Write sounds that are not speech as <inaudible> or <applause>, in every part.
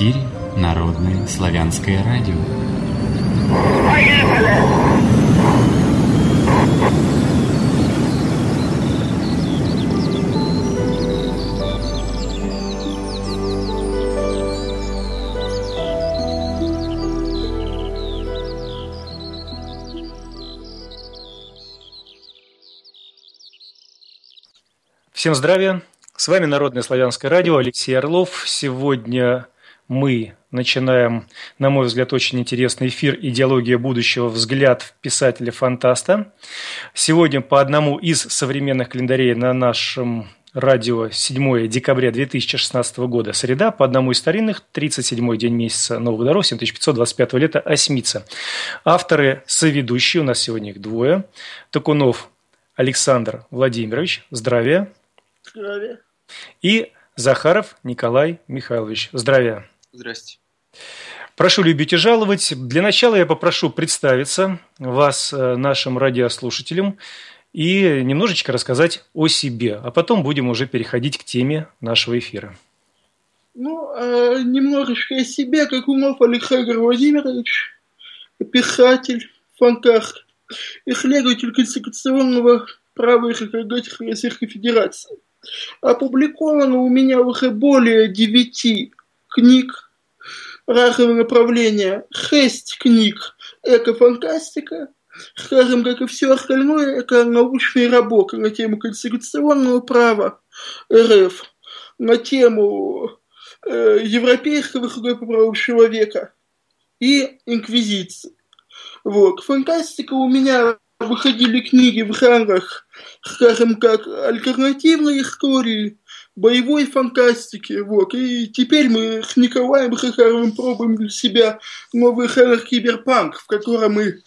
эфире Народное славянское радио. Всем здравия! С вами Народное славянское радио, Алексей Орлов. Сегодня мы начинаем, на мой взгляд, очень интересный эфир «Идеология будущего. Взгляд писателя-фантаста». Сегодня по одному из современных календарей на нашем радио 7 декабря 2016 года, среда, по одному из старинных, 37-й день месяца Нового года, 7525 лета, Осьмица. Авторы, соведущие, у нас сегодня их двое. Такунов Александр Владимирович, здравия. Здравия. И Захаров Николай Михайлович. Здравия. Здрасте. Прошу любить и жаловать. Для начала я попрошу представиться вас э, нашим радиослушателям и немножечко рассказать о себе, а потом будем уже переходить к теме нашего эфира. Ну, э, немножечко о себе, как Умов Александр Владимирович, писатель, фанках, исследователь конституционного права и Российской Федерации. Опубликовано у меня уже более девяти книг разного направления, шесть книг эко-фантастика, скажем, как и все остальное, это научные работы на тему конституционного права РФ, на тему э, европейского суда по человека и инквизиции. Вот. Фантастика у меня выходили книги в жанрах, скажем, как альтернативной истории, боевой фантастики, вот. И теперь мы с Николаем Захаровым пробуем для себя новый жанр киберпанк, в котором мы,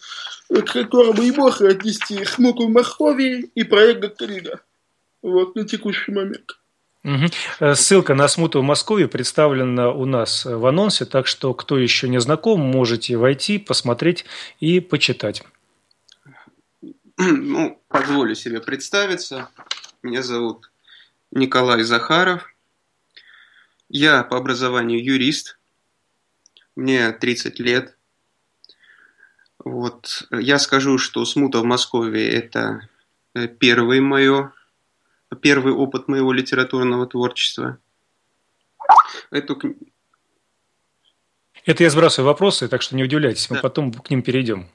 к которому и можно отнести Смуку в Махове и проект Докторида. Вот, на текущий момент. Угу. Ссылка на смуту в Москве представлена у нас в анонсе, так что кто еще не знаком, можете войти, посмотреть и почитать. ну, позволю себе представиться. Меня зовут Николай Захаров. Я по образованию юрист. Мне 30 лет. Вот. Я скажу, что смута в Москве – это э, первый, мое, первый опыт моего литературного творчества. Эту... Это я сбрасываю вопросы, так что не удивляйтесь, мы да. потом к ним перейдем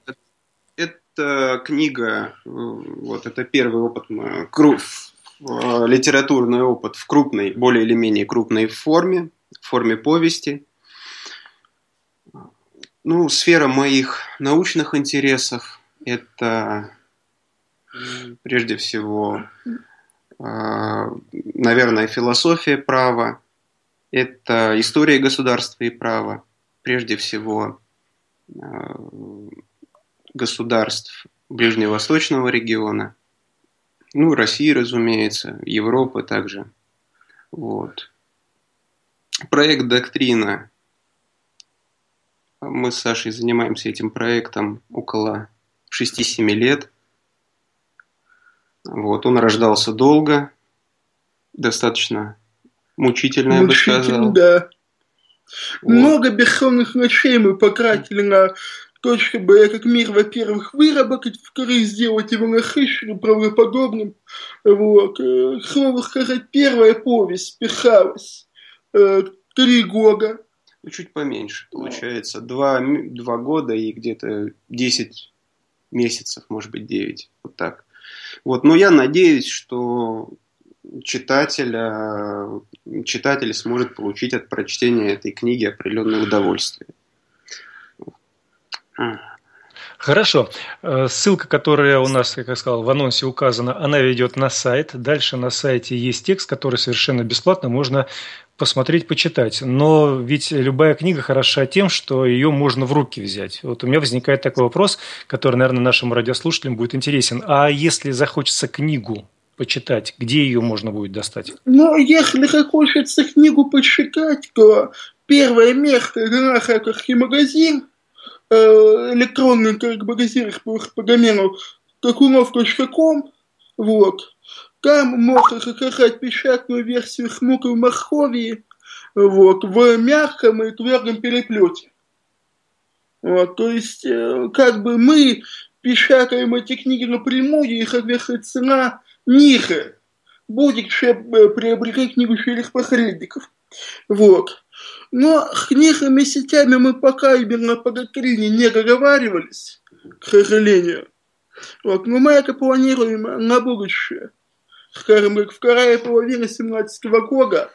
это книга, вот это первый опыт, литературный опыт в крупной, более или менее крупной форме, в форме повести. Ну, сфера моих научных интересов – это прежде всего, наверное, философия права, это история государства и права, прежде всего, государств ближневосточного региона, ну, России, разумеется, Европы также. Вот. Проект «Доктрина». Мы с Сашей занимаемся этим проектом около 6-7 лет. Вот, он рождался долго, достаточно мучительно, я бы сказал. да. Вот. Много бессонных ночей мы потратили на Точка Б, как мир, во-первых, выработать, во-вторых, сделать его насыщенным, правдоподобным. Вот. Э, слово сказать, первая повесть писалась э, три года. Ну, чуть поменьше, получается. Два, два года и где-то 10 месяцев, может быть, 9. Вот так. Вот. Но я надеюсь, что читателя, читатель сможет получить от прочтения этой книги определенное удовольствие. Хорошо. Э, ссылка, которая у нас, как я сказал, в анонсе указана, она ведет на сайт. Дальше на сайте есть текст, который совершенно бесплатно можно посмотреть, почитать. Но ведь любая книга хороша тем, что ее можно в руки взять. Вот у меня возникает такой вопрос, который, наверное, нашим радиослушателям будет интересен. А если захочется книгу почитать, где ее можно будет достать? Ну, если захочется книгу почитать, то первое место это наш магазин – Э, электронный как магазин по домену какунов.ком, вот. Там можно заказать печатную версию смука в Московии, вот, в мягком и твердом переплете. Вот, то есть, э, как бы мы печатаем эти книги напрямую, и, соответственно, цена ниже будет, э, приобрести книгу через посредников. Вот. Но с книжными сетями мы пока именно по докрине не договаривались, к сожалению. Вот. Но мы это планируем на будущее. Скажем, как вторая половина 17 года,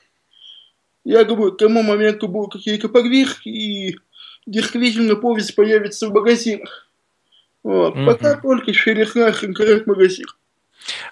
я говорю, к тому моменту будут какие-то подвижки, и действительно повесть появится в магазинах. Вот. Mm-hmm. Пока только через наш интернет-магазин.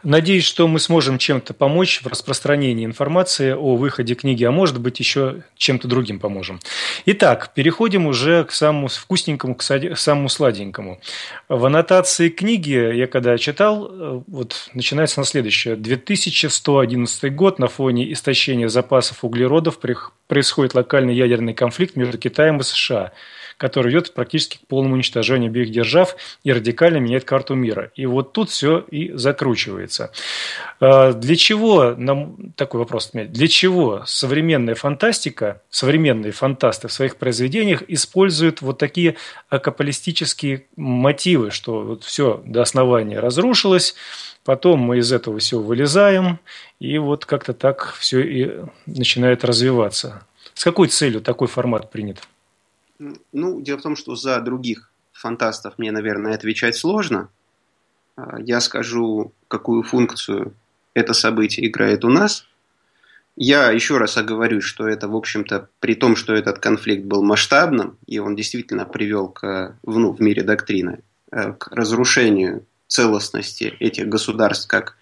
Надеюсь, что мы сможем чем-то помочь в распространении информации о выходе книги, а может быть, еще чем-то другим поможем. Итак, переходим уже к самому вкусненькому, к самому сладенькому. В аннотации книги, я когда читал, э, вот начинается на следующее. 2111 год на фоне истощения запасов углеродов происходит локальный ядерный конфликт между Китаем и США – который ведет практически к полному уничтожению обеих держав и радикально меняет карту мира. И вот тут все и закручивается. А, для чего, нам такой вопрос, для чего современная фантастика, современные фантасты в своих произведениях используют вот такие акапалистические мотивы, что вот все до основания разрушилось, Потом мы из этого все вылезаем, и вот как-то так все и начинает развиваться. С какой целью такой формат принят? Ну, дело в том, что за других фантастов мне, наверное, отвечать сложно. А, я скажу, какую функцию это событие играет у нас. Я еще раз оговорюсь, что это, в общем-то, при том, что этот конфликт был масштабным, и он действительно привел к, ну, в мире доктрины, э, к разрушению целостности этих государств как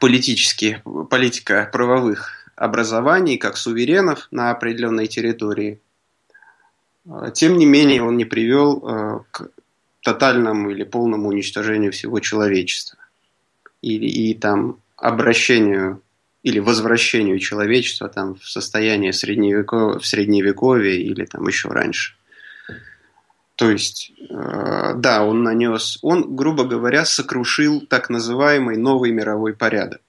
политически, политика правовых образований, как суверенов на определенной территории. А, тем не менее, он не привел а, к тотальному или полному уничтожению всего человечества. Или и там обращению или возвращению человечества там, в состояние средневеко... в средневековье или там еще раньше. То есть, э, да, он нанес, он, грубо говоря, сокрушил так называемый новый мировой порядок.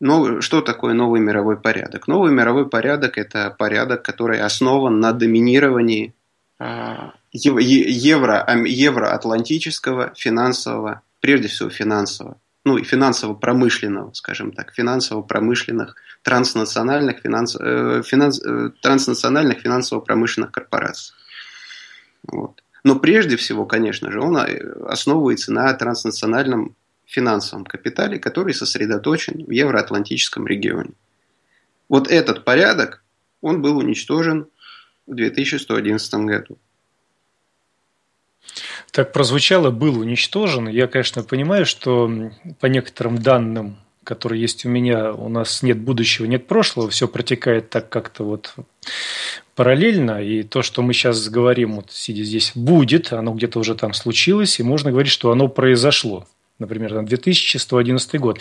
Но что такое новый мировой порядок? Новый мировой порядок – это порядок, который основан на доминировании а, евро, евроатлантического финансового, прежде всего финансового, ну и финансово-промышленного, скажем так, финансово-промышленных, транснациональных, финанс, э, финанс, э, транснациональных финансово-промышленных корпораций. Вот. Но прежде всего, конечно же, он э, основывается на транснациональном финансовом капитале, который сосредоточен в евроатлантическом регионе. Вот этот порядок, он был уничтожен в 2111 году. Так прозвучало, был уничтожен. Я, конечно, понимаю, что по некоторым данным, которые есть у меня, у нас нет будущего, нет прошлого, все протекает так как-то вот параллельно, и то, что мы сейчас говорим, вот сидя здесь, будет, оно где-то уже там случилось, и можно говорить, что оно произошло например, там, 2111 год.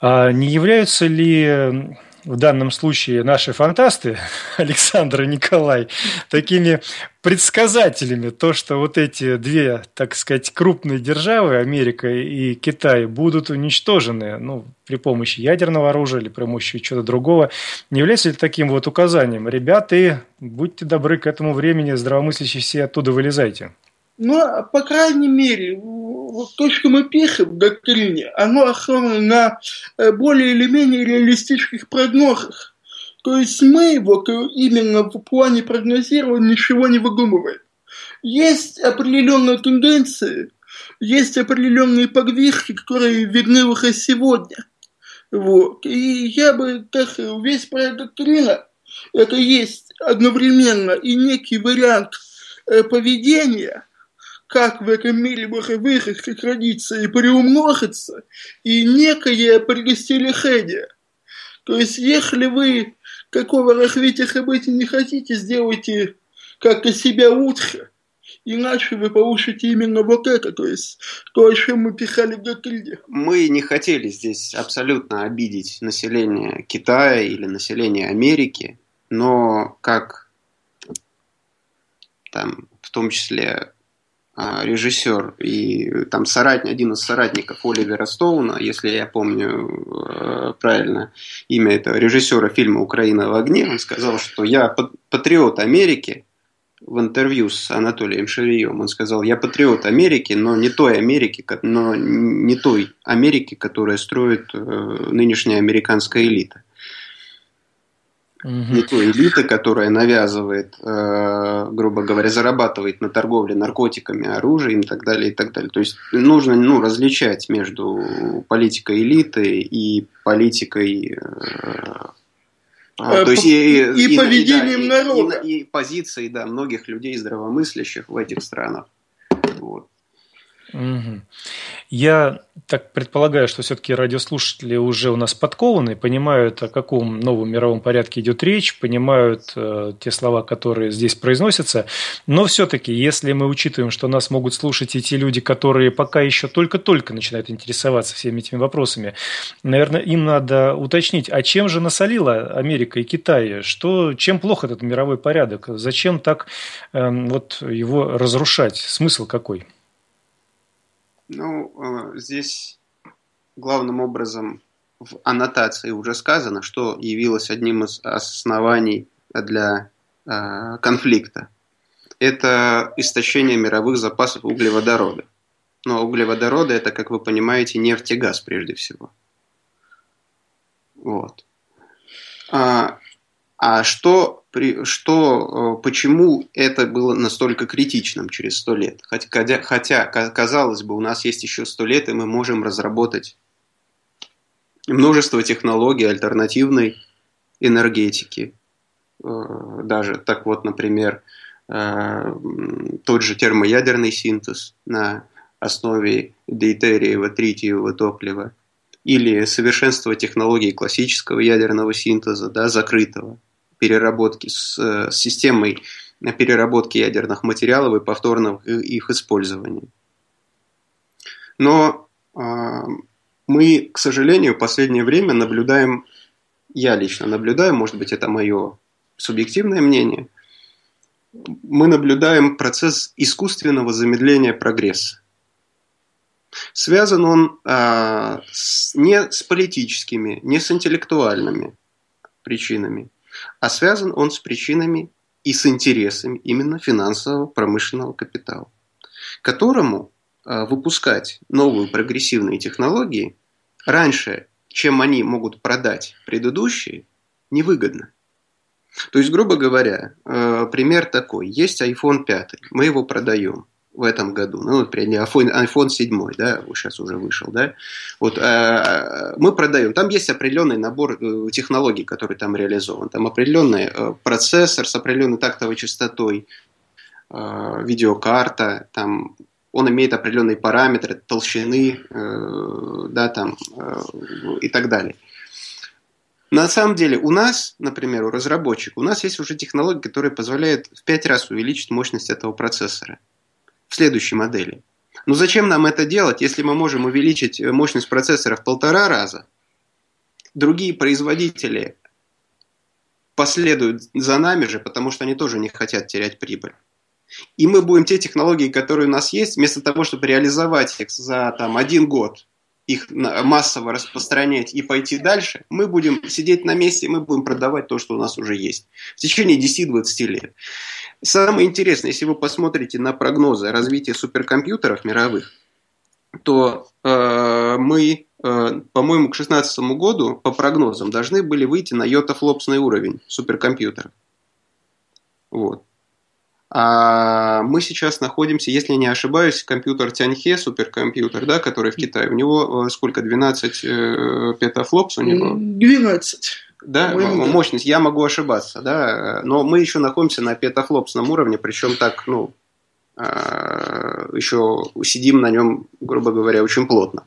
А не являются ли в данном случае наши фантасты, <laughs> Александр и Николай, такими предсказателями, то, что вот эти две, так сказать, крупные державы, Америка и Китай, будут уничтожены ну, при помощи ядерного оружия или при помощи чего-то другого, не является ли таким вот указанием? Ребята, будьте добры к этому времени, здравомыслящие все оттуда вылезайте. Но, по крайней мере, вот то, что мы пишем в доктрине, оно основано на э, более или менее реалистических прогнозах. То есть мы вот именно в плане прогнозирования ничего не выдумываем. Есть определенные тенденции, есть определенные подвижки, которые видны уже сегодня. Вот. И я бы, так весь проект доктрина, это есть одновременно и некий вариант э, поведения – как в этом мире как родиться и приумножиться, и некое предостережение. То есть, если вы какого развития событий не хотите, сделайте как-то себя лучше, иначе вы получите именно вот это, то есть то, о чем мы писали в докладе. Мы не хотели здесь абсолютно обидеть население Китая или население Америки, но как там в том числе режиссер и там соратник, один из соратников Оливера Стоуна, если я помню э, правильно имя этого режиссера фильма «Украина в огне», он сказал, что я патриот Америки, в интервью с Анатолием Шевием, он сказал, я патриот Америки, но не той Америки, но не той Америки, которая строит э, нынешняя американская элита. Угу. Не той элиты, которая навязывает, э, грубо говоря, зарабатывает на торговле наркотиками, оружием и так далее, и так далее. То есть нужно ну, различать между политикой элиты и политикой э, а, то есть и, и, и поведением да, народа. И, и, и позицией да, многих людей здравомыслящих в этих странах. Вот. Угу. Я так предполагаю, что все-таки радиослушатели уже у нас подкованы, понимают, о каком новом мировом порядке идет речь, понимают э, те слова, которые здесь произносятся. Но все-таки, если мы учитываем, что нас могут слушать и те люди, которые пока еще только-только начинают интересоваться всеми этими вопросами, наверное, им надо уточнить, а чем же насолила Америка и Китай? Что, чем плох этот мировой порядок? Зачем так э, вот его разрушать? Смысл какой? Ну, э, здесь главным образом в аннотации уже сказано, что явилось одним из оснований для э, конфликта. Это истощение мировых запасов углеводорода. Но углеводороды это, как вы понимаете, нефть и газ прежде всего. Вот. А, а что, что, э, почему это было настолько критичным через сто лет? Хотя, хотя, казалось бы, у нас есть еще сто лет, и мы можем разработать множество технологий альтернативной энергетики. Э, даже так вот, например, э, тот же термоядерный синтез на основе дейтериева, тритиевого топлива или совершенство технологий классического ядерного синтеза, да, закрытого – переработки, с, с системой переработки ядерных материалов и повторного их использования. Но э, мы, к сожалению, в последнее время наблюдаем, я лично наблюдаю, может быть, это мое субъективное мнение, мы наблюдаем процесс искусственного замедления прогресса. Связан он э, с, не с политическими, не с интеллектуальными причинами, а связан он с причинами и с интересами именно финансового промышленного капитала, которому э, выпускать новые прогрессивные технологии раньше, чем они могут продать предыдущие, невыгодно. То есть, грубо говоря, э, пример такой. Есть iPhone 5, мы его продаем – в этом году, ну, например, iPhone, iPhone 7, да, сейчас уже вышел, да, вот, э, мы продаем, там есть определенный набор э, технологий, который там реализован, там определенный э, процессор с определенной тактовой частотой, э, видеокарта, там он имеет определенные параметры толщины, э, да, там, э, и так далее. На самом деле у нас, например, у разработчика, у нас есть уже технология, которая позволяет в 5 раз увеличить мощность этого процессора в следующей модели. Но зачем нам это делать, если мы можем увеличить э, мощность процессора в полтора раза? Другие производители последуют за нами же, потому что они тоже не хотят терять прибыль. И мы будем те технологии, которые у нас есть, вместо того, чтобы реализовать их за там, один год, их массово распространять и пойти дальше, мы будем сидеть на месте, мы будем продавать то, что у нас уже есть в течение 10-20 лет. Самое интересное, если вы посмотрите на прогнозы развития суперкомпьютеров мировых, то э, мы, э, по-моему, к 2016 году по прогнозам должны были выйти на йотафлопсный уровень суперкомпьютеров. Вот. А мы сейчас находимся, если не ошибаюсь, компьютер Тяньхе, суперкомпьютер, да, который в Китае, у него э, сколько, 12 э, петафлопс у него? 12. Да, мощность, я могу ошибаться, да, но мы еще находимся на петафлопсном уровне, причем так, ну, а, еще сидим на нем, грубо говоря, очень плотно.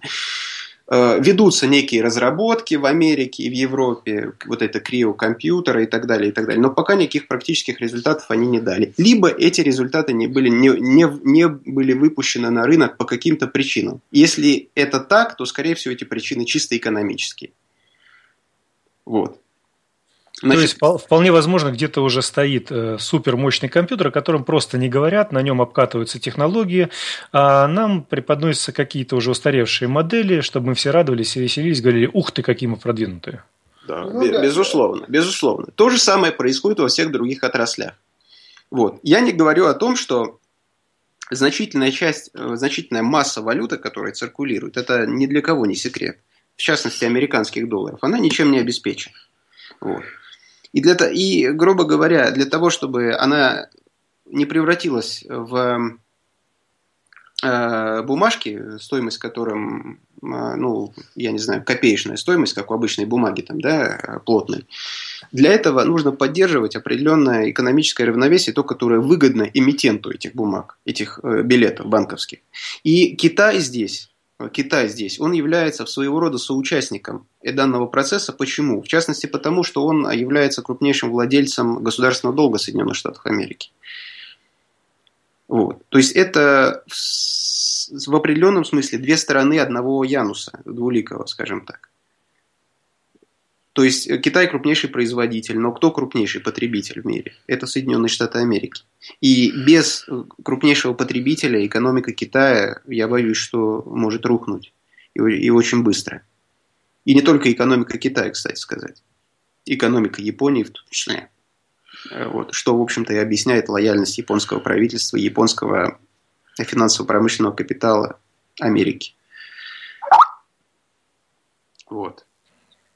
А, ведутся некие разработки в Америке и в Европе, вот это криокомпьютера и так далее, и так далее. Но пока никаких практических результатов они не дали. Либо эти результаты не были, не, не, не были выпущены на рынок по каким-то причинам. Если это так, то, скорее всего, эти причины чисто экономические. Вот. Значит, То есть вполне возможно, где-то уже стоит э, супер мощный компьютер, о котором просто не говорят, на нем обкатываются технологии, а нам преподносятся какие-то уже устаревшие модели, чтобы мы все радовались и веселились, говорили, ух ты, какие мы продвинутые. Да, ну, да. безусловно, безусловно. То же самое происходит во всех других отраслях. Вот. Я не говорю о том, что значительная часть, э, значительная масса валюты, которая циркулирует, это ни для кого не секрет. В частности, американских долларов. Она ничем не обеспечена. Вот. И, для, и, грубо говоря, для того, чтобы она не превратилась в э, бумажки, стоимость которым, э, ну, я не знаю, копеечная стоимость, как у обычной бумаги, там, да, плотной. Для этого нужно поддерживать определенное экономическое равновесие, то, которое выгодно эмитенту этих бумаг, этих э, билетов банковских. И Китай здесь Китай здесь, он является своего рода соучастником данного процесса. Почему? В частности, потому что он является крупнейшим владельцем государственного долга Соединенных Штатов Америки. Вот. То есть это в определенном смысле две стороны одного януса, двуликого, скажем так. То есть э, Китай крупнейший производитель, но кто крупнейший потребитель в мире? Это Соединенные Штаты Америки. И без э, крупнейшего потребителя экономика Китая, я боюсь, что может рухнуть. И, и очень быстро. И не только экономика Китая, кстати сказать. Экономика Японии в том числе. Э, вот, что, в общем-то, и объясняет лояльность японского правительства, японского финансово-промышленного капитала Америки. Вот.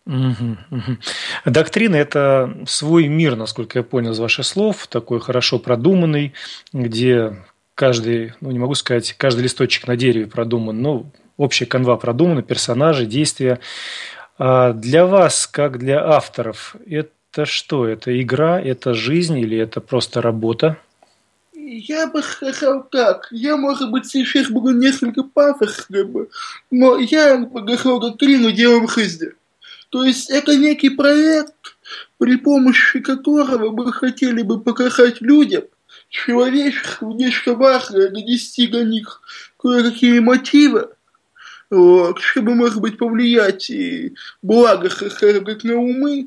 Угу. Доктрина – это свой мир, насколько я понял из ваших слов, такой хорошо продуманный, где каждый, ну не могу сказать, каждый листочек на дереве продуман, но общая канва продумана, персонажи, действия. А для вас, как для авторов, это что? Это игра, это жизнь или это просто работа? Я бы сказал так, я, может быть, сейчас буду несколько пафосным, но я бы доктрину делом жизни. То есть это некий проект, при помощи которого мы хотели бы показать людям человечеству нечто важное, донести до них кое-какие мотивы, вот, чтобы, может быть, повлиять и благо, так, на умы,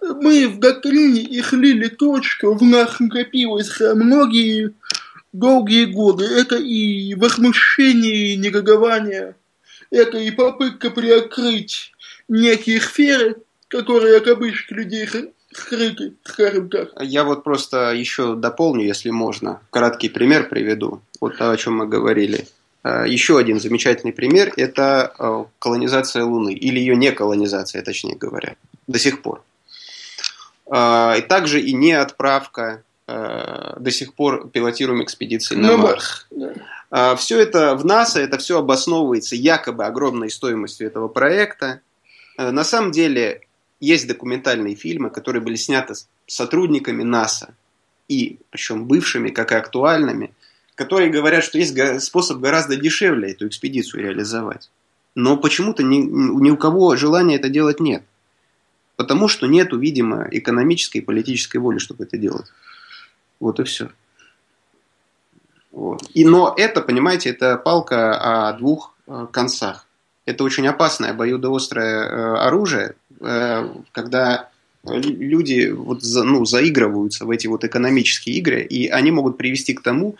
мы в доктрине и хлили то, что в нас накопилось многие долгие годы. Это и возмущение, и негодование, это и попытка приоткрыть некие сферы, которые от обычных людей скрыты, скажем так. Я вот просто еще дополню, если можно, краткий пример приведу, вот то, о чем мы говорили. А, еще один замечательный пример – это а, колонизация Луны, или ее не колонизация, точнее говоря, до сих пор. А, и также и не отправка до сих пор пилотируем экспедиции на ну Марс. Да. Все это в НАСА, это все обосновывается якобы огромной стоимостью этого проекта. Э, на самом деле есть документальные фильмы, которые были сняты сотрудниками НАСА, и причем бывшими, как и актуальными, которые говорят, что есть способ гораздо дешевле эту экспедицию реализовать. Но почему-то ни, ни у кого желания это делать нет. Потому что нету, видимо, экономической и политической воли, чтобы это делать. Вот и все. Вот. И, но это, понимаете, это палка о двух э, концах это очень опасное обоюдоострое э, оружие, э, когда люди вот за, ну, заигрываются в эти вот экономические игры, и они могут привести к тому,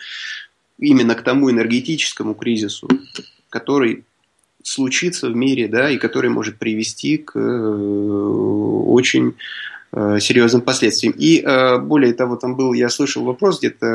именно к тому энергетическому кризису, который случится в мире, да, и который может привести к э, очень серьезным последствиям. И э, более того, там был, я слышал вопрос, где-то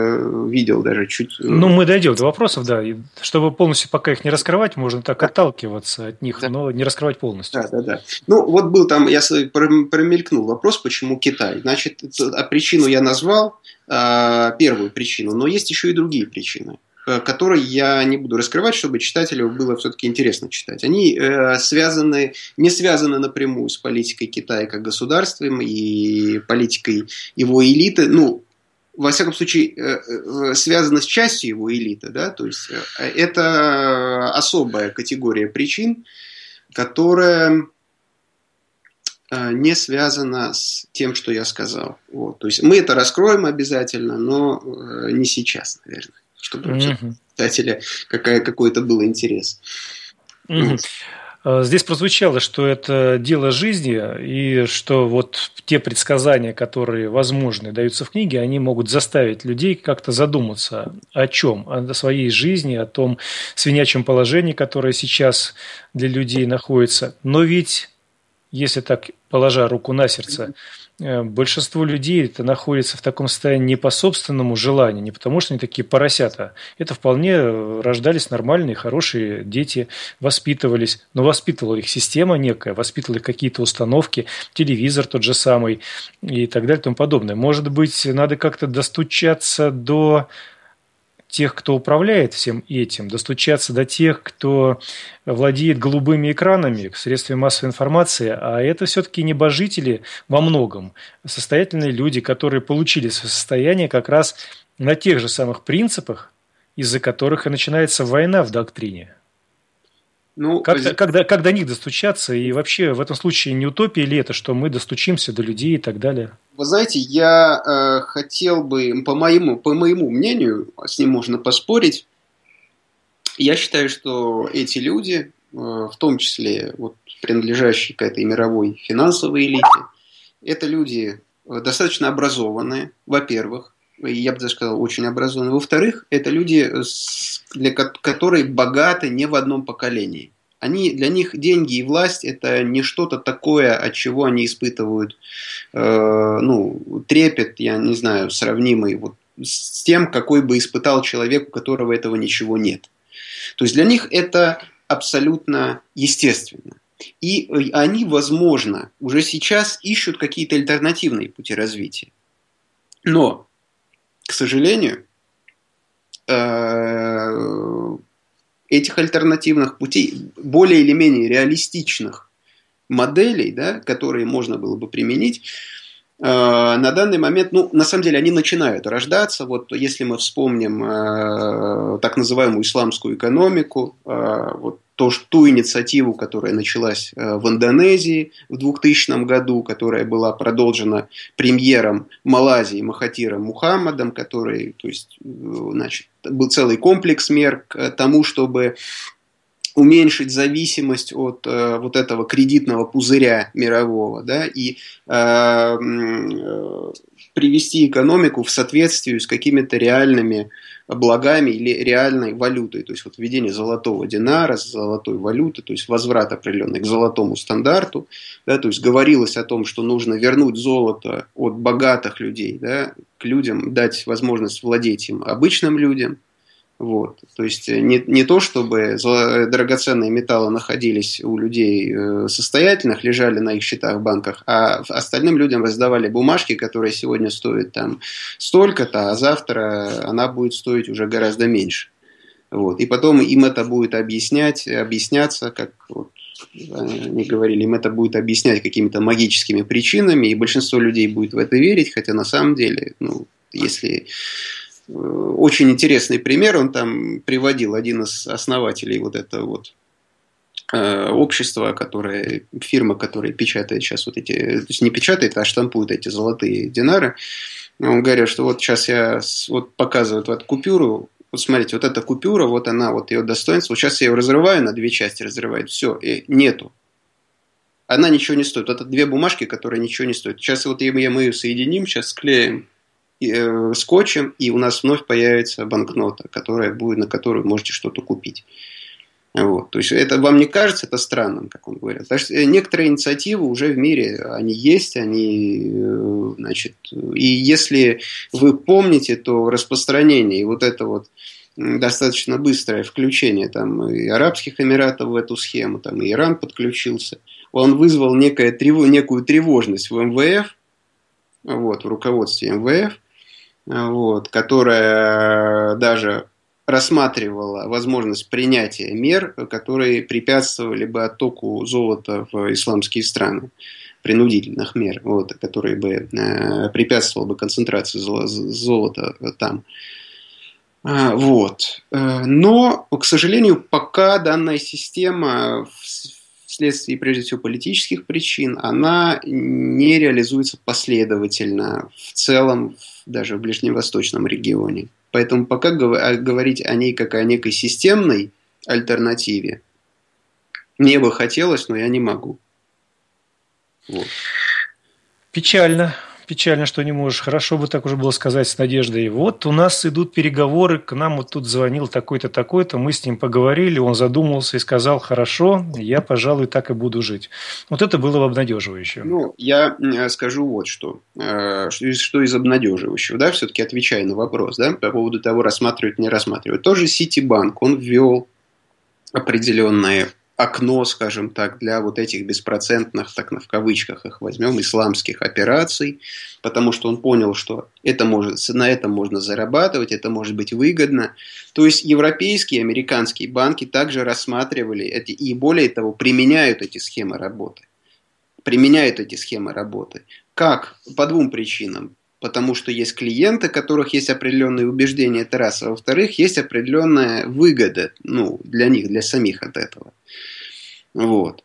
видел даже чуть... Э, ну, мы дойдем до вопросов, да. И чтобы полностью пока их не раскрывать, можно так да. отталкиваться от них, да. но не раскрывать полностью. Да, да, да. Ну, вот был там, я промелькнул вопрос, почему Китай. Значит, а причину я назвал, первую причину, но есть еще и другие причины. Э, которые я не буду раскрывать, чтобы читателю было все-таки интересно читать. Они э, связаны, не связаны напрямую с политикой Китая как государством и политикой его элиты. Ну, во всяком случае, э, связаны с частью его элиты. Да? То есть это особая категория причин, которая не связана с тем, что я сказал. Вот. То есть мы это раскроем обязательно, но не сейчас, наверное чтобы mm-hmm. читателя какая, какой-то был интерес. Mm-hmm. Здесь прозвучало, что это дело жизни, и что вот те предсказания, которые возможны, даются в книге, они могут заставить людей как-то задуматься о чем? О своей жизни, о том свинячьем положении, которое сейчас для людей находится. Но ведь, если так положа руку на сердце, Э, большинство людей это находится в таком состоянии не по собственному желанию, не потому что они такие поросята. Это вполне э, рождались нормальные, хорошие дети, воспитывались. Но воспитывала их система некая, воспитывала их какие-то установки, телевизор тот же самый и так далее и тому подобное. Может быть, надо как-то достучаться до тех, кто управляет всем этим, достучаться до тех, кто владеет голубыми экранами, средствами массовой информации, а это все-таки небожители во многом, состоятельные люди, которые получили свое состояние как раз на тех же самых принципах, из-за которых и начинается война в доктрине. Ну, как, пози... как, как до них достучаться? И вообще в этом случае не утопия ли это, что мы достучимся до людей и так далее? Вы знаете, я э, хотел бы, по моему, по моему мнению, с ним можно поспорить, я считаю, что эти люди, э, в том числе вот, принадлежащие к этой мировой финансовой элите, это люди э, достаточно образованные, во-первых, я бы даже сказал, очень образованные. Во-вторых, это люди, для которые богаты не в одном поколении. Они, для них деньги и власть это не что-то такое, от чего они испытывают э, ну, трепет, я не знаю, сравнимый вот с тем, какой бы испытал человек, у которого этого ничего нет. То есть для них это абсолютно естественно. И э, они, возможно, уже сейчас ищут какие-то альтернативные пути развития. Но к сожалению, э, этих альтернативных путей, более или менее реалистичных моделей, да, которые можно было бы применить, э, на данный момент, ну, на самом деле, они начинают рождаться. Вот если мы вспомним э, так называемую исламскую экономику, вот то, ту инициативу, которая началась э, в Индонезии в 2000 году, которая была продолжена премьером Малайзии Махатиром Мухаммадом, который, то есть, э, значит, был целый комплекс мер к тому, чтобы уменьшить зависимость от э, вот этого кредитного пузыря мирового, да, и э, э, привести экономику в соответствие с какими-то реальными благами или реальной валютой. То есть вот введение золотого динара, золотой валюты, то есть возврат определенный к золотому стандарту. Да, то есть говорилось о том, что нужно вернуть золото от богатых людей да, к людям, дать возможность владеть им обычным людям. Вот. То есть э, не, не то, чтобы драгоценные металлы находились у людей э, состоятельных, лежали на их счетах в банках, а остальным людям раздавали бумажки, которые сегодня стоят там столько-то, а завтра она будет стоить уже гораздо меньше. Вот. И потом им это будет объяснять, объясняться, как вот они говорили, им это будет объяснять какими-то магическими причинами, и большинство людей будет в это верить, хотя на самом деле, ну, если Э, очень интересный пример он там приводил, один из основателей вот этого вот э, общества, которое, фирма, которая печатает сейчас вот эти, то есть не печатает, а штампует эти золотые динары. Он говорит, что вот сейчас я вот показываю вот купюру, вот смотрите, вот эта купюра, вот она, вот ее достоинство, вот сейчас я ее разрываю на две части, разрываю, все, и нету. Она ничего не стоит. Вот это две бумажки, которые ничего не стоят. Сейчас вот мы ее соединим, сейчас склеим э, скотчем, и у нас вновь появится банкнота, которая будет, на которую можете что-то купить. Вот. То есть это вам не кажется это странным, как он говорит. Что э, некоторые инициативы уже в мире, они есть, они, э, значит, и если вы помните, то распространение и вот это вот достаточно быстрое включение там и Арабских Эмиратов в эту схему, там и Иран подключился, он вызвал некое, некую тревожность в МВФ, вот, в руководстве МВФ, вот, которая даже рассматривала возможность принятия мер, которые препятствовали бы оттоку золота в исламские страны принудительных мер, вот, которые бы э, препятствовали бы концентрации золота там. А, вот. Э, но, к сожалению, пока данная система вследствие, прежде всего, политических причин, она не реализуется последовательно в целом даже в ближневосточном регионе. Поэтому пока говорить о ней как о некой системной альтернативе, Мне бы хотелось, но я не могу. Вот. Печально. Печально, что не можешь. Хорошо бы так уже было сказать с надеждой. Вот у нас идут переговоры, к нам вот тут звонил такой-то, такой-то, мы с ним поговорили, он задумался и сказал, хорошо, я, пожалуй, так и буду жить. Вот это было бы обнадеживающе. Ну, я скажу вот что. Э, что из обнадеживающего, да, все-таки отвечая на вопрос, да, по поводу того, рассматривать, не рассматривать. Тоже Ситибанк, он ввел определенные окно, скажем так, для вот этих беспроцентных, так в кавычках их возьмем, исламских операций, потому что он понял, что это может, на этом можно зарабатывать, это может быть выгодно. То есть европейские, американские банки также рассматривали эти, и более того, применяют эти схемы работы. Применяют эти схемы работы. Как? По двум причинам потому что есть клиенты, у которых есть определенные убеждения, это раз, а во-вторых, есть определенная выгода ну, для них, для самих от этого. Вот.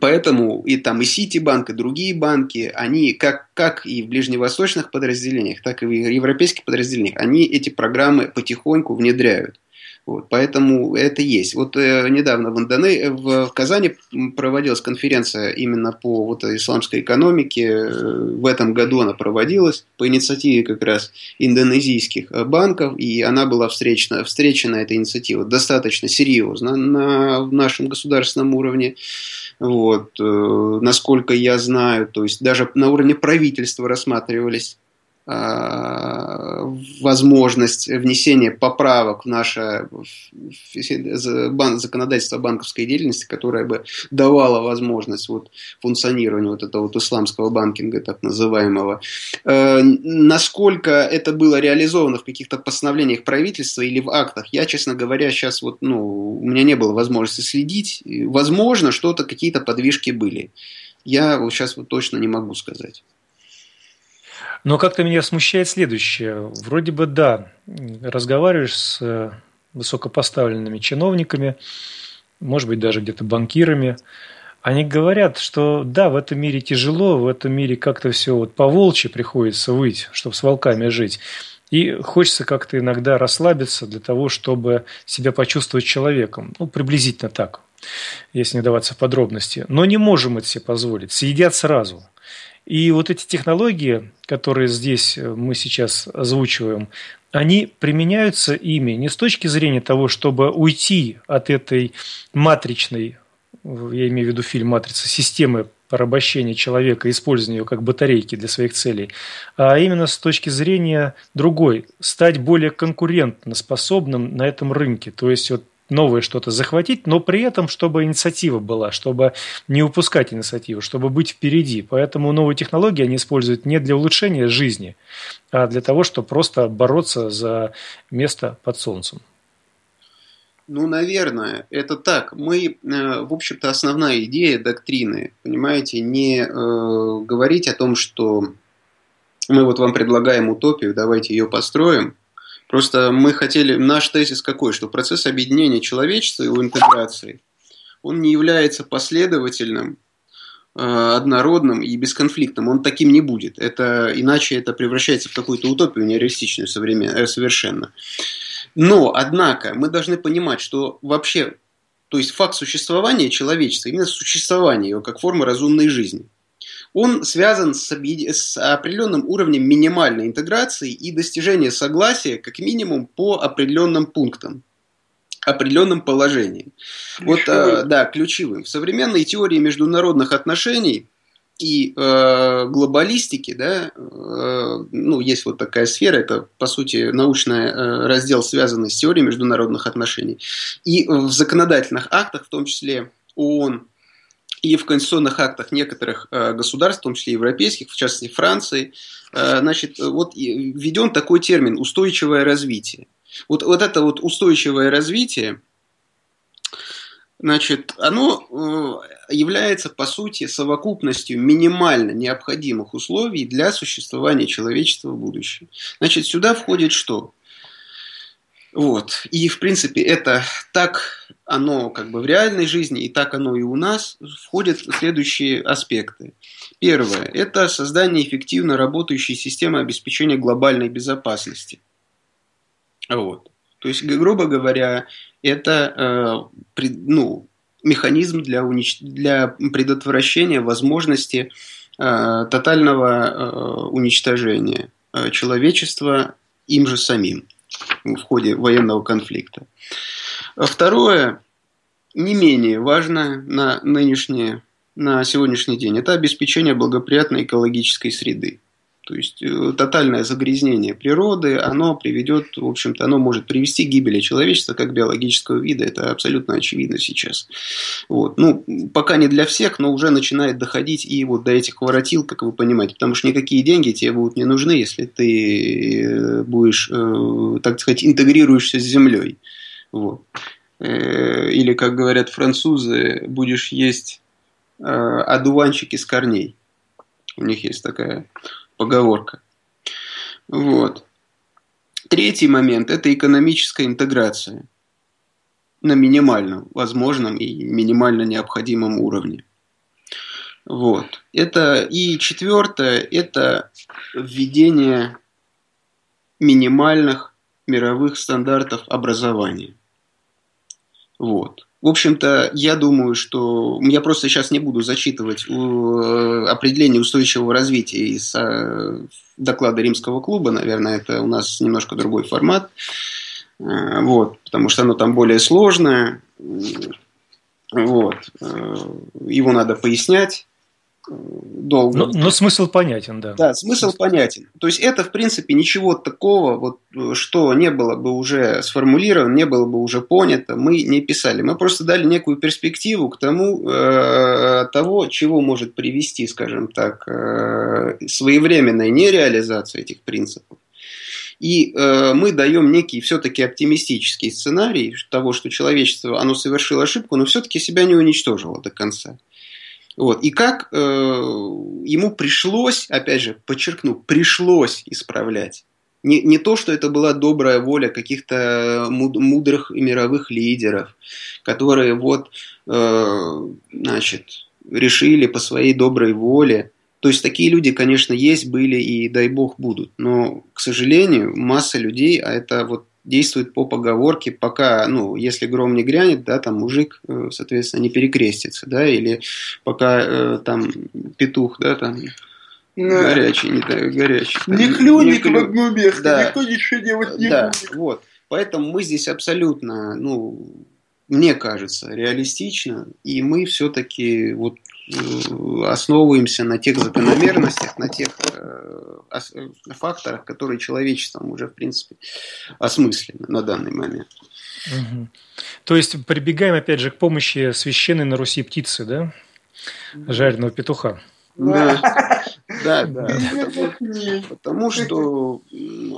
Поэтому и там и Ситибанк, и другие банки, они как, как и в ближневосточных подразделениях, так и в европейских подразделениях, они эти программы потихоньку внедряют. Вот, поэтому это есть. Вот э, недавно в, Индоне... в, в Казани проводилась конференция именно по вот, исламской экономике. Э, в этом году она проводилась по инициативе как раз индонезийских э, банков, и она была встречена, встречена эта инициатива достаточно серьезно на в нашем государственном уровне. Вот, э, насколько я знаю, то есть даже на уровне правительства рассматривались Э, возможность внесения поправок в наше законодательство банковской деятельности, которое бы давало возможность вот функционирования вот этого вот исламского банкинга, так называемого. Э, насколько это было реализовано в каких-то постановлениях правительства или в актах, я, честно говоря, сейчас вот, ну, у меня не было возможности следить. Возможно, что-то, какие-то подвижки были. Я вот сейчас вот точно не могу сказать. Но как-то меня смущает следующее. Вроде бы да, разговариваешь с э, высокопоставленными чиновниками, может быть, даже где-то банкирами, они говорят, что да, в этом мире тяжело, в этом мире как-то все вот по волчьи приходится выть, чтобы с волками жить. И хочется как-то иногда расслабиться для того, чтобы себя почувствовать человеком. Ну, приблизительно так, если не даваться в подробности. Но не можем это себе позволить. Съедят сразу – и вот эти технологии, которые здесь э, мы сейчас озвучиваем, они применяются ими не с точки зрения того, чтобы уйти от этой матричной, я имею в виду фильм «Матрица», системы порабощения человека, использования ее как батарейки для своих целей, а именно с точки зрения другой, стать более конкурентоспособным на этом рынке. То есть вот новое что-то захватить, но при этом, чтобы инициатива была, чтобы не упускать инициативу, чтобы быть впереди. Поэтому новые технологии они используют не для улучшения жизни, а для того, чтобы просто бороться за место под солнцем. Ну, наверное, это так. Мы, э, в общем-то, основная идея доктрины, понимаете, не э, говорить о том, что мы вот вам предлагаем утопию, давайте ее построим, Просто мы хотели, наш тезис какой, что процесс объединения человечества и его интеграции, он не является последовательным, э, однородным и бесконфликтным. Он таким не будет. Это, иначе это превращается в какую-то утопию нереалистичную современ... совершенно. Но, однако, мы должны понимать, что вообще, то есть факт существования человечества, именно существование его как формы разумной жизни, он связан с, с определенным уровнем минимальной интеграции и достижения согласия как минимум по определенным пунктам определенным положением. Вот, э, да, ключевым. В современной теории международных отношений и э, глобалистики, да, э, ну, есть вот такая сфера, это, по сути, научный э, раздел, связанный с теорией международных отношений. И в законодательных актах, в том числе ООН, и в конституционных актах некоторых э, государств, в том числе европейских, в частности Франции, э, значит, вот введен такой термин устойчивое развитие. Вот, вот это вот устойчивое развитие, значит, оно э, является, по сути, совокупностью минимально необходимых условий для существования человечества в будущем. Значит, сюда входит что? Вот. И, в принципе, это так оно как бы в реальной жизни, и так оно и у нас, входят следующие аспекты. Первое – это создание эффективно работающей системы обеспечения глобальной безопасности. Вот. То есть, грубо говоря, это э, ну, механизм для, унич... для предотвращения возможности э, тотального э, уничтожения э, человечества им же самим в ходе военного конфликта. Второе, не менее важное на нынешнее, на сегодняшний день, это обеспечение благоприятной экологической среды. То есть э, тотальное загрязнение природы, оно приведет, в общем-то, оно может привести к гибели человечества как биологического вида. Это абсолютно очевидно сейчас. Вот. Ну, пока не для всех, но уже начинает доходить и вот до этих воротил, как вы понимаете. Потому что никакие деньги тебе будут не нужны, если ты э, будешь, э, так сказать, интегрируешься с землей. Вот. Или, как говорят французы, будешь есть одуванчики с корней. У них есть такая поговорка. Вот. Третий момент – это экономическая интеграция на минимальном возможном и минимально необходимом уровне. Вот. Это и четвертое – это введение минимальных мировых стандартов образования. Вот. В общем-то, я думаю, что я просто сейчас не буду зачитывать э, определение устойчивого развития из э, доклада Римского клуба. Наверное, это у нас немножко другой формат. Э, вот, потому что оно там более сложное. Вот. Его надо пояснять долго. Но, но смысл понятен, да. Да, смысл понятен. То есть это, в принципе, ничего такого, вот, что не было бы уже сформулировано, не было бы уже понято, мы не писали. Мы просто дали некую перспективу к тому, э, того, чего может привести, скажем так, э, своевременная нереализация этих принципов. И э, мы даем некий все-таки оптимистический сценарий того, что человечество, оно совершило ошибку, но все-таки себя не уничтожило до конца. Вот. И как э, ему пришлось, опять же, подчеркну, пришлось исправлять. Не, не то, что это была добрая воля каких-то мудрых мировых лидеров, которые вот, э, значит, решили по своей доброй воле. То есть такие люди, конечно, есть, были и дай бог будут. Но, к сожалению, масса людей, а это вот действует по поговорке, пока, ну, если гром не грянет, да, там мужик, э, соответственно, не перекрестится, да, или пока э, там петух, да, там Да. горячий, не так, горячий. там, Не клюнет клю- в одну мех, Да. никто ничего делать не да, будет. вот. Поэтому мы здесь абсолютно, ну, мне кажется, реалистично, и мы все-таки вот основываемся на тех закономерностях, на тех э, факторах, которые человечеством уже, в принципе, осмыслены на данный момент. Мгм. То есть прибегаем опять же к помощи священной на Руси птицы, да? Жареного петуха. Да, да, да. Потому, что,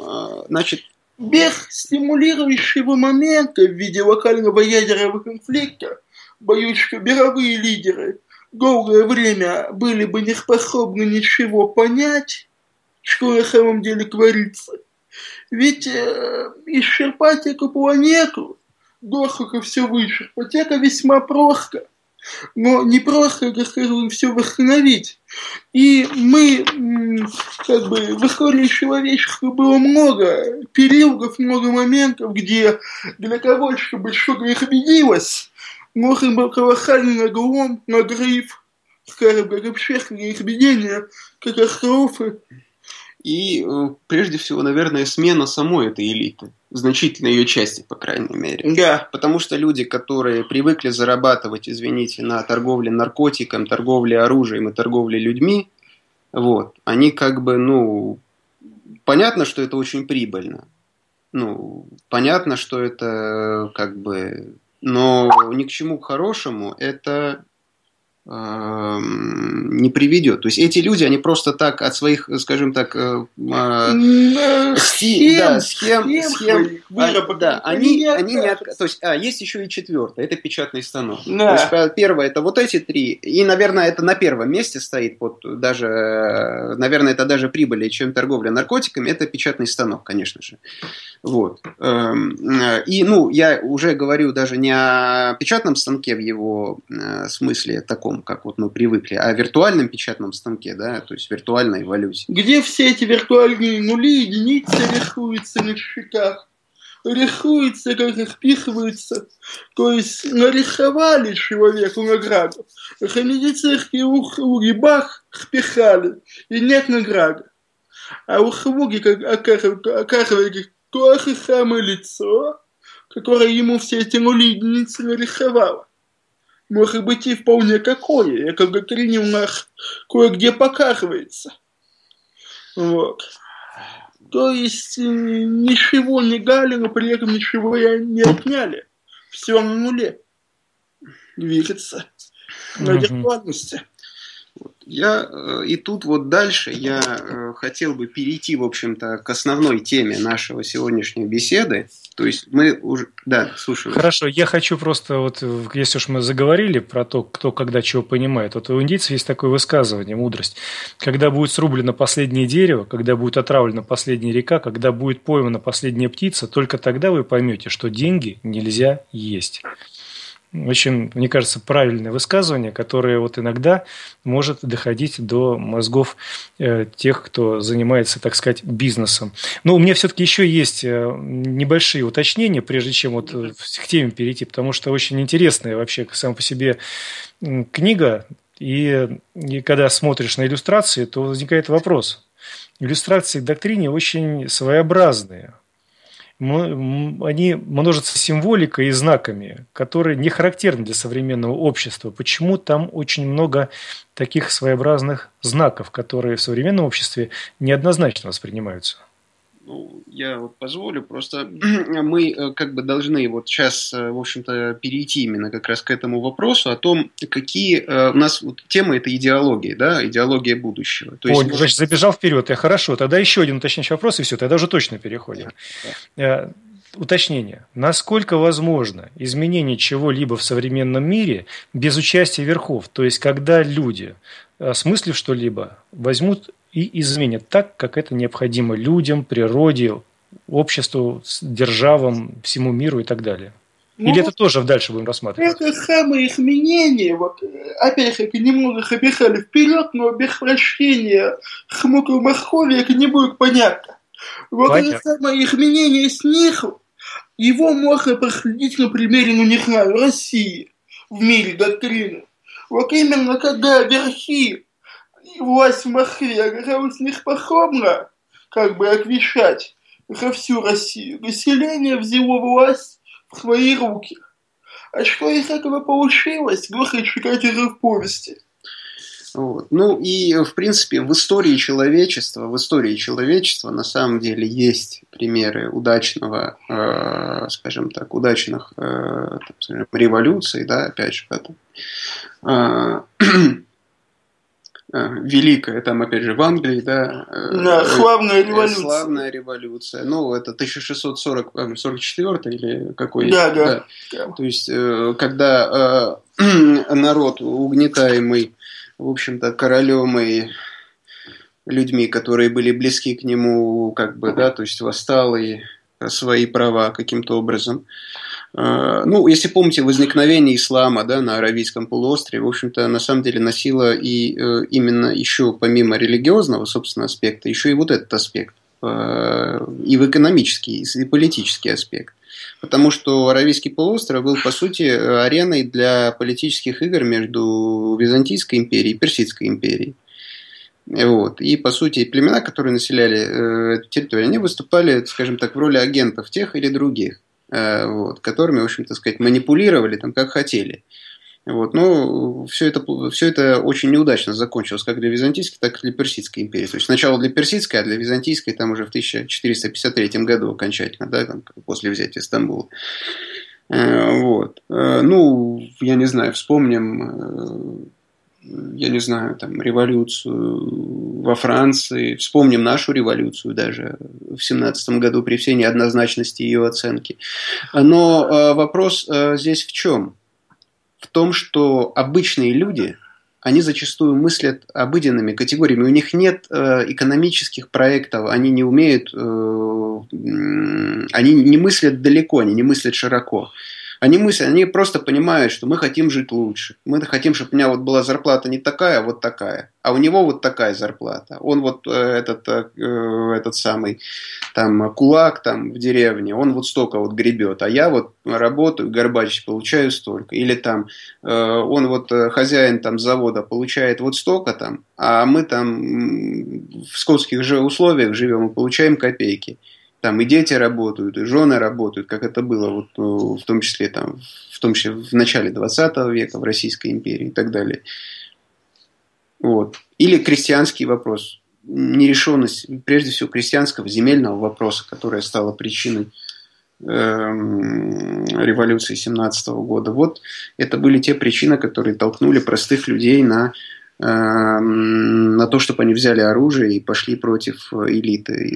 а, значит, Без стимулирующего момента в виде локального ядерного конфликта, боюсь, что мировые лидеры долгое время были бы не способны ничего понять, что на самом деле творится. Ведь э, исчерпать эту планету, досуха все вычерпать, это весьма просто. Но не просто, так сказать, все восстановить. И мы, как бы, в истории человечества было много периодов, много моментов, где для того, чтобы что-то изменилось, нужен был колоссальный надлом, надрыв, скажем, как общественные изменения, катастрофы. и э, прежде всего, наверное, смена самой этой элиты, значительной ее части, по крайней мере. Да. Потому что люди, которые привыкли зарабатывать, извините, на торговле наркотиком, торговле оружием и торговле людьми, вот, они как бы, ну, понятно, что это очень прибыльно. Ну, понятно, что это как бы, но ни к чему хорошему. Это не приведет. То есть эти люди, они просто так от своих, скажем так, э, а, М, Схи- да, схем, схем, схем схем, а, да, они, не они не отка- то есть, а, есть еще и четвертое, это печатный станок. Да. То есть, пе- первое, это вот эти три, и, наверное, это на первом месте стоит, вот даже, э, наверное, это даже прибыльнее, чем торговля наркотиками, это печатный станок, конечно же. Вот. Эм, э, И, ну, я уже говорю даже не о печатном станке в его э, смысле таком, как вот мы привыкли, а виртуальном печатном станке, да, то есть виртуальной валюте. Где все эти виртуальные нули, единицы рисуются на счетах. рихуется, как их пихивается. То есть нариховали человеку награду, а медицинские ухуги бах впихали, и нет награды. А ухуги как оказывается то самое лицо, которое ему все эти нулидницы нарисовало. Может быть и вполне какое, как Гагарин у нас кое-где показывается. Вот. То есть э, ничего не дали, но при этом ничего не отняли. Все на нуле. Двигаться на адекватности. Я э, и тут вот дальше я э, хотел бы перейти, в общем-то, к основной теме нашего сегодняшней беседы. То есть мы уже... Да, слушаю. Хорошо, я хочу просто, вот, если уж мы заговорили про то, кто когда чего понимает, вот у индийцев есть такое высказывание, мудрость. Когда будет срублено последнее дерево, когда будет отравлена последняя река, когда будет поймана последняя птица, только тогда вы поймете, что деньги нельзя есть очень, мне кажется, правильное высказывание, которое вот иногда может доходить до мозгов э, тех, кто занимается, так сказать, бизнесом. Но у меня все-таки еще есть э, небольшие уточнения, прежде чем вот э, к теме перейти, потому что очень интересная вообще сам по себе книга, и, и когда смотришь на иллюстрации, то возникает вопрос. Иллюстрации к доктрине очень своеобразные – они множатся символикой и знаками, которые не характерны для современного общества. Почему там очень много таких своеобразных знаков, которые в современном обществе неоднозначно воспринимаются? Ну, я вот позволю, просто <clears throat> мы э, как бы должны вот сейчас, э, в общем-то, перейти именно как раз к этому вопросу о том, какие э, у нас вот тема это идеология, да, идеология будущего. То есть, Ой, значит, забежал вперед, я хорошо, тогда еще один уточняющий вопрос, и все, тогда уже точно переходим. Да. Уточнение. Насколько возможно изменение чего-либо в современном мире без участия верхов? То есть, когда люди, осмыслив что-либо, возьмут и изменят так, как это необходимо людям, природе, обществу, державам, всему миру и так далее. Ну, Или это тоже дальше будем рассматривать? Это самое изменение, вот, опять-таки, немного обещали вперед, но без хмука махови это не будет понятно. Вот понятно. это самое изменение снизу, его можно проследить на примере, ну не знаю, России в мире доктрины. Вот именно когда верхи власть в Москве оказалась неспособна как бы отвечать за всю Россию. Население взяло власть в свои руки. А что из этого получилось, можно читать уже в повести. Вот. Ну и, в принципе, в истории человечества, в истории человечества на самом деле есть примеры удачного, э, скажем так, удачных э, скажем, революций, да, опять же, в этом. <clears throat> Э, великая, там опять же в Англии, да. Э, да, славная революция. Славная революция. Ну, это 1644 или какой? Да, да. да. То есть, э, когда <clears throat> народ угнетаемый, в общем-то, королем и людьми, которые были близки к нему, как бы, да, то есть восстал и свои права каким-то образом Э, ну, если помните, возникновение ислама да, на Аравийском полуострове, в общем-то, на самом деле носило и э, именно еще помимо религиозного, собственно, аспекта, еще и вот этот аспект, э, и в экономический, и политический аспект. Потому что Аравийский полуостров был, по сути, ареной для политических игр между Византийской империей и Персидской империей. Вот. И, по сути, племена, которые населяли э, территорию, они выступали, скажем так, в роли агентов тех или других. Э, вот, которыми, в общем-то сказать, манипулировали там как хотели. Вот, но все это, все это очень неудачно закончилось как для Византийской, так и для Персидской империи. То есть сначала для Персидской, а для Византийской там уже в 1453 году окончательно, да, там, после взятия Стамбула. Э, вот. Э, ну, я не знаю, вспомним я не знаю, там, революцию во Франции, вспомним нашу революцию даже в семнадцатом году при всей неоднозначности ее оценки. Но э, вопрос э, здесь в чем? В том, что обычные люди, они зачастую мыслят обыденными категориями. У них нет э, экономических проектов, они не умеют, э, они не мыслят далеко, они не мыслят широко. Они мыслят, они просто понимают, что мы хотим жить лучше. Мы хотим, чтобы у меня вот была зарплата не такая, а вот такая. А у него вот такая зарплата. Он вот э, этот, э, этот самый там кулак там в деревне, он вот столько вот гребет. А я вот работаю, горбач, получаю столько. Или там э, он вот хозяин там завода получает вот столько там, а мы там в скотских же условиях живем и получаем копейки там и дети работают, и жены работают, как это было вот, ну, в том числе там, в том числе в начале 20 века в Российской империи и так далее. Вот. Или крестьянский вопрос, нерешенность, прежде всего, крестьянского земельного вопроса, которая стала причиной эм, революции 17 года. Вот это были те причины, которые толкнули простых людей на на то, чтобы они взяли оружие и пошли против элиты.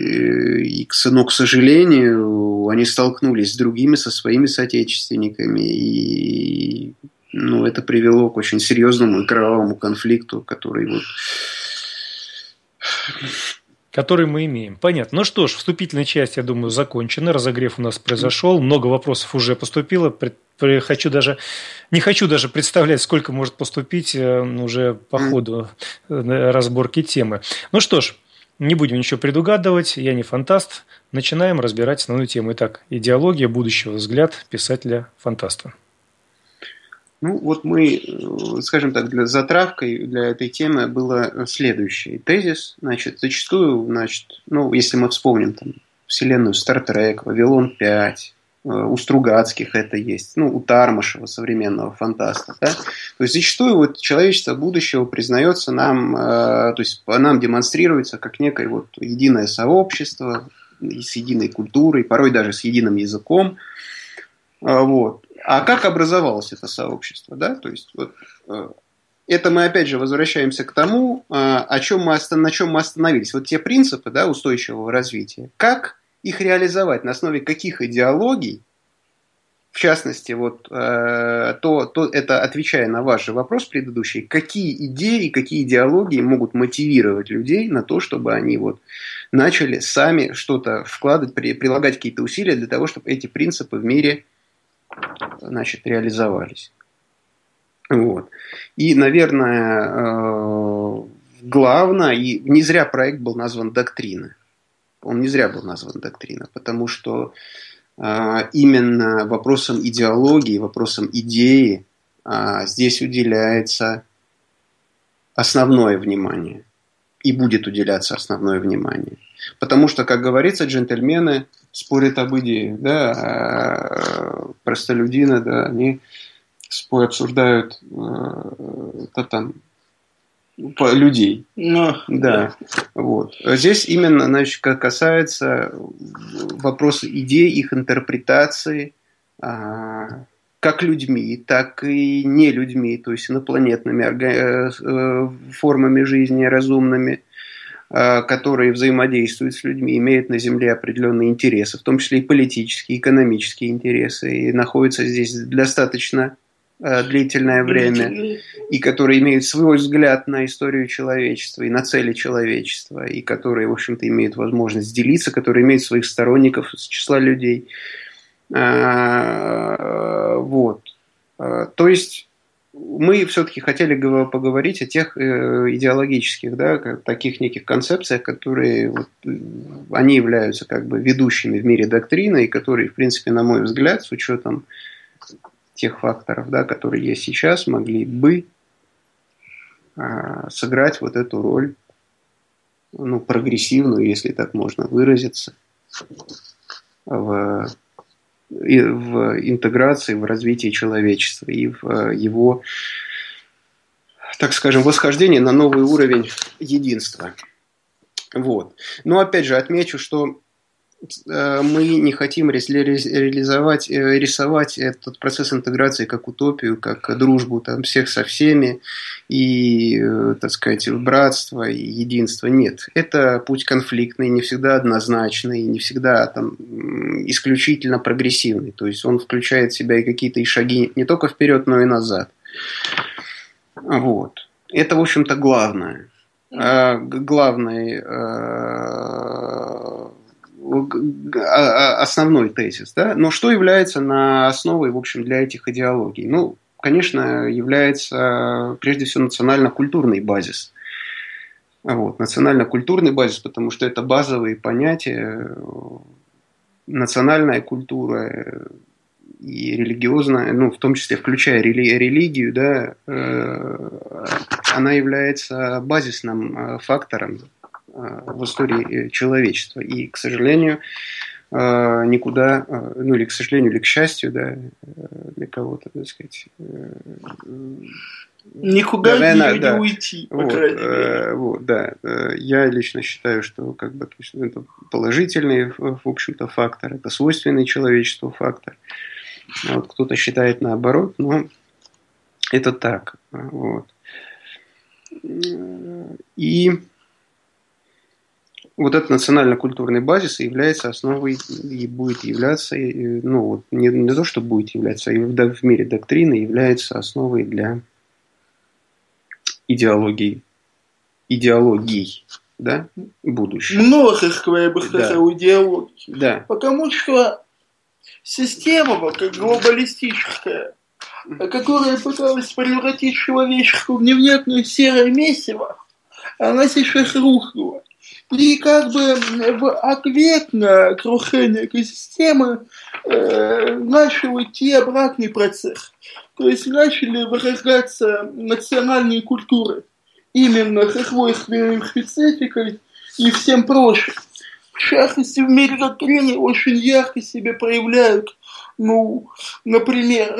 И, но, к сожалению, они столкнулись с другими, со своими соотечественниками, и ну, это привело к очень серьезному и кровавому конфликту, который вот который мы имеем. Понятно. Ну что ж, вступительная часть, я думаю, закончена. Разогрев у нас произошел. Много вопросов уже поступило. Хочу даже, не хочу даже представлять, сколько может поступить э, уже по ходу э, разборки темы. Ну что ж, не будем ничего предугадывать. Я не фантаст. Начинаем разбирать основную тему. Итак, идеология будущего, взгляд писателя-фантаста. Ну, вот мы, э, скажем так, для затравкой для этой темы было следующий тезис. Значит, зачастую, значит, ну, если мы вспомним там вселенную Стартрек, Вавилон 5, э, у Стругацких это есть, ну, у Тармашева, современного фантаста, да? То есть зачастую вот человечество будущего признается нам, э, то есть нам демонстрируется как некое вот единое сообщество с единой культурой, порой даже с единым языком, вот. А как образовалось это сообщество? Да? То есть, вот, э, это мы опять же возвращаемся к тому, э, о чем мы, на чем мы остановились. Вот те принципы да, устойчивого развития. Как их реализовать, на основе каких идеологий, в частности, вот э, то, то это отвечая на ваш же вопрос предыдущий, какие идеи, какие идеологии могут мотивировать людей на то, чтобы они вот начали сами что-то вкладывать, при, прилагать какие-то усилия для того, чтобы эти принципы в мире значит, реализовались. Вот. И, наверное, э, главное, и не зря проект был назван «Доктрина». Он не зря был назван «Доктрина», потому что э, именно вопросам идеологии, вопросам идеи э, здесь уделяется основное внимание. И будет уделяться основное внимание. Потому что, как говорится, джентльмены спорят об идее, да, а простолюдины, да, они спор обсуждают э, там по людей. Но, ну, да. да. Вот. Здесь именно значит, касается вопроса идей, их интерпретации, а, как людьми, так и не людьми, то есть инопланетными э, формами жизни разумными. Э, которые взаимодействуют с людьми, имеют на Земле определенные интересы, в том числе и политические, экономические интересы, и находятся здесь достаточно э, длительное время, и которые имеют свой взгляд на историю человечества и на цели человечества, и которые, в общем-то, имеют возможность делиться, которые имеют своих сторонников из числа людей. Э, вот. То есть мы все-таки хотели поговорить о тех э, идеологических, да, таких неких концепциях, которые вот, они являются как бы ведущими в мире доктрины, и которые, в принципе, на мой взгляд, с учетом тех факторов, да, которые есть сейчас, могли бы а, сыграть вот эту роль, ну, прогрессивную, если так можно выразиться, в и в интеграции, в развитии человечества и в э, его, так скажем, восхождении на новый уровень единства. Вот. Но опять же отмечу, что мы не хотим реализовать, э, рисовать этот процесс интеграции как утопию, как дружбу там, всех со всеми и, э, так сказать, братство и единство. Нет, это путь конфликтный, не всегда однозначный, не всегда там, исключительно прогрессивный. То есть он включает в себя и какие-то шаги не только вперед, но и назад. Вот. Это, в общем-то, главное. Главный основной тезис. Да? Но что является на основой, в общем, для этих идеологий? Ну, конечно, является прежде всего национально-культурный базис. Вот, национально-культурный базис, потому что это базовые понятия, национальная культура и религиозная, ну, в том числе включая рели религию, да, э, она является базисным э, фактором в истории человечества. И, к сожалению, никуда, ну или к сожалению, или к счастью, да, для кого-то, так сказать, Никуда Наверное, не, да. не уйти, по вот, крайней мере. Э, вот, да. Э, я лично считаю, что как бы, то есть, ну, это положительный, в общем-то, фактор, это свойственный человечеству фактор. А вот кто-то считает наоборот, но это так. Вот. И вот этот национально-культурный базис является основой и будет являться, ну вот не, не то, что будет являться, а в мире доктрины является основой для идеологий, идеологий, да, будущего. Многих, я бы сказал, да. идеологий. Да. Потому что система, как глобалистическая, которая пыталась превратить человечество в невнятное серое месиво, она сейчас рухнула. И как бы в ответ на крушение экосистемы э, начал идти обратный процесс. То есть начали вырождаться национальные культуры именно с их свойственной спецификой и всем прочим. В частности, в мире доктрины очень ярко себя проявляют, ну, например,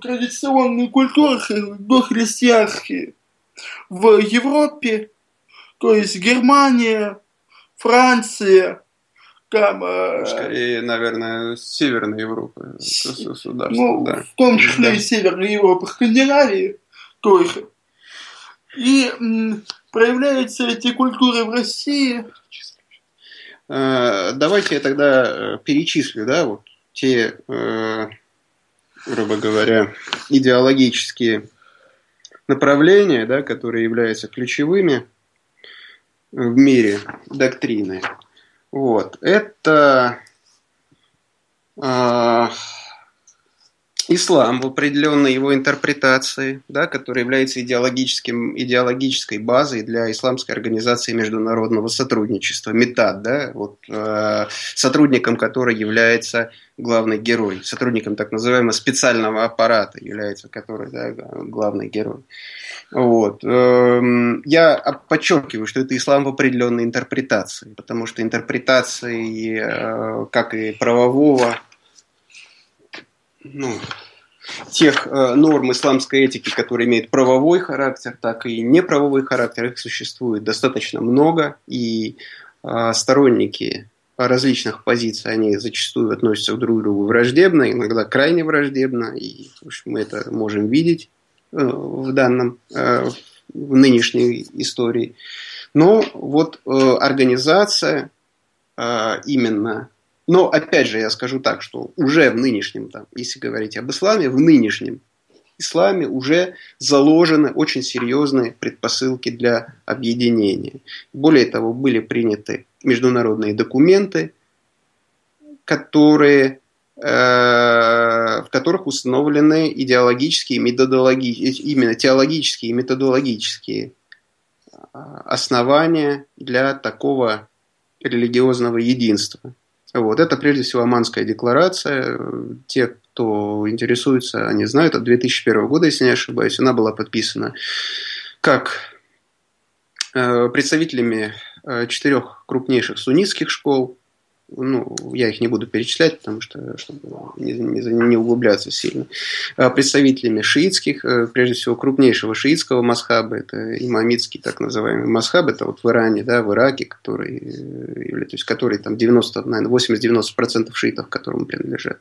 традиционные культуры дохристианские в Европе, то есть Германия, Франция, там... Э, Скорее, наверное, Северной Европы государства. Ну, да. в том числе да. и Северной Европы, Скандинавии тоже. И м, проявляются эти культуры в России. Э, давайте я тогда э, перечислю, да, вот те, грубо говоря, идеологические направления, да, которые являются ключевыми в мире доктрины. Вот. Это э, ислам в определенной его интерпретации, да, который является идеологическим, идеологической базой для исламской организации международного сотрудничества, МИТАД, да, вот, э, сотрудником которой является главный герой, сотрудником так называемого специального аппарата является который да, главный герой. Вот. Эм, я подчеркиваю, что это ислам в определенной интерпретации, потому что интерпретации э, как и правового, ну, тех э, норм исламской этики, которые имеют правовой характер, так и неправовой характер, их существует достаточно много, и э, сторонники различных позиций, они зачастую относятся друг к другу враждебно, иногда крайне враждебно, и в общем, мы это можем видеть. Э, в данном, э, в нынешней истории. Но вот э, организация именно но опять же я скажу так, что уже в нынешнем, там, если говорить об исламе, в нынешнем исламе уже заложены очень серьезные предпосылки для объединения. Более того, были приняты международные документы, которые Э, в которых установлены идеологические, методологические, именно теологические и методологические э, основания для такого религиозного единства. Вот. Это прежде всего Аманская декларация. Те, кто интересуется, они знают, от 2001 года, если не ошибаюсь, она была подписана как э, представителями четырех крупнейших суннитских школ, ну, я их не буду перечислять, потому что, чтобы не, не, не углубляться сильно, а представителями шиитских, э, прежде всего крупнейшего шиитского масхаба, это имамитский так называемый масхаб, это вот в Иране, да, в Ираке, который, э, то есть, который там 90, наверное, 80-90% шиитов, которому принадлежат.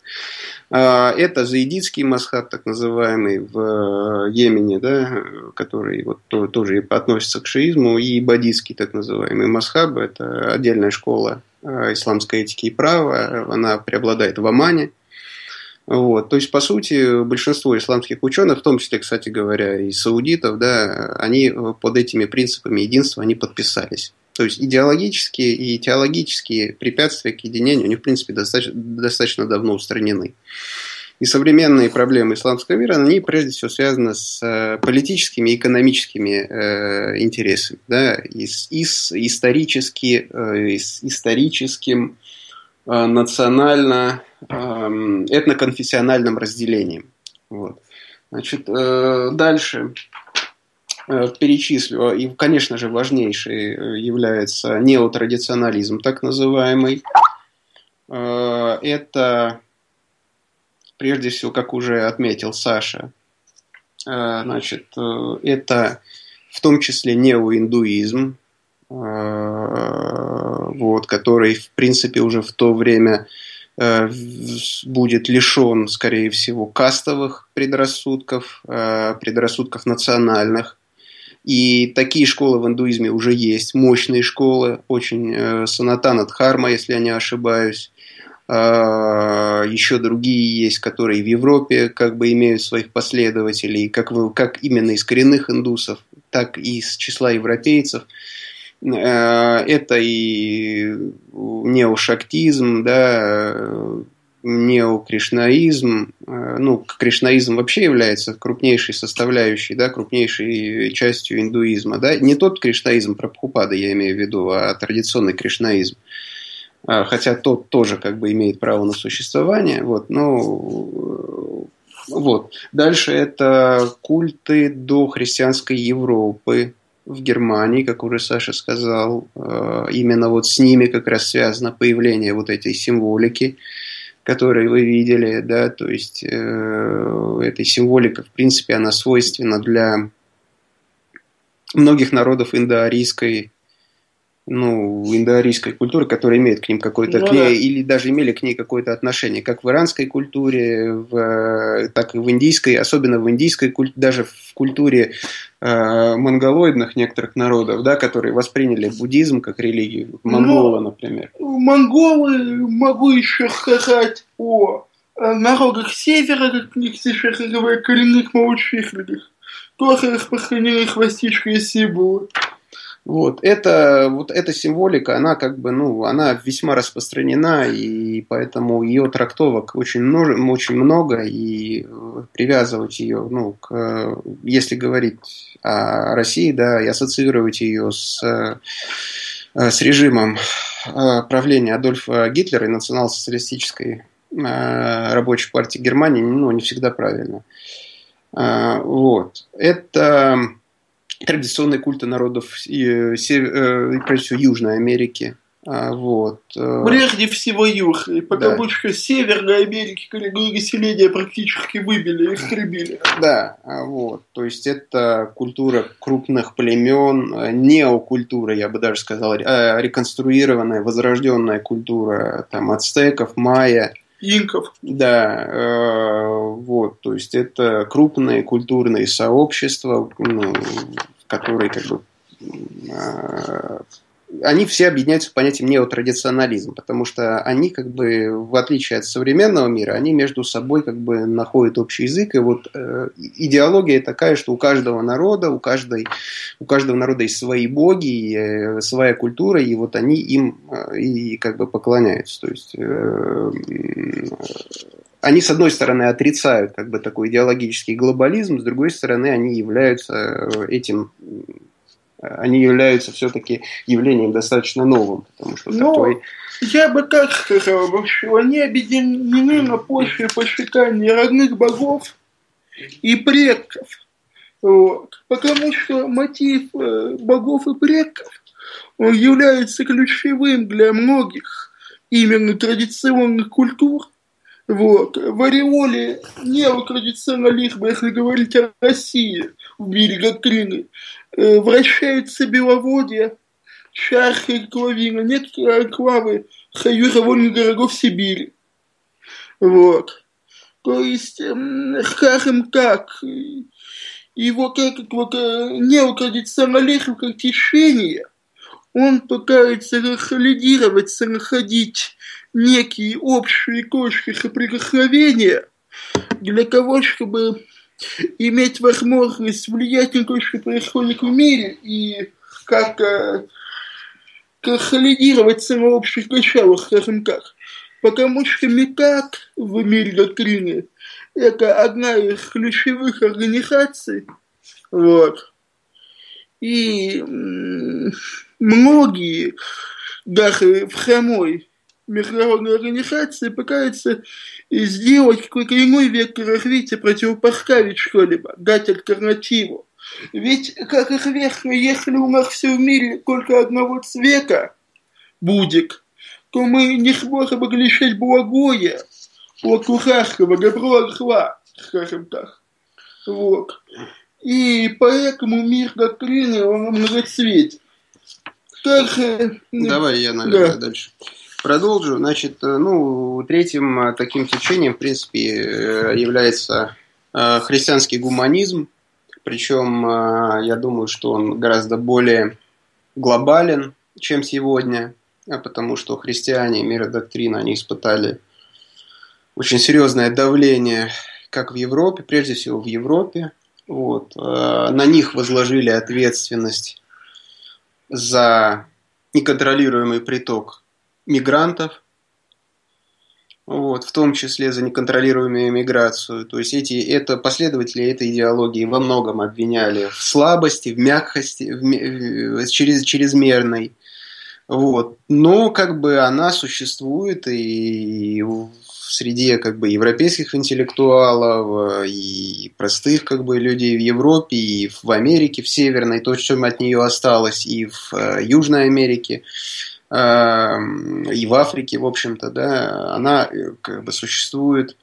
А, это заидитский масхаб, так называемый, в Йемене, да, который вот тоже относится к шиизму, и бадийский так называемый масхаб, это отдельная школа Э, исламской этики и права, она преобладает в Омане. Вот. То есть, по сути, большинство исламских ученых, в том числе, кстати говоря, и саудитов, да, они под этими принципами единства они подписались. То есть идеологические и теологические препятствия к единению, они, в принципе, достаточно, достаточно давно устранены. И современные проблемы исламского мира, они прежде всего связаны с э, политическими и экономическими э, интересами, да, и с, и с исторически, э, и с историческим, э, национально, э, этноконфессиональным разделением. Вот. Значит, э, дальше э, перечислю. И, конечно же, важнейший э, является неотрадиционализм, так называемый. Это прежде всего, как уже отметил Саша, э, значит, э, это в том числе неоиндуизм, э, вот, который, в принципе, уже в то время будет лишен, скорее всего, кастовых предрассудков, предрассудков национальных. И такие школы в индуизме уже есть, мощные школы, очень Санатана Дхарма, если я не ошибаюсь, еще другие есть, которые в Европе как бы имеют своих последователей, как, как именно из коренных индусов, так и из числа европейцев. А, это и неошактизм, да, неокришнаизм. А, ну, кришнаизм вообще является крупнейшей составляющей, да, крупнейшей частью индуизма. Да? Не тот кришнаизм Прабхупада, я имею в виду, а традиционный кришнаизм. А, хотя тот тоже как бы имеет право на существование. Вот, ну, вот. Дальше это культы до христианской Европы в Германии, как уже Саша сказал. А, именно вот с ними как раз связано появление вот этой символики, которые вы видели, да, то есть э, этой символика, в принципе, она свойственна для многих народов индоарийской ну, индоарийской культуры, которая имеет к ним какое-то, ну, к ней, да. или даже имели к ней какое-то отношение, как в иранской культуре, в, так и в индийской, особенно в индийской культуре, даже в культуре э, монголоидных некоторых народов, да, которые восприняли буддизм как религию, монголы, ну, например. Монголы, могу еще сказать о народах севера, как них сейчас называют, коренных малочисленных, тоже распространены хвостичка и символы. Вот, это, вот эта символика, она как бы, ну, она весьма распространена, и поэтому ее трактовок очень много, очень много и привязывать ее, ну, к, если говорить о России, да, и ассоциировать ее с, с режимом э, правления Адольфа Гитлера и национал-социалистической э, рабочей партии Германии, ну, не всегда правильно. Э, вот. Это традиционные культы народов э, э, прежде всего Южной Америки. А, вот. Э, прежде всего Южной, потому да. что Северной Америки коренное население практически выбили, истребили. Да, а, вот. То есть это культура крупных племен, неокультура, я бы даже сказал, реконструированная, возрожденная культура там, ацтеков, майя, инков. Да, э, вот, то есть это крупные культурные сообщества, ну, которые как бы э, они все объединяются в понятием неотрадиционализм, потому что они, как бы, в отличие от современного мира, они между собой как бы находят общий язык. И вот э, идеология такая, что у каждого народа, у, каждой, у каждого народа есть свои боги, и, э, своя культура, и вот они им э, и как бы поклоняются. То есть э, они, с одной стороны, отрицают как бы такой идеологический глобализм, с другой стороны, они являются э, этим они являются все-таки явлением достаточно новым, потому что ну, такой... Я бы так сказал, что они объединены на почве почитания родных богов и предков. Вот. Потому что мотив э, богов и предков он является ключевым для многих именно традиционных культур. Вот. В ореоле неотрадиционализма, если говорить о России в мире доктрины, Э, вращается беловодье, шархи клавина, некоторые анклавы Союза вольных городов Сибири. Вот. То есть, эм, скажем так, и вот этот вот э, неотрадиционализм как течение, он пытается консолидировать, находить некие общие точки соприкосновения для того, чтобы иметь возможность влиять на то, что происходит в мире, и как консолидировать самообщих началах, скажем так. Потому что МИКАК в мире доктрины – это одна из ключевых организаций, вот. И многие, даже в самой международной организации пытаются сделать какой-то иной вектор развития, противопоставить что-либо, дать альтернативу. Ведь, как известно, если у нас все в мире только одного цвета будет, то мы не сможем отличать благое от ужасного, добро от зла, скажем так. Вот. И поэтому мир доктрины, он многоцветен. Также... Давай я, наверное, да. дальше продолжу. Значит, ну, третьим таким течением, в принципе, является христианский гуманизм. Причем, я думаю, что он гораздо более глобален, чем сегодня, потому что христиане, миродоктрина, они испытали очень серьезное давление как в Европе, прежде всего в Европе, вот. Э, на них возложили ответственность за неконтролируемый приток мигрантов, вот, в том числе за неконтролируемую миграцию. То есть эти, это последователи этой идеологии во многом обвиняли в слабости, в мягкости, в, через, чрезмерной. Вот. Но как бы она существует и в среде как бы европейских интеллектуалов и простых как бы людей в Европе и в Америке, в Северной, то, что от нее осталось, и в э, Южной Америке и в Африке, в общем-то, да, она э, как бы существует,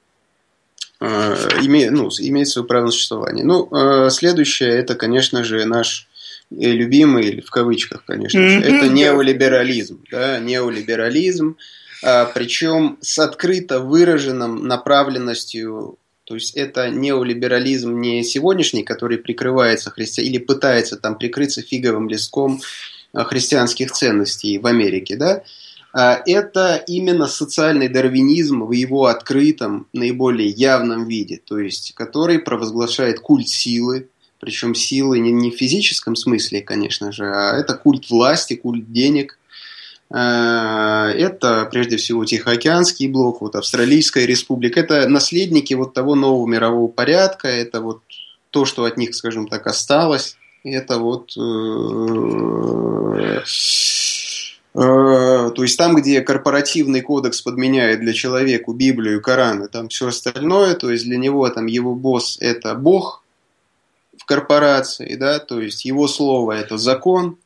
имеет, ну, имеет свое право на существование. Ну, следующее, это, конечно же, наш любимый, в кавычках, конечно же, это неолиберализм. Да, неолиберализм, а, причем с открыто выраженным направленностью то есть это неолиберализм не сегодняшний, который прикрывается христи... или пытается там прикрыться фиговым листком христианских ценностей в Америке, да? А, это именно социальный дарвинизм в его открытом, наиболее явном виде, то есть который провозглашает культ силы, причем силы не, не в физическом смысле, конечно же, а это культ власти, культ денег, Э, это прежде всего Тихоокеанский блок, вот Австралийская республика. Это наследники вот того нового мирового порядка, это вот то, что от них, скажем так, осталось. Это вот э, э, то есть там, где корпоративный кодекс подменяет для человека Библию, Коран и там все остальное, то есть для него там его босс это Бог в корпорации, да, то есть его слово это закон,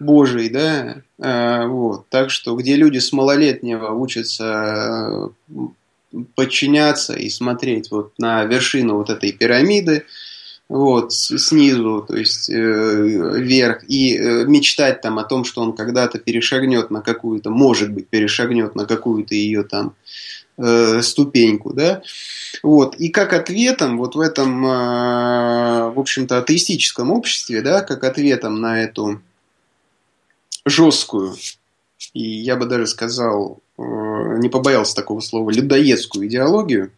Божий, да, а, вот, так что где люди с малолетнего учатся э, подчиняться и смотреть вот на вершину вот этой пирамиды, вот, снизу, то есть э, вверх, и э, мечтать там о том, что он когда-то перешагнет на какую-то, может быть, перешагнет на какую-то ее там э, ступеньку, да, вот, и как ответом вот в этом, э, в общем-то, атеистическом обществе, да, как ответом на эту жесткую, и я бы даже сказал, э, не побоялся такого слова, людоедскую идеологию,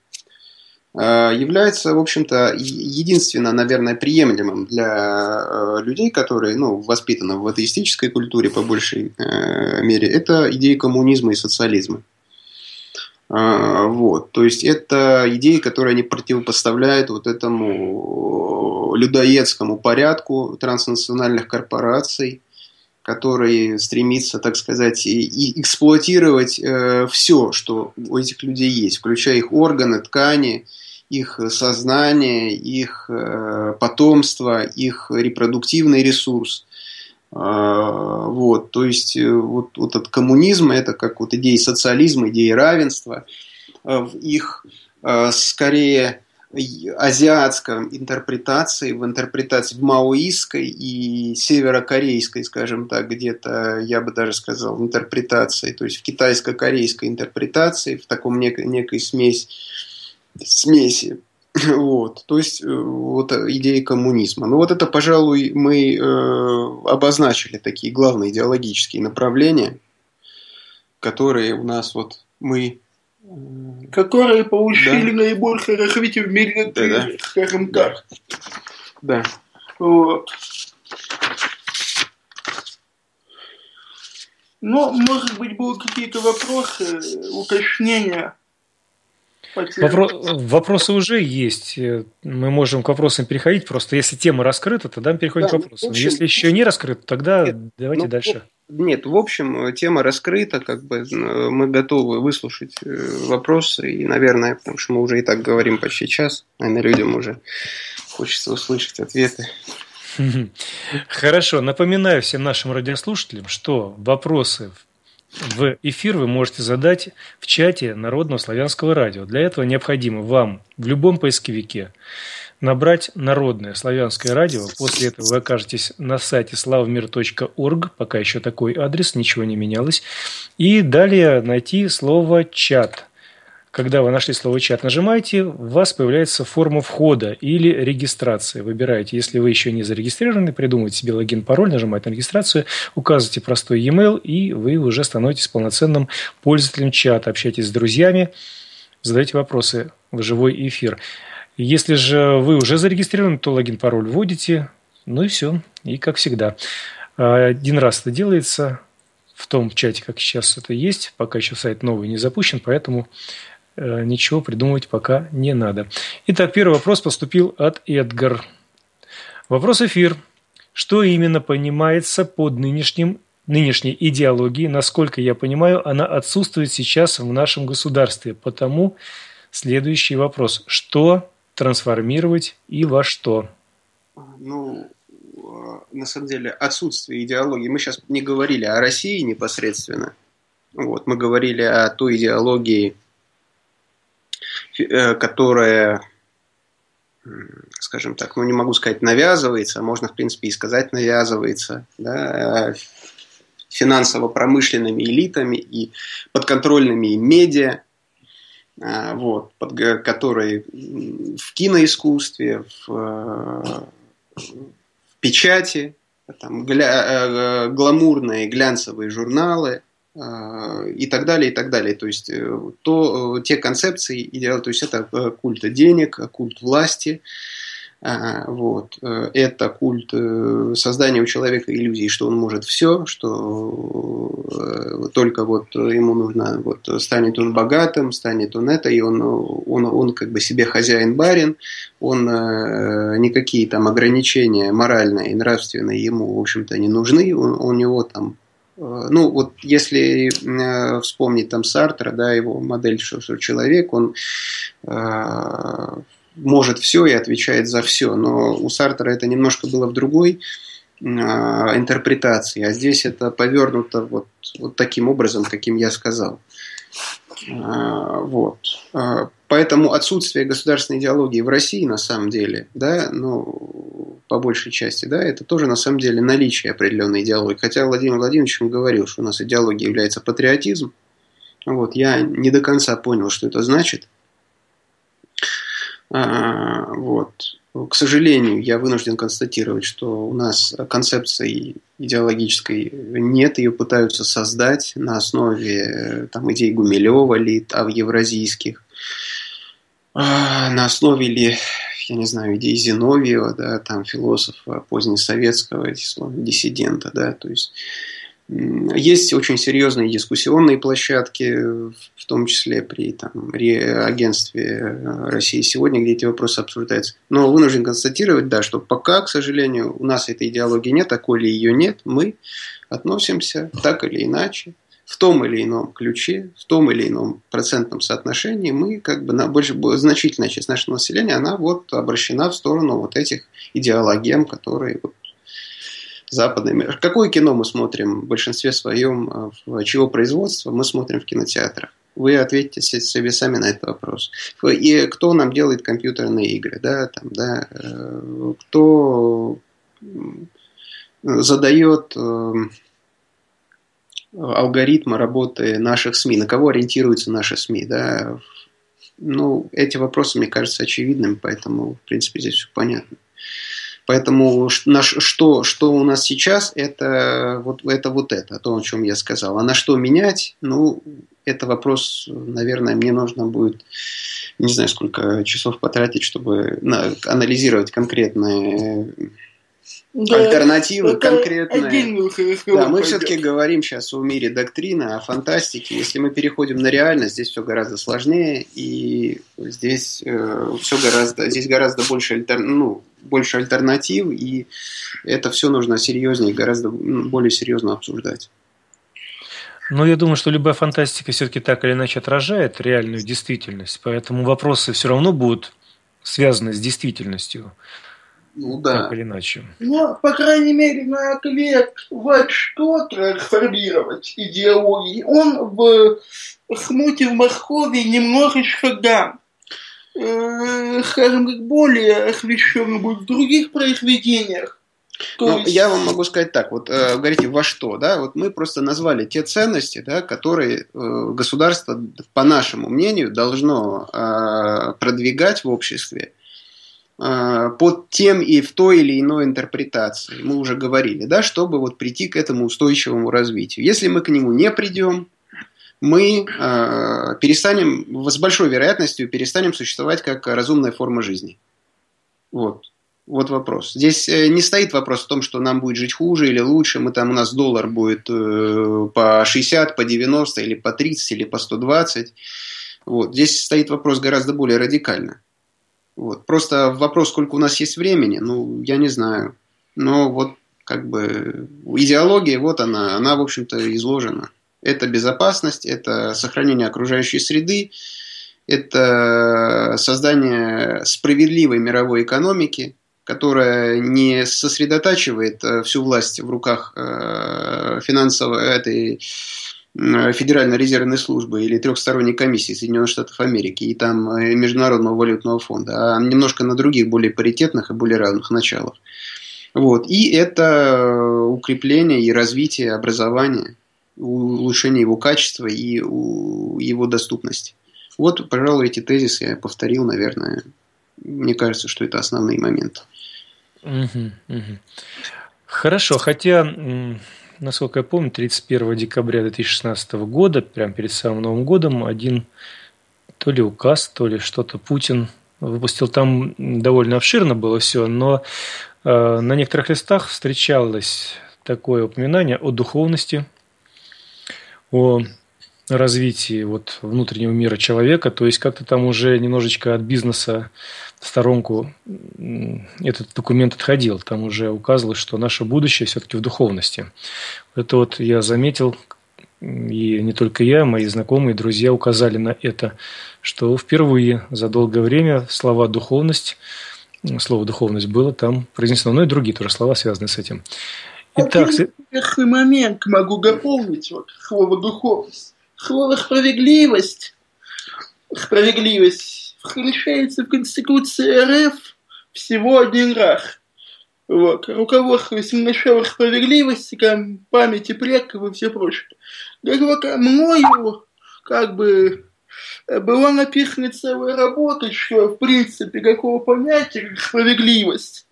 является, в общем-то, единственно, наверное, приемлемым для э, людей, которые ну, воспитаны в атеистической культуре по большей мере, это идея коммунизма и социализма. Вот. То есть это идеи, которые они противопоставляют вот этому людоедскому порядку транснациональных корпораций, который стремится, так сказать, и эксплуатировать э, все, что у этих людей есть, включая их органы, ткани, их сознание, их э, потомство, их репродуктивный ресурс. Э, вот, то есть э, вот, вот этот коммунизм, это как вот идеи социализма, идеи равенства, э, в их э, скорее азиатской интерпретации, в интерпретации в маоистской и северокорейской, скажем так, где-то, я бы даже сказал, интерпретации, то есть в китайско-корейской интерпретации, в таком нек- некой смесь, смеси. <laughs> Вот, то есть э, вот идея коммунизма. Ну вот это, пожалуй, мы э, обозначили такие главные идеологические направления, которые у нас вот мы которые получили да. наибольшее развитие в мире, да, да. скажем так. Да. Вот. Но, может быть, будут какие-то вопросы, уточнения. Вопро... Вопросы уже есть. Мы можем к вопросам переходить. Просто если тема раскрыта, тогда мы переходим да, к вопросам. Общем, если еще не раскрыта, тогда нет, давайте ну, дальше. Нет, в общем, тема раскрыта, как бы мы готовы выслушать э, вопросы, и, наверное, потому что мы уже и так говорим почти час, наверное, людям уже хочется услышать ответы. <laughs> Хорошо, напоминаю всем нашим радиослушателям, что вопросы в эфир вы можете задать в чате Народного славянского радио. Для этого необходимо вам в любом поисковике набрать «Народное славянское радио». После этого вы окажетесь на сайте slavmir.org, пока еще такой адрес, ничего не менялось. И далее найти слово «чат». Когда вы нашли слово «чат», нажимаете, у вас появляется форма входа или регистрации. Выбираете, если вы еще не зарегистрированы, придумываете себе логин, пароль, нажимаете на регистрацию, указываете простой e-mail, и вы уже становитесь полноценным пользователем чата, общаетесь с друзьями, задаете вопросы в живой эфир. Если же вы уже зарегистрированы, то логин, пароль вводите, ну и все. И как всегда. Один раз это делается в том чате, как сейчас это есть, пока еще сайт новый не запущен, поэтому ничего придумывать пока не надо. Итак, первый вопрос поступил от Эдгар. Вопрос эфир. Что именно понимается под нынешним, нынешней идеологией? Насколько я понимаю, она отсутствует сейчас в нашем государстве. Потому следующий вопрос. Что трансформировать и во что? Ну, э, на самом деле, отсутствие идеологии. Мы сейчас не говорили о России непосредственно. Вот, мы говорили о той идеологии, Э, которая, скажем так, ну не могу сказать навязывается, а можно в принципе и сказать навязывается, да, финансово-промышленными элитами и подконтрольными медиа, а, вот, под, которые в киноискусстве, в, в печати, там, гля, э, гламурные глянцевые журналы – и так далее, и так далее. То есть э, то, э, те концепции, идеалы, то есть это э, культ денег, культ власти, вот. Это культ создания у человека иллюзии, что он может все, что только вот ему нужно, вот станет он богатым, станет он это, и он, он, он как бы себе хозяин-барин, он никакие там ограничения моральные и нравственные ему, в общем-то, не нужны, он, у него там Э, ну, вот если э, вспомнить там Сартра, да, его модель, что, что человек, он э, может все и отвечает за все. Но у Сартра это немножко было в другой э, интерпретации, а здесь это повернуто вот, вот таким образом, каким я сказал. Э, вот. Э, поэтому отсутствие государственной идеологии в России на самом деле, да, ну, по большей части, да, это тоже на самом деле наличие определенной идеологии. Хотя Владимир Владимирович говорил, что у нас идеология является патриотизм. Вот, я не до конца понял, что это значит. А, вот. К сожалению, я вынужден констатировать, что у нас концепции идеологической нет, ее пытаются создать на основе там, идей Гумилева или там, евразийских, а, на основе ли, я не знаю, идей Зиновьева, да, там философа позднесоветского, диссидента, да, то есть есть очень серьезные дискуссионные площадки, в том числе при там, агентстве э, России сегодня, где эти вопросы обсуждаются. Но вынужден констатировать, да, что пока, к сожалению, у нас этой идеологии нет, а коли ее нет, мы относимся так или иначе в том или ином ключе, в том или ином процентном соотношении, мы как бы на больше, значительная часть нашего населения, она вот обращена в сторону вот этих идеологем, которые вот западный мир. Какое кино мы смотрим в большинстве своем, э, в чего производства, мы смотрим в кинотеатрах? Вы ответьте себе сами на этот вопрос. И кто нам делает компьютерные игры, да, там, да, э, кто задает алгоритмы работы наших СМИ, на кого ориентируются наши СМИ, да, ну, эти вопросы, мне кажется, очевидными, поэтому, в принципе, здесь все понятно. Поэтому что, что у нас сейчас, это вот, это вот это, то, о чем я сказал. А на что менять, ну, это вопрос, наверное, мне нужно будет, не знаю, сколько часов потратить, чтобы анализировать конкретные да, альтернативы конкретные. Да, мы все-таки говорим сейчас о мире доктрины, о фантастике. Если мы переходим на реальность, здесь все гораздо сложнее, и здесь э, все гораздо, здесь гораздо больше, альтер, ну, больше альтернатив, и это все нужно серьезнее, гораздо более серьезно обсуждать. Но я думаю, что любая фантастика все-таки так или иначе отражает реальную действительность, поэтому вопросы все равно будут связаны с действительностью. Ну да. Так или иначе. Ну, по крайней мере, на ответ что трансформировать идеологии, он в хмуте в Московии немножечко да. Э, скажем, как более освещен будет в других произведениях. То ну, есть... Я вам могу сказать так, вот э, говорите, во что, да, вот мы просто назвали те ценности, да, которые э, государство, по нашему мнению, должно э, продвигать в обществе э, под тем и в той или иной интерпретации, мы уже говорили, да, чтобы вот прийти к этому устойчивому развитию. Если мы к нему не придем, мы э, перестанем, с большой вероятностью перестанем существовать как разумная форма жизни. Вот. Вот вопрос. Здесь э, не стоит вопрос в том, что нам будет жить хуже или лучше. Мы там, у нас доллар будет э, по 60, по 90 или по 30 или по 120. Вот. Здесь стоит вопрос гораздо более радикально. Вот. Просто вопрос, сколько у нас есть времени, ну, я не знаю. Но вот как бы идеология, вот она, она, в общем-то, изложена. Это безопасность, это сохранение окружающей среды, это создание справедливой мировой экономики, которая не сосредотачивает э, всю власть в руках э, финансовой этой Федеральной резервной службы или трехсторонней комиссии Соединенных Штатов Америки и там э, Международного валютного фонда, а немножко на других более паритетных и более равных началах. Вот. И это укрепление и развитие образования, улучшение его качества и его доступности. Вот, пожалуй, эти тезисы я повторил, наверное. Мне кажется, что это основные моменты. Хорошо, хотя, насколько я помню, 31 декабря 2016 года, прямо перед самым Новым годом, один то ли указ, то ли что-то Путин выпустил. Там довольно обширно было все, но э, на некоторых листах встречалось такое упоминание о духовности, о развитии вот внутреннего мира человека, то есть как-то там уже немножечко от бизнеса сторонку этот документ отходил. Там уже указывалось, что наше будущее все-таки в духовности. Это вот я заметил, и не только я, мои знакомые, друзья указали на это, что впервые за долгое время слова «духовность», слово «духовность» было там произнесено, ну и другие тоже слова, связанные с этим. Итак, Один момент могу дополнить вот, слово «духовность». Слово «справедливость», справедливость включается в Конституции РФ всего один раз. Вот. Руководствуясь началом справедливости, памяти предков и все прочее. Как мною, как бы, была написана целая работа, что, в принципе, какого понятия, справедливость,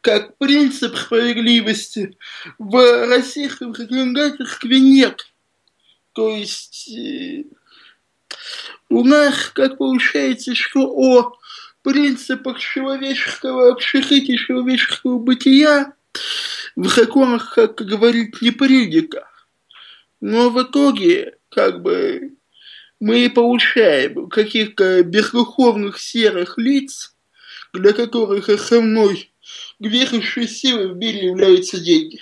как принцип справедливости в российском законодательстве нет. То есть э, у нас, как получается, что о принципах человеческого общежития, человеческого бытия в законах, как говорит, не принято. Но в итоге, как бы, мы получаем каких-то бездуховных серых лиц, для которых основной движущей силой в мире являются деньги.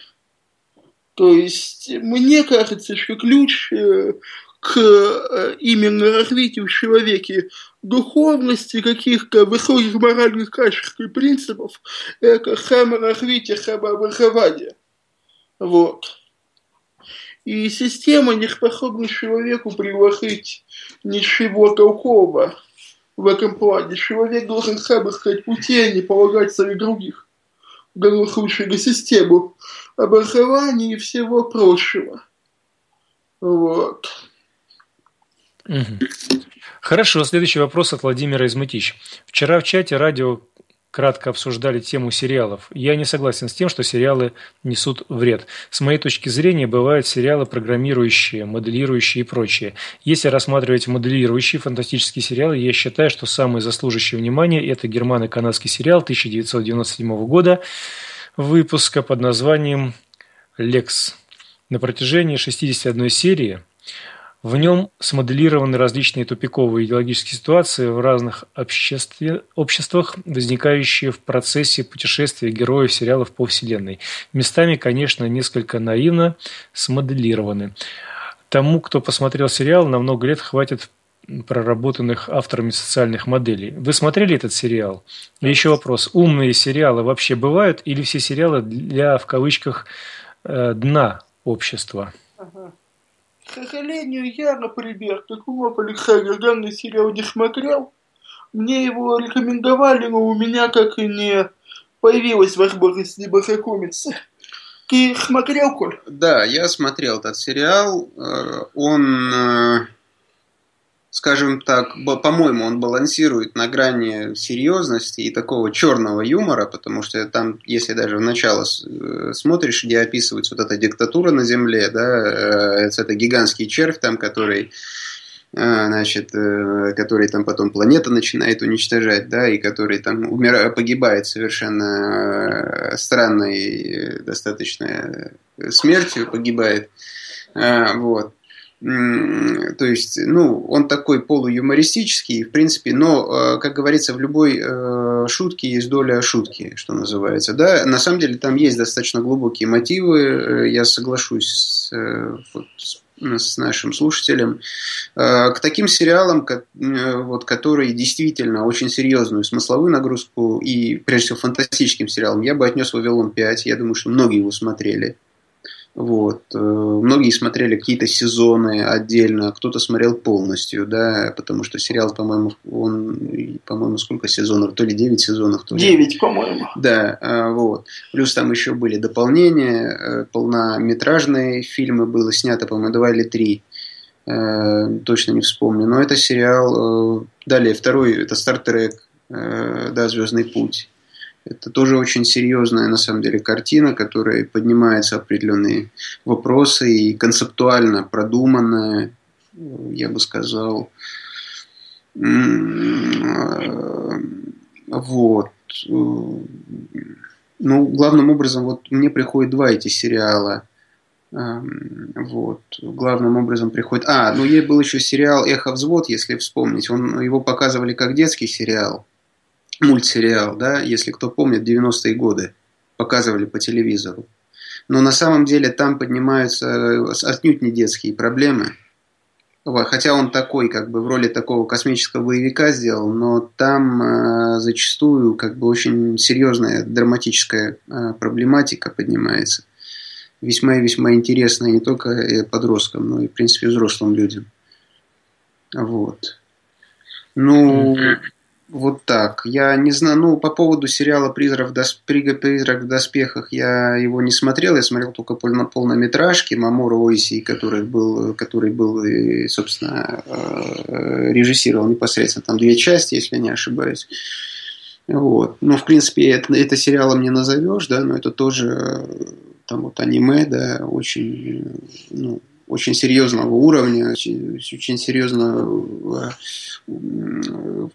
То есть мне кажется, что ключ э, к э, именно развитию в человеке духовности, каких-то высоких моральных качеств и принципов, это саморазвитие, самообразование. Вот. И система не способна человеку приложить ничего толкового в этом плане. Человек должен сам искать пути, а не полагать своих других. В данном случае на систему образования и всего прочего. Вот. Хорошо, следующий вопрос от Владимира Измытищ. Вчера в чате радио кратко обсуждали тему сериалов. Я не согласен с тем, что сериалы несут вред. С моей точки зрения, бывают сериалы программирующие, моделирующие и прочее. Если рассматривать моделирующие фантастические сериалы, я считаю, что самый заслуживающий внимания – это германо-канадский сериал 1997 года выпуска под названием «Лекс». На протяжении 61 серии в нем смоделированы различные тупиковые идеологические ситуации в разных обществе, обществах, возникающие в процессе путешествия героев сериалов по вселенной. Местами, конечно, несколько наивно смоделированы. Тому, кто посмотрел сериал, на много лет хватит проработанных авторами социальных моделей. Вы смотрели этот сериал? И еще вопрос. Умные сериалы вообще бывают или все сериалы для, в кавычках, э, дна общества? Ага. К сожалению, я, например, такого Александр данный сериал не смотрел. Мне его рекомендовали, но у меня как и не появилась возможность с ним ознакомиться. Ты смотрел, Коль? Да, я смотрел этот сериал. Э, он э, скажем так, по-моему, он балансирует на грани серьезности и такого черного юмора, потому что там, если даже в начало э, смотришь, где описывается вот эта диктатура на Земле, да, э, это гигантский червь там, который э, значит, который там потом планета начинает уничтожать, да, и который там умирает, погибает совершенно странной достаточно смертью, погибает, вот. То есть, ну, он такой полуюмористический, в принципе, но, э, как говорится, в любой э, шутке есть доля шутки, что называется. Да? На самом деле там есть достаточно глубокие мотивы, э, я соглашусь с, вот, с нашим слушателем, к таким сериалам, вот, которые действительно очень серьезную смысловую нагрузку и, прежде всего, фантастическим сериалом, я бы отнес «Вавилон 5», я думаю, что многие его смотрели. Вот. Э, многие смотрели какие-то сезоны отдельно, кто-то смотрел полностью, да, потому что сериал, по-моему, он, по-моему, сколько сезонов, то ли 9 сезонов, то ли... 9, по-моему. Да, э, вот. Плюс там еще были дополнения, э, полнометражные фильмы было снято, по-моему, 2 или 3 точно не вспомню. Но это сериал. Далее, второй, это Стартрек, да, Звездный путь. Это тоже очень серьезная, на самом деле, картина, которая поднимается определенные вопросы и концептуально продуманная, я бы сказал. Вот. Ну, главным образом, вот мне приходят два эти сериала. Вот. Главным образом приходит... А, ну, был еще сериал «Эхо взвод», если вспомнить. Он, его показывали как детский сериал мультсериал, да, если кто помнит, 90-е годы показывали по телевизору. Но на самом деле там поднимаются э, отнюдь не детские проблемы. Хотя он такой, как бы в роли такого космического боевика сделал, но там э, зачастую как бы очень серьезная драматическая э, проблематика поднимается. Весьма и весьма интересная не только э, подросткам, но и, в принципе, взрослым людям. Вот. Ну, вот так. Я не знаю, ну, по поводу сериала «Призрак в, дос... «Призрак в доспехах» я его не смотрел, я смотрел только полно... полнометражки Мамора Ойси, который был, который был, собственно, э, режиссировал непосредственно там две части, если не ошибаюсь. Вот. Ну, в принципе, это, это сериалом не назовешь, да, но это тоже там вот аниме, да, очень, ну, очень серьезного уровня, очень, очень серьезного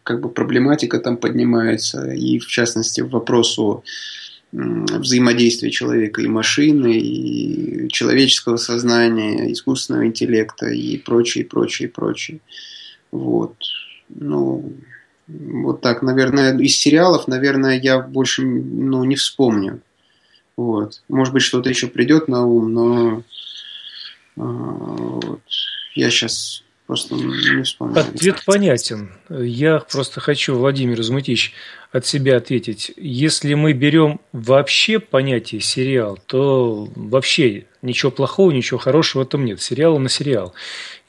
как бы проблематика там поднимается, и в частности вопрос о взаимодействия человека и машины, и человеческого сознания, искусственного интеллекта и прочее, прочее, прочее. Вот. Ну, вот так, наверное, из сериалов, наверное, я больше ну, не вспомню. Вот. Может быть, что-то еще придет на ум, но вот. Я сейчас просто не вспомню. Ответ понятен. Я просто хочу, Владимир Измутич, от себя ответить. Если мы берем вообще понятие сериал, то вообще ничего плохого, ничего хорошего в этом нет. Сериал на сериал.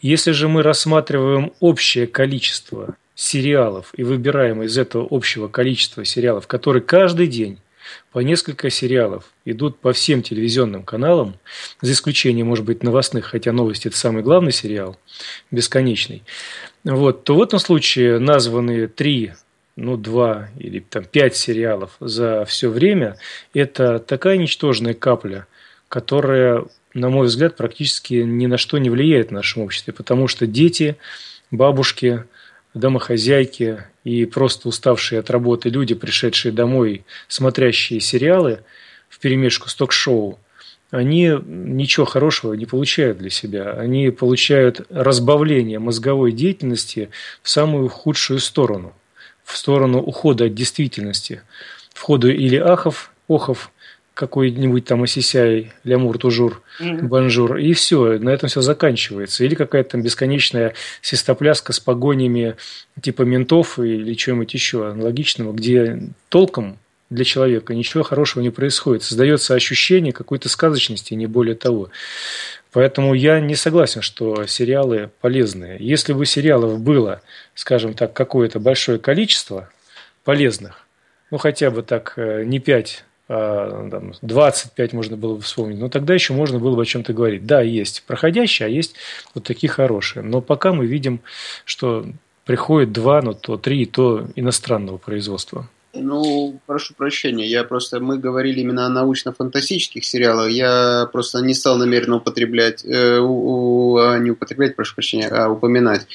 Если же мы рассматриваем общее количество сериалов и выбираем из этого общего количества сериалов, которые каждый день по несколько сериалов идут по всем телевизионным каналам, за исключением, может быть, новостных, хотя новости – это самый главный сериал, бесконечный, вот, то в этом случае названные три ну, два или там пять сериалов за все время – это такая ничтожная капля, которая, на мой взгляд, практически ни на что не влияет в нашем обществе, потому что дети, бабушки – домохозяйки и просто уставшие от работы люди, пришедшие домой, смотрящие сериалы, в перемешку с ток-шоу, они ничего хорошего не получают для себя. Они получают разбавление мозговой деятельности в самую худшую сторону, в сторону ухода от действительности, входа или ахов, охов, какой-нибудь там Осисяй, l'amour, toujours, bonjour, и все, на этом все заканчивается. Или какая-то там бесконечная свистопляска с погонями типа ментов или чего-нибудь еще аналогичного, где толком для человека ничего хорошего не происходит. Создается ощущение какой-то сказочности, не более того. Поэтому я не согласен, что сериалы полезные. Если бы сериалов было, скажем так, какое-то большое количество полезных, ну хотя бы так э, не 5, а там, 25 можно было бы вспомнить, но тогда еще можно было бы о чем-то говорить. Да, есть проходящие, а есть вот такие хорошие. Но пока мы видим, что приходит два, но то три, то иностранного производства. Ну, прошу прощения, я просто, мы говорили именно о научно-фантастических сериалах, я просто не стал намеренно употреблять, э, у, а, не употреблять, прошу прощения, а упоминать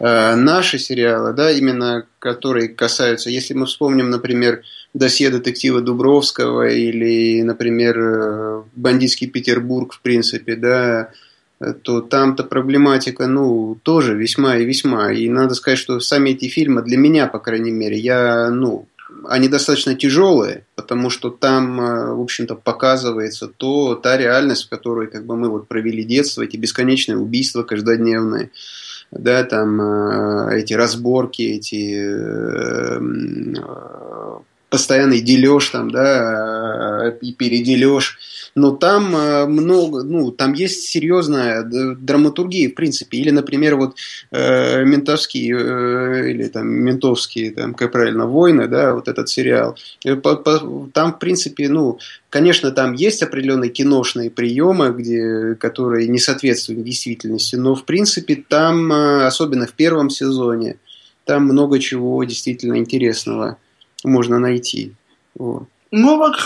э, наши сериалы, да, именно которые касаются, если мы вспомним, например, досье детектива Дубровского или, например, э, бандитский Петербург, в принципе, да, то там-то проблематика, ну, тоже весьма и весьма. И надо сказать, что сами эти фильмы, для меня, по крайней мере, я, ну, они достаточно тяжелые, потому что там, э, в общем-то, показывается то, та реальность, в которой как бы, мы вот провели детство, эти бесконечные убийства каждодневные, да, там э, эти разборки, эти э, постоянный дележ там, да, и передележ но там э, много, ну, там есть серьезная драматургия, в принципе. Или, например, вот э, ментовские, э, или там ментовские, там, как правильно, войны, да, вот этот сериал. Э, по, по, там, в принципе, ну, конечно, там есть определенные киношные приемы, где, которые не соответствуют действительности, но, в принципе, там, э, особенно в первом сезоне, там много чего действительно интересного можно найти. Вот. Ну, вот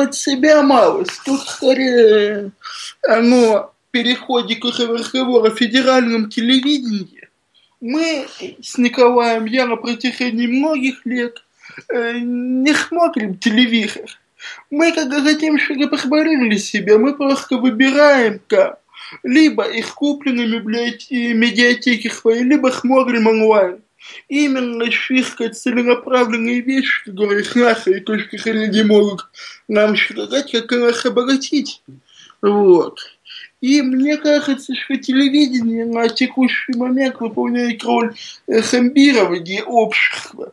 от себя малость. Тут скорее оно переходе к разговору о федеральном телевидении. Мы с Николаем я на протяжении многих лет э, не смотрим телевизор. Мы, как чтобы похвалили себя, мы просто выбираем как. Либо их купленными, блядь, медиатеки свои, либо смотрим онлайн. Именно фишка целенаправленные вещи, которые с нашей точки зрения могут нам сказать, как нас обогатить. Вот. И мне кажется, что телевидение на текущий момент выполняет роль зомбирования общества.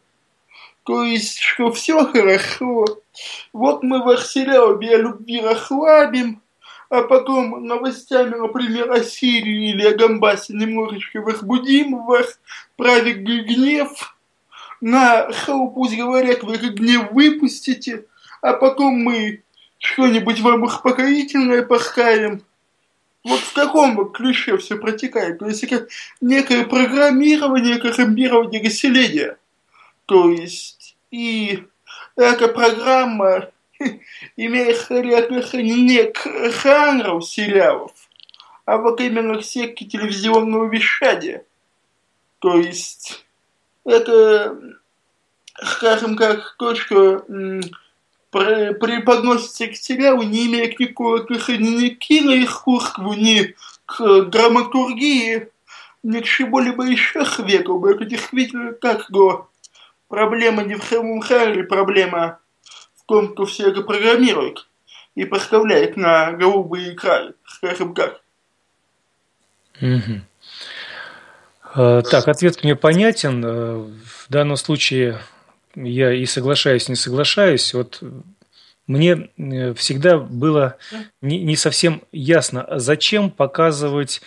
То есть, что все хорошо. Вот мы ваш сериал «О любви» расслабим, а потом новостями, например, о Сирии или о Гамбасе немножечко возбудим вас, правик гнев, на шоу пусть говорят, вы гнев выпустите, а потом мы что-нибудь вам успокоительное поставим. Вот в таком вот ключе все протекает. То есть как некое программирование, коррумпирование населения. То есть и эта программа имеет отношение к жанру сериалов, а вот именно к секте телевизионного вещания. То есть это, скажем как, то, что преподносится к сериалу, не имея никакого отношения ни к киноискусству, ни к драматургии, ни к чему-либо еще свету. Это действительно как го проблема не в самом жанре, проблема том, кто все это программирует и поставляет на голубые экраны, скажем так. Угу. Так, ответ мне понятен. Э, в данном случае я и соглашаюсь, не соглашаюсь. Вот мне э, всегда было не совсем ясно, зачем показывать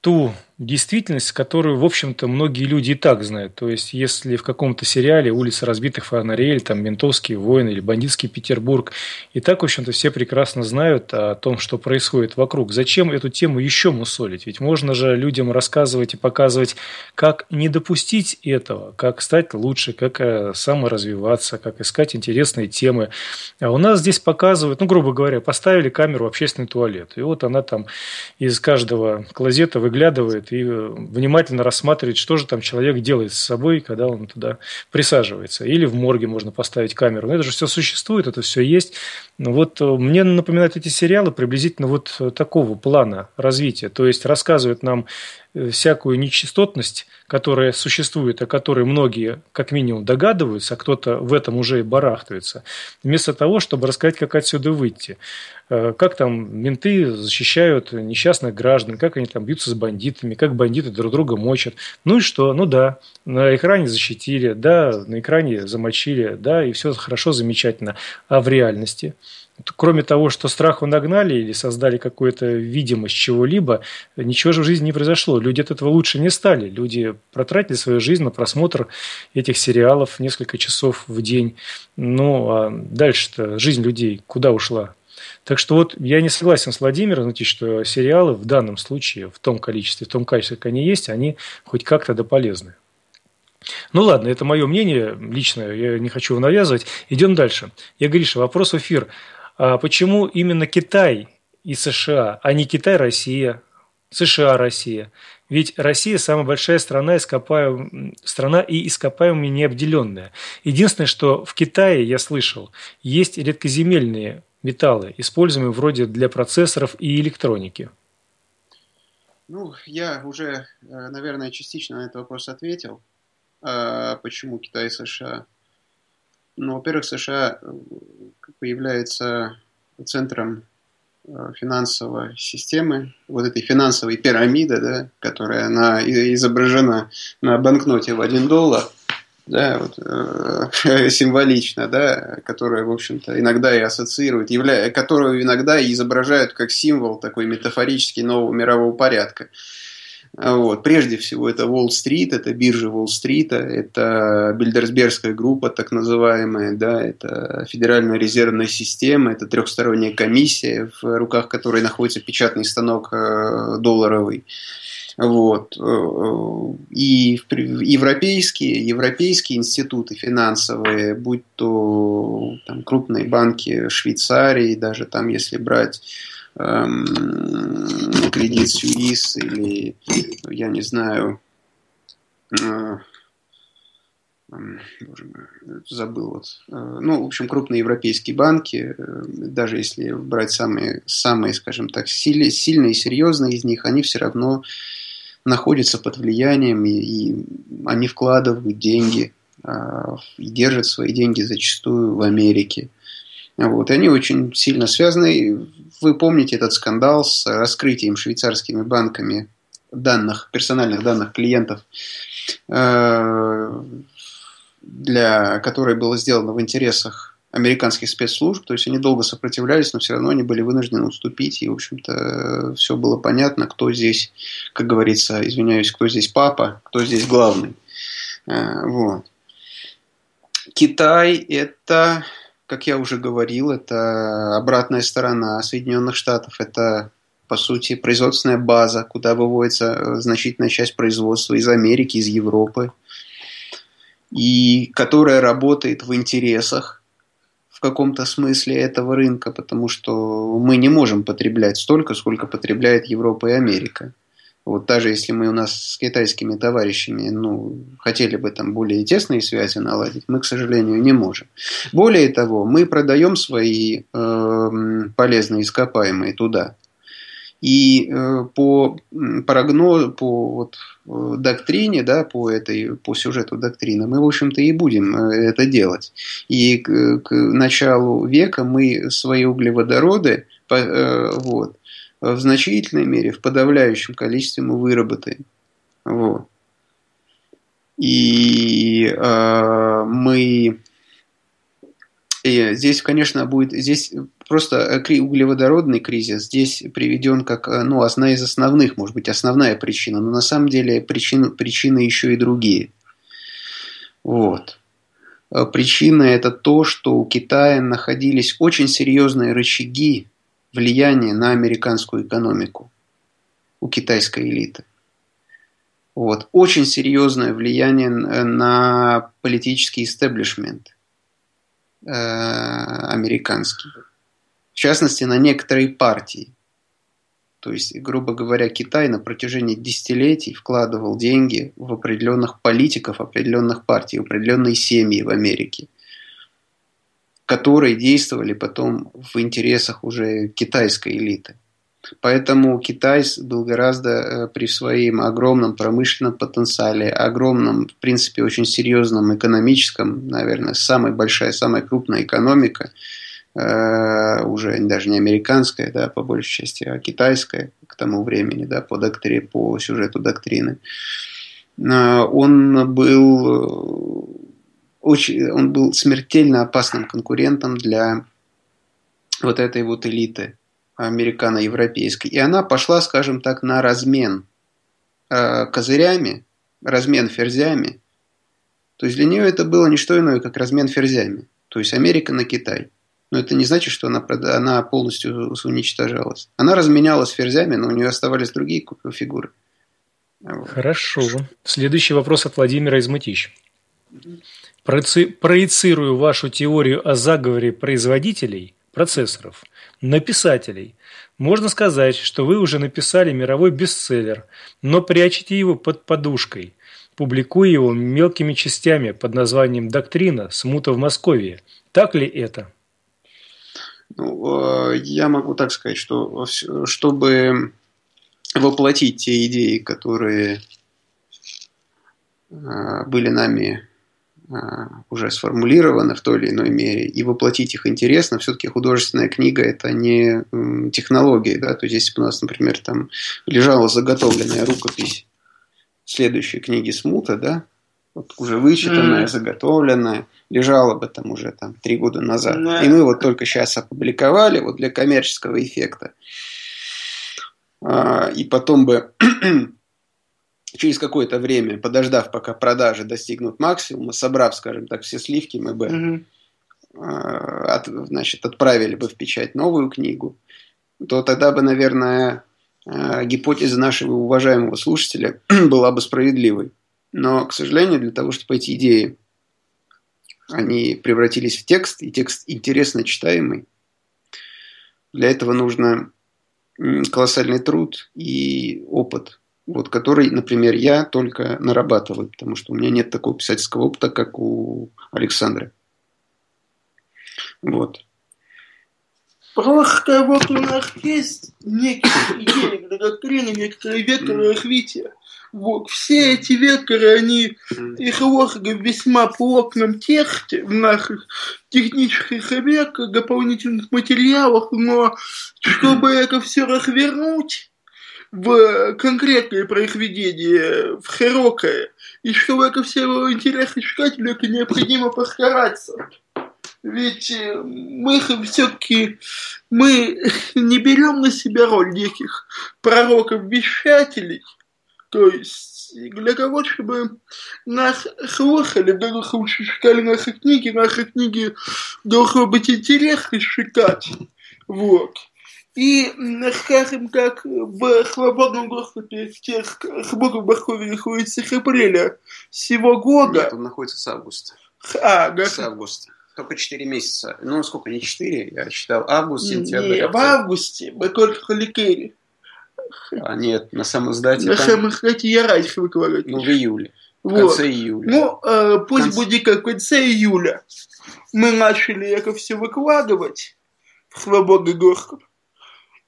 ту действительность, которую, в общем-то, многие люди и так знают. То есть, если в каком-то сериале «Улица разбитых фонарей», или там «Ментовские войны», или «Бандитский Петербург», и так, в общем-то, все прекрасно знают о том, что происходит вокруг. Зачем эту тему еще мусолить? Ведь можно же людям рассказывать и показывать, как не допустить этого, как стать лучше, как э, саморазвиваться, как искать интересные темы. А у нас здесь показывают, ну, грубо говоря, поставили камеру в общественный туалет, и вот она там из каждого клозета выглядывает и э, внимательно рассматривать, что же там человек делает с собой, когда он туда присаживается. Или в морге можно поставить камеру. Но это же все существует, это все есть. Но вот э, мне напоминают эти сериалы приблизительно вот такого плана развития. То есть рассказывают нам всякую нечистотность, которая существует, о которой многие как минимум догадываются, а кто-то в этом уже и барахтается, вместо того, чтобы рассказать, как отсюда выйти. Э, как там менты защищают несчастных граждан, как они там бьются с бандитами, как бандиты друг друга мочат. Ну и что? Ну да, на экране защитили, да, на экране замочили, да, и все хорошо, замечательно. А в реальности – кроме того, что страху нагнали или создали какую-то видимость чего-либо, ничего же в жизни не произошло. Люди от этого лучше не стали. Люди протратили свою жизнь на просмотр этих сериалов несколько часов в день. Ну, а дальше-то жизнь людей куда ушла? Так что вот я не согласен с Владимиром, что сериалы в данном случае, в том количестве, в том качестве, как они есть, они хоть как-то да полезны. Ну ладно, это мое мнение личное, я не хочу его навязывать. Идем дальше. Я Гриша, вопрос в эфир. А почему именно Китай и США, а не Китай-Россия, США-Россия? Ведь Россия самая большая страна, ископаем, страна и ископаемыми необделенная. Единственное, что в Китае, я слышал, есть редкоземельные металлы, используемые вроде для процессоров и электроники. Ну, я уже, э, наверное, частично на этот вопрос ответил. А почему Китай и США? Ну, во-первых, США появляется центром э, финансовой системы, вот этой финансовой пирамиды, да, которая она изображена на банкноте в один доллар, да, вот, э, <laughs> символично, да, которая, в общем-то, иногда и ассоциирует, явля... которую иногда и изображают как символ такой метафорический нового мирового порядка. Вот. Прежде всего, это Уолл-стрит, это биржа Уолл-стрита, это Бильдерсбергская группа, так называемая, да, это Федеральная резервная система, это трехсторонняя комиссия, в руках которой находится печатный станок э, долларовый. Вот. И европейские, европейские институты финансовые, будь то там, крупные банки Швейцарии, даже там, если брать кредит Сюис или, я не знаю, э, боже мой, забыл вот, э, ну, в общем, крупные европейские банки, э, даже если брать самые, самые скажем так, сильные, сильные и серьезные из них, они все равно находятся под влиянием, и, и они вкладывают деньги, и держат свои деньги зачастую в Америке. Вот, и они очень сильно связаны. Вы помните этот скандал с раскрытием швейцарскими банками данных, персональных данных клиентов, э, для которой было сделано в интересах американских спецслужб, то есть они долго сопротивлялись, но все равно они были вынуждены уступить, и, в общем-то, все было понятно, кто здесь, как говорится, извиняюсь, кто здесь папа, кто здесь главный. Э, вот. Китай – это как я уже говорил, это обратная сторона Соединенных Штатов. Это, по сути, производственная база, куда выводится э, значительная часть производства из Америки, из Европы, и которая работает в интересах в каком-то смысле этого рынка, потому что мы не можем потреблять столько, сколько потребляет Европа и Америка. Вот даже если мы у нас с китайскими товарищами ну, хотели бы там более тесные связи наладить, мы, к сожалению, не можем. Более того, мы продаем свои э, полезные ископаемые туда. И э, по прогнозу, по вот, э, доктрине, да, по, этой, по сюжету доктрины, мы, в общем-то, и будем э, это делать. И к, к началу века мы свои углеводороды э, вот, в значительной мере, в подавляющем количестве мы выработаем. Вот. И э, мы и здесь, конечно, будет здесь просто углеводородный кризис здесь приведен как ну, одна из основных, может быть, основная причина, но на самом деле причины, причины еще и другие. Вот. Причина это то, что у Китая находились очень серьезные рычаги влияние на американскую экономику у китайской элиты. Вот. Очень серьезное влияние на политический истеблишмент э, американский. В частности, на некоторые партии. То есть, грубо говоря, Китай на протяжении десятилетий вкладывал деньги в определенных политиков, определенных партий, определенные семьи в Америке, которые действовали потом в интересах уже китайской элиты. Поэтому Китай был гораздо э, при своем огромном промышленном потенциале, огромном, в принципе, очень серьезном экономическом, наверное, самая большая, самая крупная экономика, э, уже даже не американская, да, по большей части, а китайская к тому времени, да, по, доктри, по сюжету доктрины. Э, он был очень, он был смертельно опасным конкурентом для вот этой вот элиты американо-европейской. И она пошла, скажем так, на размен э, козырями, размен ферзями. То есть для нее это было не что иное, как размен ферзями. То есть Америка на Китай. Но это не значит, что она, она полностью уничтожалась. Она разменялась ферзями, но у нее оставались другие фигуры. Хорошо. Следующий вопрос от Владимира из Мытищ. Проецирую вашу теорию о заговоре производителей процессоров на писателей. Можно сказать, что вы уже написали мировой бестселлер, но прячете его под подушкой, публикуя его мелкими частями под названием «Доктрина. Смута в Москве». Так ли это? Ну, э, я могу так сказать, что чтобы воплотить те идеи, которые э, были нами уже сформулированы в той или иной мере, и воплотить их интересно, все-таки художественная книга это не технология, да, то есть если бы у нас, например, там лежала заготовленная рукопись следующей книги Смута, да, вот уже вычитанная, mm. заготовленная, лежала бы там уже там три года назад, mm. и мы вот только сейчас опубликовали вот для коммерческого эффекта, а, и потом бы через какое-то время, подождав, пока продажи достигнут максимума, собрав, скажем так, все сливки, мы бы угу. от, значит, отправили бы в печать новую книгу, то тогда бы, наверное, э, гипотеза нашего уважаемого слушателя <clears throat> была бы справедливой. Но, к сожалению, для того, чтобы эти идеи они превратились в текст, и текст интересно читаемый, для этого нужно колоссальный труд и опыт – вот, который, например, я только нарабатываю, потому что у меня нет такого писательского опыта, как у Александра. Вот. Просто вот у нас есть некие идеи доктрины, некоторые векторы развития. Вот. Все эти векторы, они изложены в весьма плотном тексте, в наших технических веках, дополнительных материалах, но чтобы это все развернуть, в конкретное произведение, в широкое. И чтобы это все интересно читателю, это необходимо постараться. Ведь э, мы все-таки мы <laughs> не берем на себя роль неких пророков-вещателей, то есть для того, чтобы нас слушали, в данном случае читали наши книги, наши книги должно быть интересно читать. Вот. И, скажем так, в свободном доступе в тех свободном Бахове находится с апреля всего года. Нет, он находится с августа. А, да. С августа. Только 4 месяца. Ну, сколько, не 4, я считал август, сентябрь. Не, в августе мы только халикери. А нет, на самом издате На там... самом издате я раньше выкладываю. Ну, в июле. В вот. конце июля. Ну, э, пусть конце... будет как в конце июля. Мы начали это все выкладывать в свободный доступ.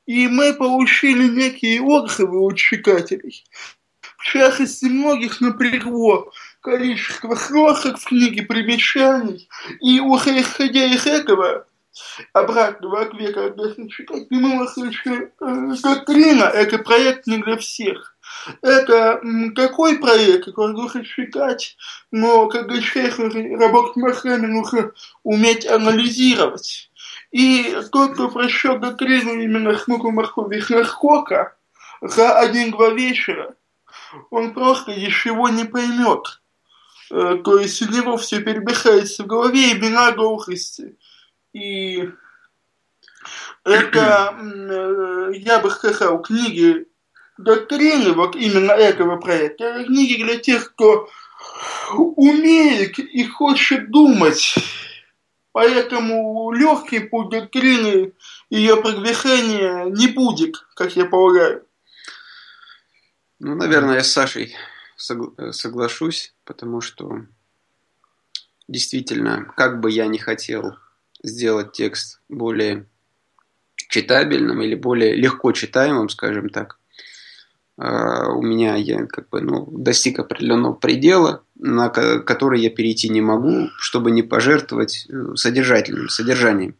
И мы получили некие отзывы от читателей. В частности, многих напрягло количество сроков в книге примечаний. И уже исходя из этого, обратного ответа обязан читать, прямого случая, доктрина – это проект не для всех. Это какой проект, который нужно читать, но как для человека работать мозгами нужно уметь анализировать. И тот, кто прочел доктрину именно Махових насколько за один-два вечера, он просто ничего не поймет. Э, то есть у него все перебегается в голове имена должности. И это, э, я бы сказал, книги доктрины, вот именно этого проекта, книги для тех, кто умеет и хочет думать Поэтому легкий путь доктрины ее продвижения не будет, как я полагаю. Ну, наверное, я с Сашей соглашусь, потому что действительно, как бы я ни хотел сделать текст более читабельным или более легко читаемым, скажем так, у меня я как бы ну, достиг определенного предела, на который я перейти не могу, чтобы не пожертвовать э, содержательным содержанием.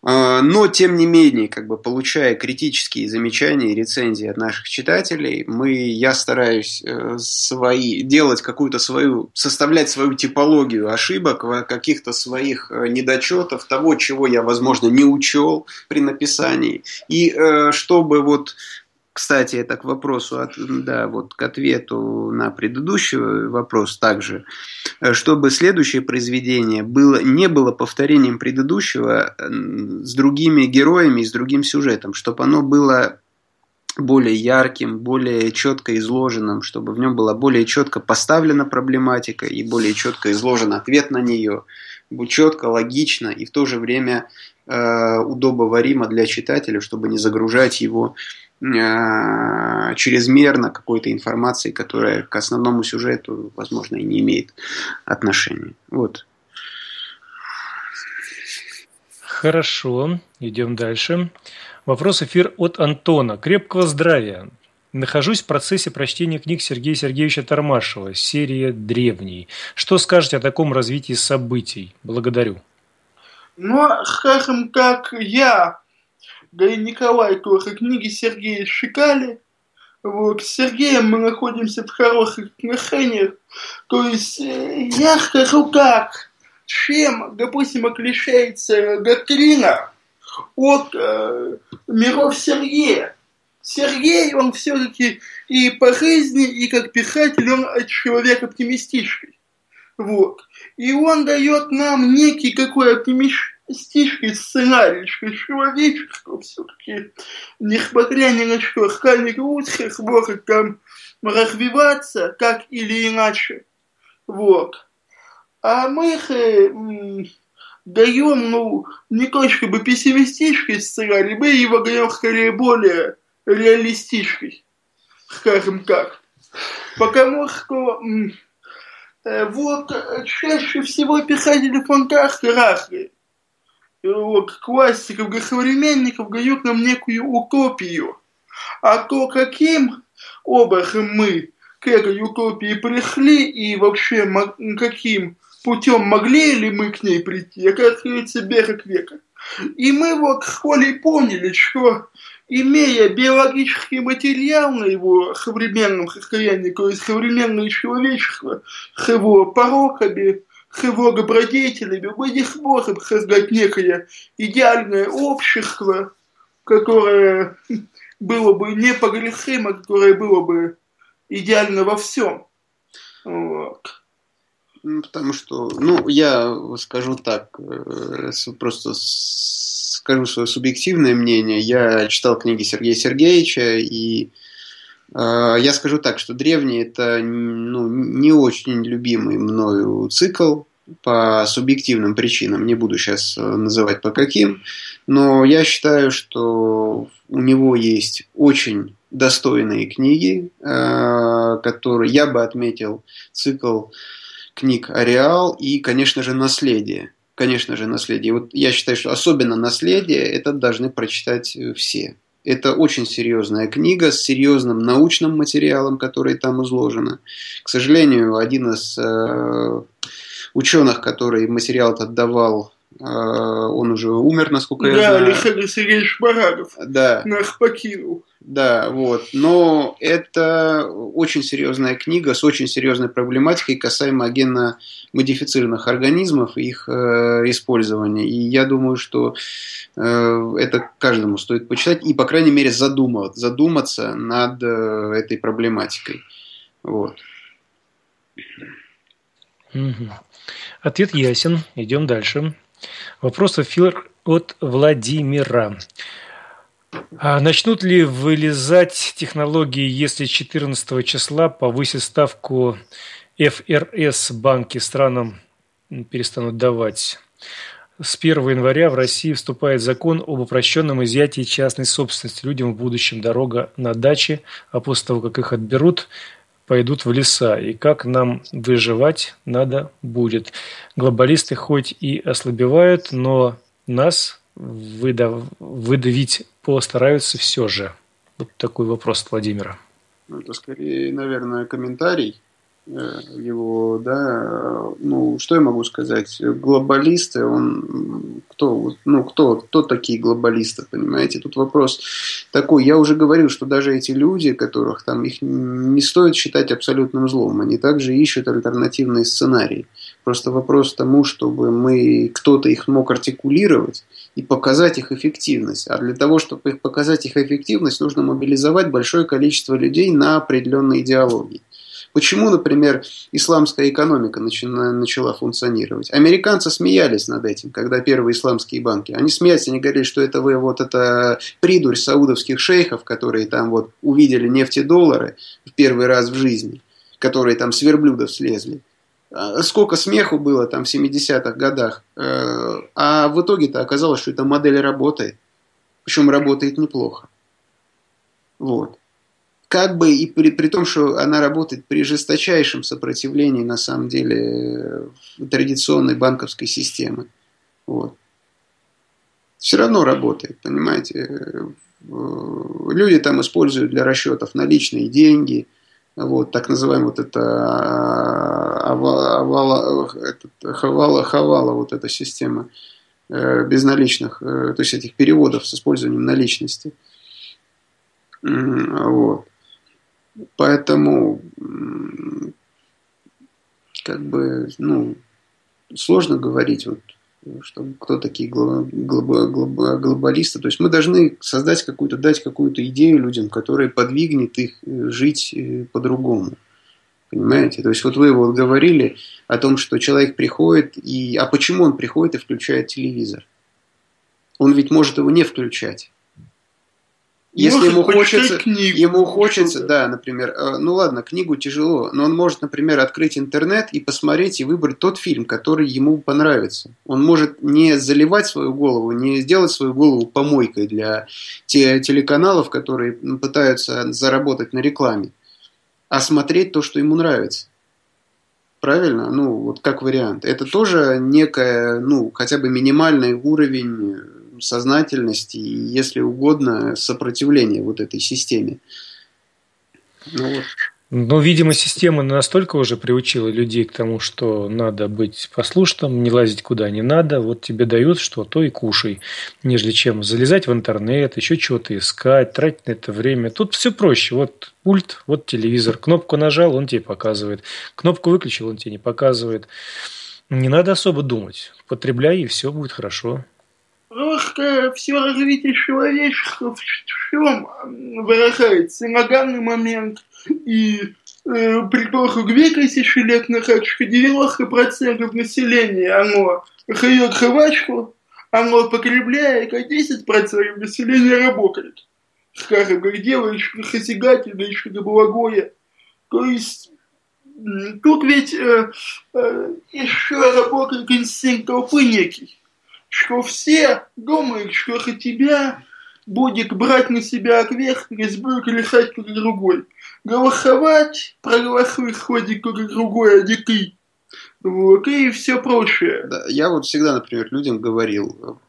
А, но, тем не менее, как бы получая критические замечания и рецензии от наших читателей, мы, я стараюсь э, свои, делать какую-то свою, составлять свою типологию ошибок, каких-то своих э, недочетов, того, чего я, возможно, не учел при написании. И чтобы вот кстати, это к вопросу, от, да, вот к ответу на предыдущий вопрос также, э, чтобы следующее произведение было, не было повторением предыдущего с другими героями и с другим сюжетом, чтобы оно было более ярким, более четко изложенным, чтобы в нем была более четко поставлена проблематика и более четко изложен ответ на нее, четко, логично и в то же время э, удобоваримо для читателя, чтобы не загружать его чрезмерно какой-то информации, которая к основному сюжету, возможно, и не имеет отношения. Вот. Хорошо, идем дальше. Вопрос эфир от Антона. Крепкого здравия. Нахожусь в процессе прочтения книг Сергея Сергеевича Тормашева, серия «Древний». Что скажете о таком развитии событий? Благодарю. Ну, скажем так, я да и Николай тоже книги Сергея Шикали. Вот, с Сергеем мы находимся в хороших отношениях. То есть, э, я скажу как, чем, допустим, отличается доктрина от э, миров Сергея. Сергей, он все-таки и по жизни, и как писатель, он человек оптимистичный. Вот. И он дает нам некий какой оптимистичный стишки, сценарий человеческого все-таки, несмотря ни на что, станет лучше, сможет там развиваться так или иначе. Вот. А мы их даем, ну, не то чтобы пессимистический сценарий, мы его даем скорее более реалистичный, скажем так. Потому что э, вот чаще всего писатели фантасты разные классиков, современников дают нам некую утопию. А то, каким образом мы к этой утопии пришли и вообще каким путем могли ли мы к ней прийти, оказывается, берег века. И мы вот в школе поняли, что имея биологический материал на его современном состоянии, то есть современное человечество с его пороками, с его добродетелями, мы не сможем создать некое идеальное общество, которое было бы непогрешимо, которое было бы идеально во всем. Вот. Ну, потому что, ну, я скажу так, э, просто скажу свое субъективное мнение. Я читал книги Сергея Сергеевича, и я скажу так, что древний это ну, не очень любимый мною цикл по субъективным причинам, не буду сейчас э, называть по каким, но я считаю, что у него есть очень достойные книги, э, которые я бы отметил цикл книг «Ареал» и, конечно же, «Наследие». Конечно же, «Наследие». Вот я считаю, что особенно «Наследие» это должны прочитать все. Это очень серьезная книга с серьезным научным материалом, который там изложено. К сожалению, один из э, ученых, который материал этот давал, э, он уже умер, насколько да, я знаю. Да, Александр Сергеевич Барагов да. нас покинул. Да, вот. Но это очень серьезная книга с очень серьезной проблематикой касаемо генно-модифицированных организмов и их э, использования. И я думаю, что э, это каждому стоит почитать и, по крайней мере, задуматься, задуматься над э, этой проблематикой. Вот. Ответ ясен. Идем дальше. Вопрос от Владимира. А начнут ли вылезать технологии, если 14 числа повысит ставку ФРС банки странам перестанут давать? С 1 января в России вступает закон об упрощенном изъятии частной собственности. Людям в будущем дорога на даче, а после того, как их отберут, пойдут в леса. И как нам выживать надо будет. Глобалисты хоть и ослабевают, но нас выдав... выдавить постараются все же. Вот такой вопрос Владимира. Ну, это скорее, наверное, комментарий его, да, ну, что я могу сказать, глобалисты, он, кто, ну, кто, кто такие глобалисты, понимаете, тут вопрос такой, я уже говорил, что даже эти люди, которых там, их не стоит считать абсолютным злом, они также ищут альтернативные сценарии, просто вопрос тому, чтобы мы, кто-то их мог артикулировать, и показать их эффективность. А для того, чтобы их показать их эффективность, нужно мобилизовать большое количество людей на определенные идеологии. Почему, например, исламская экономика начала, функционировать? Американцы смеялись над этим, когда первые исламские банки. Они смеялись, они говорили, что это вы вот это придурь саудовских шейхов, которые там вот увидели нефтедоллары в первый раз в жизни, которые там с верблюдов слезли. А сколько смеху было там в 70-х годах. Э, а в итоге-то оказалось, что эта модель работает. Причем работает неплохо. Вот как бы и при, при том, что она работает при жесточайшем сопротивлении, на самом деле, традиционной банковской системы. Вот. Все равно работает, понимаете. Люди там используют для расчетов наличные деньги, вот, так называемый вот это авала, хавала, хавала, вот эта система э, безналичных, э, то есть этих переводов с использованием наличности. Вот. Поэтому как бы, ну, сложно говорить, вот, что кто такие глобалисты. То есть мы должны создать какую-то, дать какую-то идею людям, которая подвигнет их э, жить э, по-другому. Понимаете? То есть вот вы вот говорили о том, что человек приходит, и... а почему он приходит и включает телевизор? Он ведь может его не включать. Если ему хочется, книгу, ему хочется, да, например, э, ну ладно, книгу тяжело, но он может, например, открыть интернет и посмотреть и выбрать тот фильм, который ему понравится. Он может не заливать свою голову, не сделать свою голову помойкой для те телеканалов, которые пытаются заработать на рекламе, а смотреть то, что ему нравится. Правильно? Ну, вот как вариант. Это тоже некая, ну, хотя бы минимальный уровень сознательности и, если угодно, сопротивление вот этой системе. Ну, вот. Ну, видимо, система настолько уже приучила людей к тому, что надо быть послушным, не лазить куда не надо, вот тебе дают что, то и кушай, нежели чем залезать в интернет, еще чего-то искать, тратить на это время. Тут все проще. Вот пульт, вот телевизор, кнопку нажал, он тебе показывает, кнопку выключил, он тебе не показывает. Не надо особо думать, потребляй, и все будет хорошо. Просто все развитие человечества в чем выражается на данный момент и э, предположим, две тысячи лет назад, что 90% населения, оно хает хвачку, оно потребляет, а 10% населения работает. Скажем, как что-то хозягательное, что-то благое. То есть тут ведь э, э, еще работает инстинкт толпы некий что все думают, что за тебя будет брать на себя ответственность, будет решать кто-то другой. Голосовать, проголосуй хоть кто-то другой, а не ты. Вот, и все прочее. Да, я вот всегда, например, людям говорил,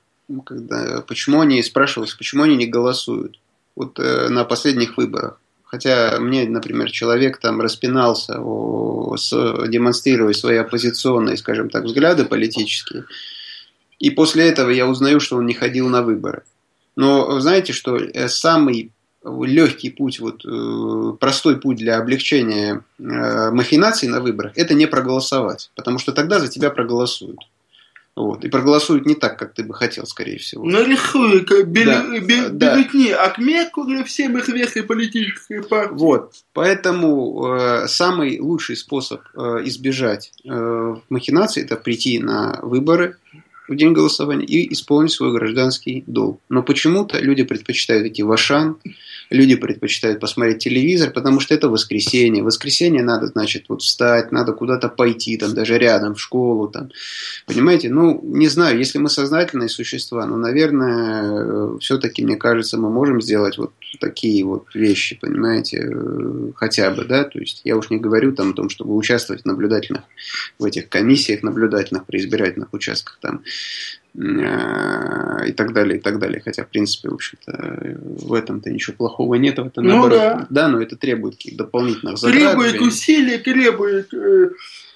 когда, почему они спрашивались, почему они не голосуют вот э, на последних выборах. Хотя мне, например, человек там распинался, о, с, демонстрируя свои оппозиционные, скажем так, взгляды политические. И после этого я узнаю, что он не ходил на выборы. Но знаете, что э, самый легкий путь, вот, э, простой путь для облегчения э, махинаций на выборах, это не проголосовать. Потому что тогда за тебя проголосуют. Вот. И проголосуют не так, как ты бы хотел, скорее всего. Как били, да, били, да. бюллетни, а к Мекку всем их вехой политической партии. Вот. Поэтому э, самый лучший способ э, избежать э, махинаций – это прийти на выборы, в день голосования и исполнить свой гражданский долг. Но почему-то люди предпочитают идти в Ашан, люди предпочитают посмотреть телевизор, потому что это воскресенье. В воскресенье надо, значит, вот встать, надо куда-то пойти, там даже рядом, в школу, там. Понимаете? Ну, не знаю, если мы сознательные существа, ну, наверное, все-таки, мне кажется, мы можем сделать вот такие вот вещи, понимаете, хотя бы, да, то есть я уж не говорю там о том, чтобы участвовать в наблюдательных, в этих комиссиях наблюдательных при избирательных участках там, и так далее, и так далее. Хотя, в принципе, в общем-то, в этом-то ничего плохого нет. Это, ну, наоборот, да. да, но это требует каких-то дополнительных затрат. Требует усилий, требует э,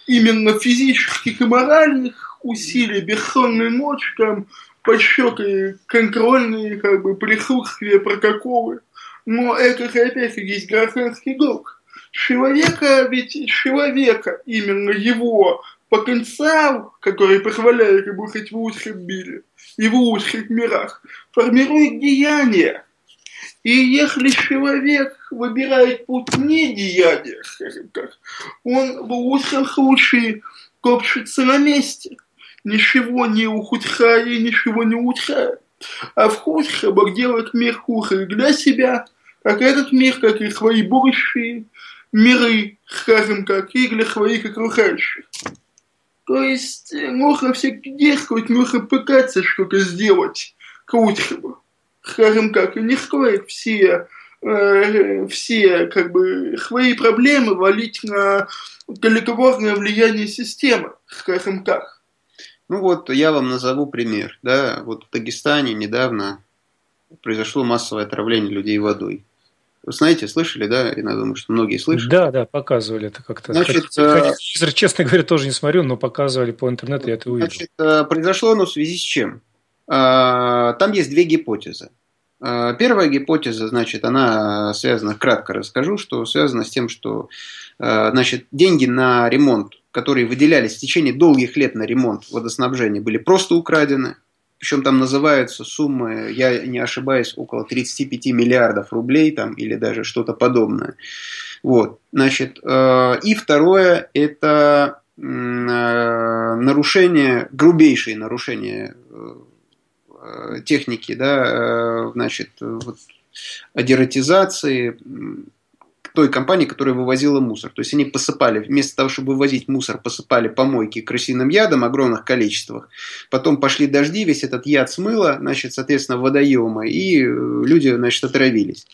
именно физических и моральных усилий, бессонной ночи, там, подсчеты контрольные, как бы, присутствие, протоколы. Но это, опять есть гражданский долг. Человека, ведь человека, именно его потенциал, который позволяет хоть в лучшем мире и в лучших мирах, формирует деяние. И если человек выбирает путь не деяния, скажем так, он в лучшем случае топчется на месте, ничего не ухудшая и ничего не улучшая. А в худшем делает мир хуже для себя, как этот мир, как и свои будущие миры, скажем так, и для своих окружающих. То есть э, можно все-таки дерзкать, можно пытаться что-то сделать к лучшему. Скажем так, не стоит все, э, все как бы свои проблемы валить на далекоборное влияние системы, скажем так. Ну вот я вам назову пример. Да, вот в Дагестане недавно произошло массовое отравление людей водой. Вы знаете, слышали, да? Я думаю, что многие слышали. Да, да, показывали это как-то. Значит, Хотя, э, честно говоря, тоже не смотрю, но показывали по интернету, я это увидел. Значит, э, произошло оно в связи с чем? Э, там есть две гипотезы. Первая гипотеза, значит, она связана, кратко расскажу, что связана с тем, что значит, деньги на ремонт, которые выделялись в течение долгих лет на ремонт водоснабжения, были просто украдены. Причем там называются суммы, я не ошибаюсь, около 35 миллиардов рублей там, или даже что-то подобное. Вот, значит, э, и второе – это э, нарушение, грубейшие нарушения э, техники, да, значит, вот, адератизации, той компании, которая вывозила мусор. То есть они посыпали, вместо того, чтобы вывозить мусор, посыпали помойки крысиным ядом в огромных количествах. Потом пошли дожди, весь этот яд смыло, значит, соответственно, водоемы, и э, люди, значит, отравились.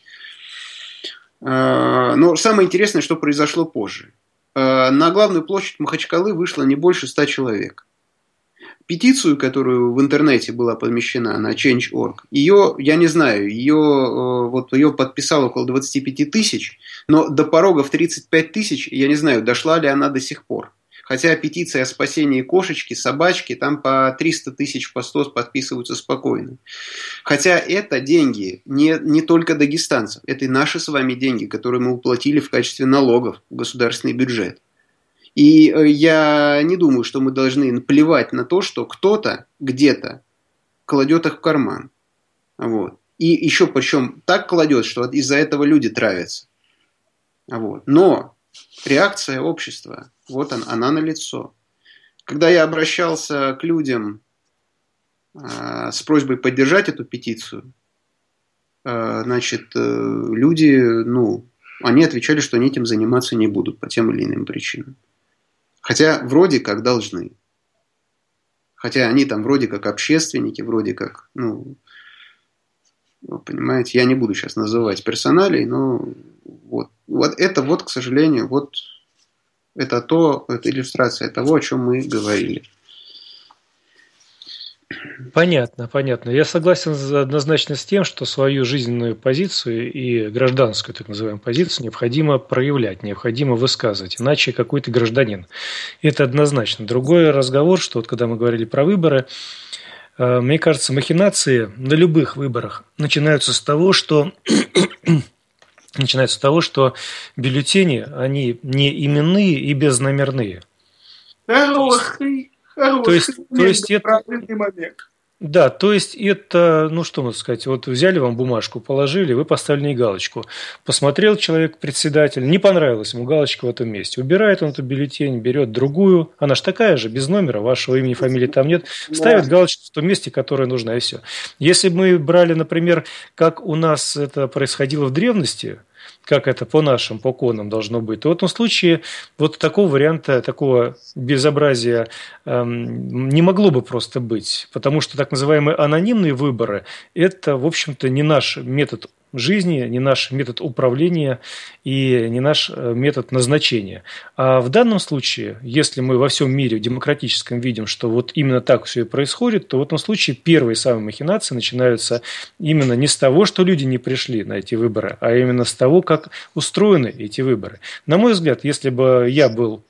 А, но самое интересное, что произошло позже. А, на главную площадь Махачкалы вышло не больше ста человек петицию, которую в интернете была помещена на Change.org, ее, я не знаю, ее, э, вот, ее подписало около 25 тысяч, но до порога в 35 тысяч, я не знаю, дошла ли она до сих пор. Хотя петиция о спасении кошечки, собачки, там по 300 тысяч по 100 подписываются спокойно. Хотя это деньги не, не только дагестанцев, это и наши с вами деньги, которые мы уплатили в качестве налогов в государственный бюджет. И э, я не думаю, что мы должны плевать на то, что кто-то где-то кладет их в карман. Вот. И еще причем так кладет, что из-за этого люди травятся. Вот. Но реакция общества, вот она, она на лицо. Когда я обращался к людям э, с просьбой поддержать эту петицию, э, значит, э, люди, ну, они отвечали, что они этим заниматься не будут по тем или иным причинам. Хотя вроде как должны. Хотя они там вроде как общественники, вроде как, ну, вы понимаете, я не буду сейчас называть персоналей, но вот, вот это вот, к сожалению, вот это то, это иллюстрация того, о чем мы говорили. Понятно, понятно. Я согласен однозначно с тем, что свою жизненную позицию и гражданскую, так называемую позицию необходимо проявлять, необходимо высказывать, иначе какой то гражданин. Это однозначно. Другой разговор, что вот когда мы говорили про выборы, э, мне кажется, махинации на любых выборах начинаются с того, что <clears throat> начинаются с того, что бюллетени, они не именные и безномерные. Хороший то есть, то есть это, момент. Да, то есть это, ну что можно сказать, вот взяли вам бумажку, положили, вы поставили галочку. Посмотрел человек, председатель, не понравилась ему галочка в этом месте. Убирает он эту бюллетень, берет другую, она же такая же, без номера, вашего имени, фамилии там нет, ставит да. галочку в том месте, которое нужно, и все. Если бы мы брали, например, как у нас это происходило в древности, как это по нашим, по конам должно быть, то в этом случае вот такого варианта, такого безобразия эм, не могло бы просто быть, потому что так называемые анонимные выборы – это, в общем-то, не наш метод жизни, не наш метод управления и не наш э, метод назначения. А в данном случае, если мы во всем мире демократическом видим, что вот именно так все и происходит, то в этом случае первые самые махинации начинаются именно не с того, что люди не пришли на эти выборы, а именно с того, как устроены эти выборы. На мой взгляд, если бы я был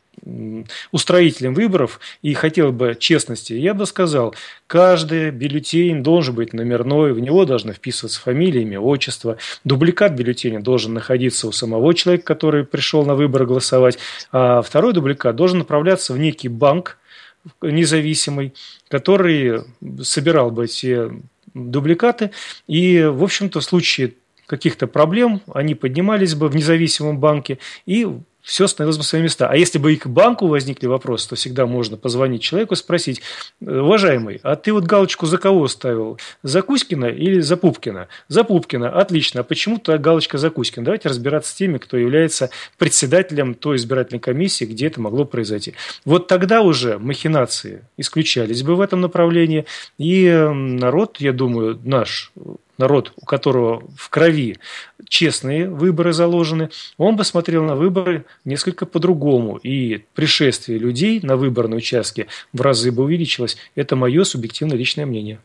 устроителем выборов. И хотел бы честности, я бы сказал, каждый бюллетень должен быть номерной, в него должно вписываться фамилия, имя, отчество. Дубликат бюллетеня должен находиться у самого человека, который пришел на выборы голосовать, а второй дубликат должен направляться в некий банк независимый, который собирал бы эти дубликаты. И, в общем-то, в случае каких-то проблем, они поднимались бы в независимом банке. И все становилось бы в свои места. А если бы и к банку возникли вопросы, то всегда можно позвонить человеку и спросить, уважаемый, а ты вот галочку за кого ставил? За Кузькина или за Пупкина? За Пупкина, отлично. А почему-то галочка за Кузькина? Давайте разбираться с теми, кто является председателем той избирательной комиссии, где это могло произойти. Вот тогда уже махинации исключались бы в этом направлении, и народ, я думаю, наш народ, у которого в крови честные выборы заложены, он бы смотрел на выборы несколько по-другому. И пришествие людей на выборные участки в разы бы увеличилось. Это мое субъективное личное мнение.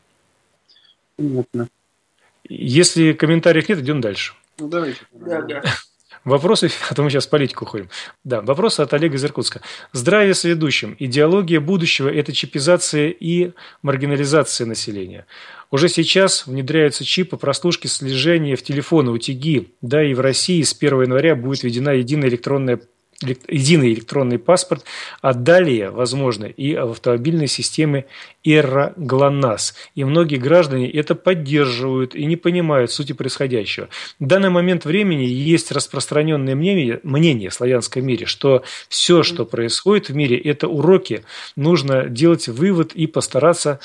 Понятно. Если комментариев нет, идем дальше. Ну, давайте. Да, да. Вопросы, <laughs> а то мы сейчас политику ходим. Да, вопросы от Олега из Иркутска. Здравия ведущим. Идеология будущего – это чипизация и маргинализация населения. Уже сейчас внедряются чипы прослушки слежения в телефоны УТГ. Да, и в России с 1 января будет введена единая электронная единый электронный паспорт, а далее, возможно, и в автомобильной системе ЭРА ГЛОНАСС. И многие граждане это поддерживают и не понимают сути происходящего. В данный момент времени есть распространенное мнение, мнение в славянском мире, что все, что происходит в мире, это уроки, нужно делать вывод и постараться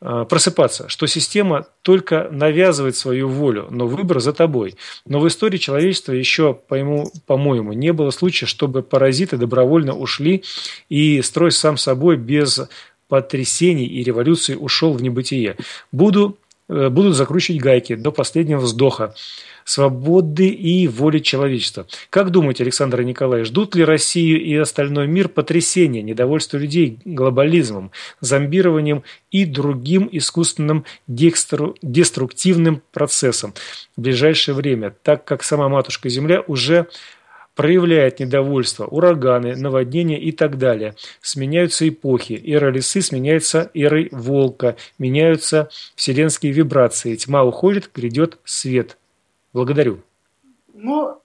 просыпаться, что система только навязывает свою волю, но выбор за тобой. Но в истории человечества еще, по-моему, не было случая, чтобы паразиты добровольно ушли и строй сам собой без потрясений и революции ушел в небытие. Буду, э, будут закручивать гайки до последнего вздоха свободы и воли человечества. Как думаете, Александр Николаевич, ждут ли Россию и остальной мир потрясения, недовольства людей глобализмом, зомбированием и другим искусственным деструктивным процессом в ближайшее время, так как сама Матушка Земля уже проявляет недовольство, ураганы, наводнения и так далее. Сменяются эпохи, эра лисы сменяется эрой волка, меняются вселенские вибрации, тьма уходит, грядет свет. Благодарю. Ну,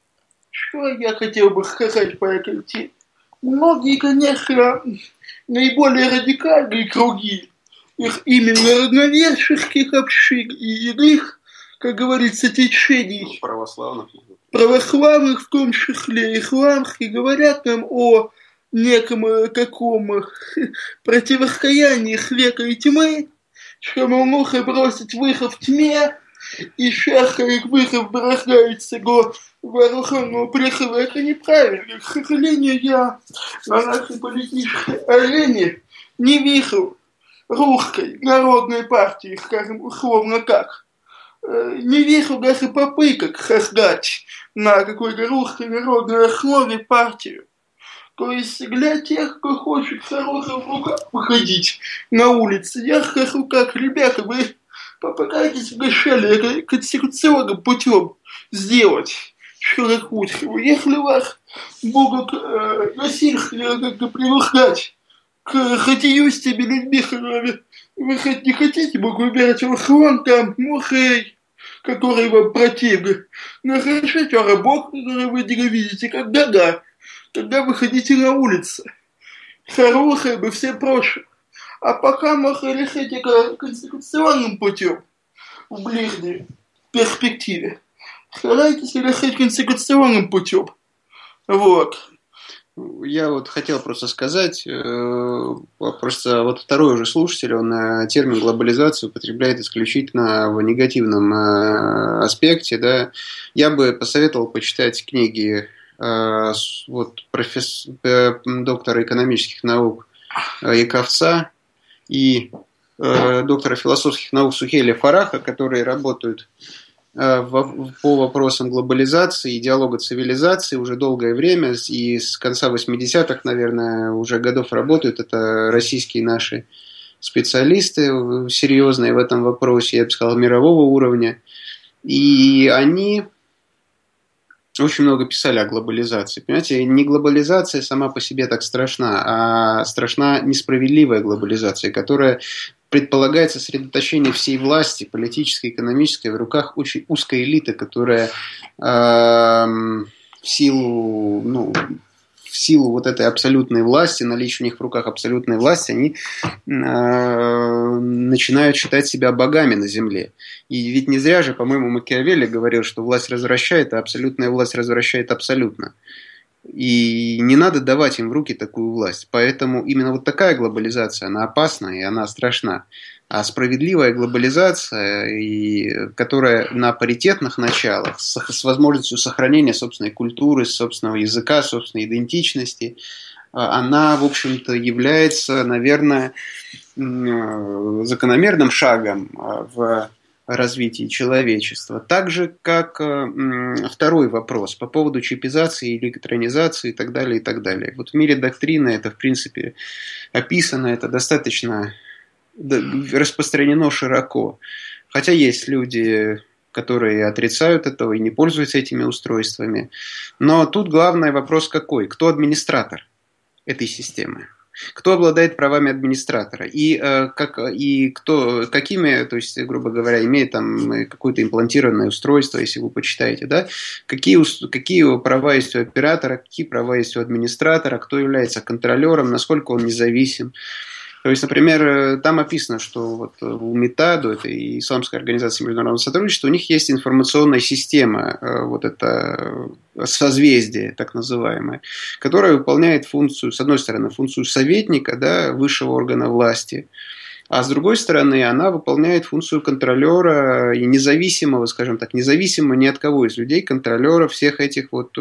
что я хотел бы сказать по этой теме? Многие, конечно, наиболее радикальные круги, их именно равноверческих общин и иных, как говорится, течений. Православных. Православных в том числе, исламских, говорят нам о неком э, таком э, противостоянии света и тьмы, что, мол, нужно бросить выход в тьме, и как выход бросается го вооруженного призыва, это неправильно. К сожалению, я на нашей политической арене не вижу русской народной партии, скажем, условно как. Э, не вижу даже попыток создать на какой-то русской народной основе партию. То есть для тех, кто хочет с оружием в руках выходить на улицы, я скажу как, ребята, вы попытайтесь вначале конституционным путем сделать что-нибудь. Если вас будут э, насильственно привыкать к хотию с людьми, которые вы хоть не хотите, могу выбирать Руслан, там, Мухей, который вам противны. Но разрешите работу, которую вы ненавидите, когда да, тогда выходите на улицу. Хорошее бы всем проще. А пока мы решить конституционным путем в ближней перспективе. Старайтесь решить конституционным путем. Вот. Я вот хотел просто сказать, э, просто вот второй уже слушатель, он э, термин глобализации употребляет исключительно в негативном э, аспекте, да. Я бы посоветовал почитать книги вот професс... доктора экономических наук Яковца и доктора философских наук Сухеля Фараха, которые работают Э, по вопросам глобализации и диалога цивилизации уже долгое время, и с конца 80-х, наверное, уже годов работают. Это российские наши специалисты серьезные в этом вопросе, я бы сказал, мирового уровня. И они очень много писали о глобализации. Понимаете, не глобализация сама по себе так страшна, а страшна несправедливая глобализация, которая предполагает сосредоточение всей власти, политической, экономической, в руках очень узкой элиты, которая э, в силу, ну, в силу вот этой абсолютной власти, наличия у них в руках абсолютной власти, они э, начинают считать себя богами на земле. И ведь не зря же, по-моему, Макиавелли говорил, что власть развращает, а абсолютная власть развращает абсолютно. И не надо давать им в руки такую власть. Поэтому именно вот такая глобализация, она опасна и она страшна. А справедливая глобализация, и, которая на паритетных началах, с, с возможностью сохранения собственной культуры, собственного языка, собственной идентичности, а, она, в общем-то, является, наверное, закономерным шагом а, в развитии человечества. Так же, как э, второй вопрос по поводу чипизации, электронизации и так далее, и так далее. Вот в мире доктрины это, в принципе, описано, это достаточно распространено широко. Хотя есть люди, которые отрицают этого и не пользуются этими устройствами. Но тут главный вопрос какой? Кто администратор этой системы? кто обладает правами администратора и, э, как, и кто, какими, то есть, грубо говоря, имеет там какое-то имплантированное устройство, если вы почитаете, да, какие, какие права есть у оператора, какие права есть у администратора, кто является контролером, насколько он независим. То есть, например, э, там описано, что вот у МИТАДу, это Исламская организация международного сотрудничества, у них есть информационная система, э, вот это э, созвездие, так называемое, которая выполняет функцию, с одной стороны, функцию советника, да, высшего органа власти, а с другой стороны, она выполняет функцию контролера и независимого, скажем так, независимо ни от кого из людей, контролера всех этих вот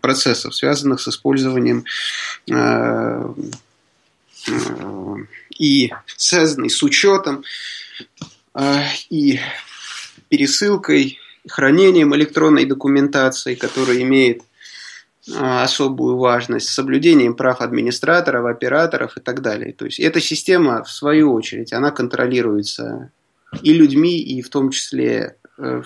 процессов, связанных с использованием и связанный с учетом э, и пересылкой, хранением электронной документации, которая имеет э, особую важность, соблюдением прав администраторов, операторов и так далее. То есть эта система, в свою очередь, она контролируется и людьми, и в том числе э,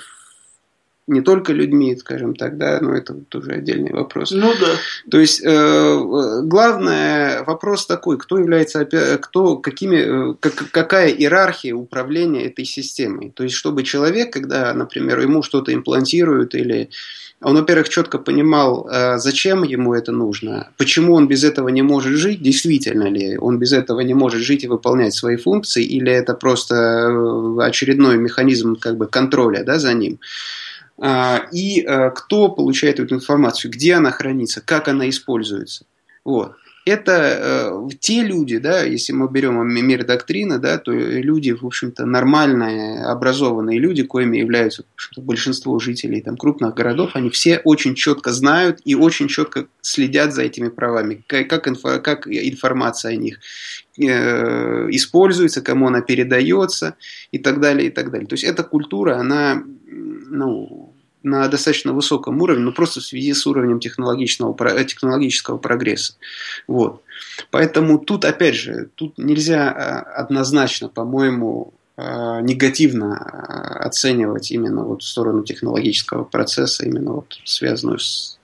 не только людьми, скажем так, да, но это тоже отдельный вопрос. Ну да. То есть э, главный вопрос такой, кто является, кто, какими, э, как, какая иерархия управления этой системой. То есть чтобы человек, когда, например, ему что-то имплантируют или он, во-первых, четко понимал, э, зачем ему это нужно, почему он без этого не может жить, действительно ли он без этого не может жить и выполнять свои функции, или это просто э, очередной механизм как бы контроля да, за ним. А, и а, кто получает эту информацию, где она хранится, как она используется. Вот. Это э, те люди, да, если мы берем мир доктрины, да, то люди, в общем-то, нормальные, образованные люди, коими являются большинство жителей там, крупных городов, они все очень четко знают и очень четко следят за этими правами, как, как, инфо, как информация о них э, используется, кому она передается и так далее, и так далее. То есть эта культура, она ну, на достаточно высоком уровне, но просто в связи с уровнем технологического, технологического прогресса. Вот. Поэтому тут, опять же, тут нельзя а, однозначно, по-моему, а, негативно оценивать именно вот сторону технологического процесса, именно вот связанную с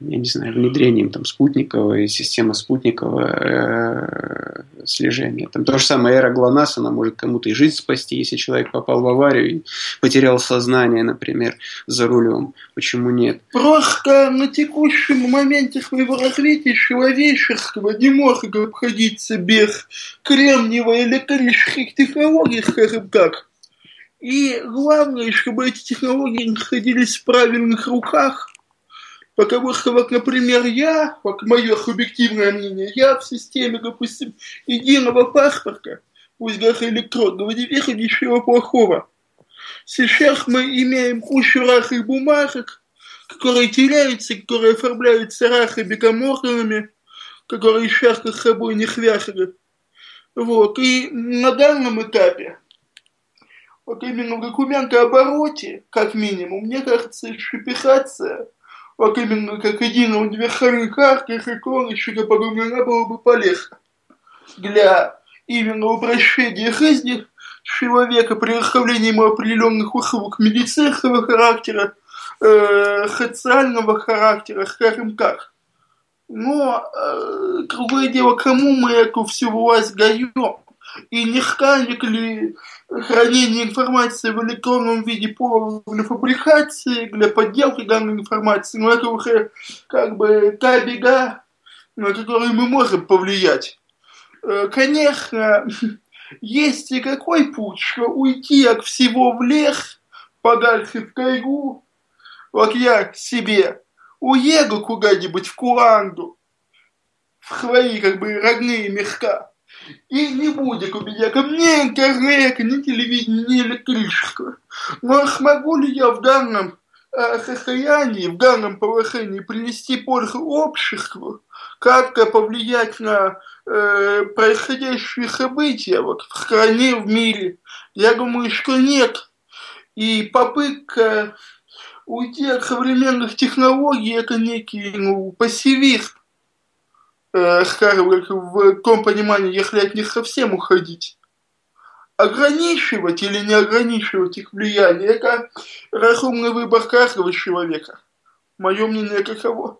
я не знаю, внедрением там спутниковой системы спутникового э, слежения. Там то же самое эра ГЛОНАСС, она может кому-то и жизнь спасти, если человек попал в аварию и потерял сознание, например, за рулем. Почему нет? Просто на текущем моменте своего развития человеческого не может обходиться без кремниево-электрических технологий, скажем так. И главное, чтобы эти технологии находились в правильных руках – Потому что, вот, например, я, вот мое субъективное мнение, я в системе, допустим, единого паспорта, пусть даже электронного, не вижу ничего плохого. Сейчас мы имеем кучу разных бумажек, которые теряются, которые оформляются разными коморганами, которые сейчас с собой не связаны. Вот. И на данном этапе, вот именно в документообороте, как минимум, мне кажется, шипихация вот именно как единая универсальная карта икон еще подобная было бы полезно для именно упрощения жизни человека при оставлении ему определенных услуг медицинского характера, э, социального характера, скажем так. Но э, другое дело, кому мы эту всю власть даем? И не станет ли хранение информации в электронном виде по для фабрикации, для подделки данной информации, но это уже как бы та беда, на которую мы можем повлиять. Э, конечно, <laughs> есть и какой путь, что уйти от всего в лес, подальше в тайгу, вот я себе уеду куда-нибудь в Куанду, в свои как бы родные места, и не будет у меня ко мне интернета, ни телевидения, ни электричества. Но смогу ли я в данном э, состоянии, в данном положении принести пользу обществу, как-то повлиять на э, происходящие события вот, в стране, в мире? Я думаю, что нет. И попытка уйти от современных технологий – это некий ну, пассивизм э, в том понимании, если от них совсем уходить. Ограничивать или не ограничивать их влияние – это разумный выбор каждого человека. Мое мнение каково?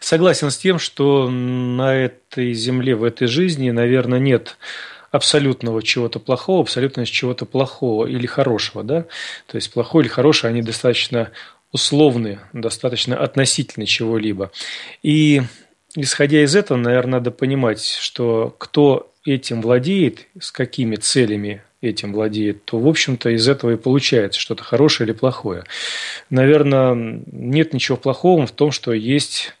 Согласен с тем, что на этой земле, в этой жизни, наверное, нет абсолютного чего-то плохого, абсолютно чего-то плохого или хорошего, да? То есть плохое или хорошее, они достаточно условны, достаточно относительны чего-либо. И исходя из этого, наверное, надо понимать, что кто этим владеет, с какими целями этим владеет, то, в общем-то, из этого и получается что-то хорошее или плохое. Наверное, нет ничего плохого в том, что есть,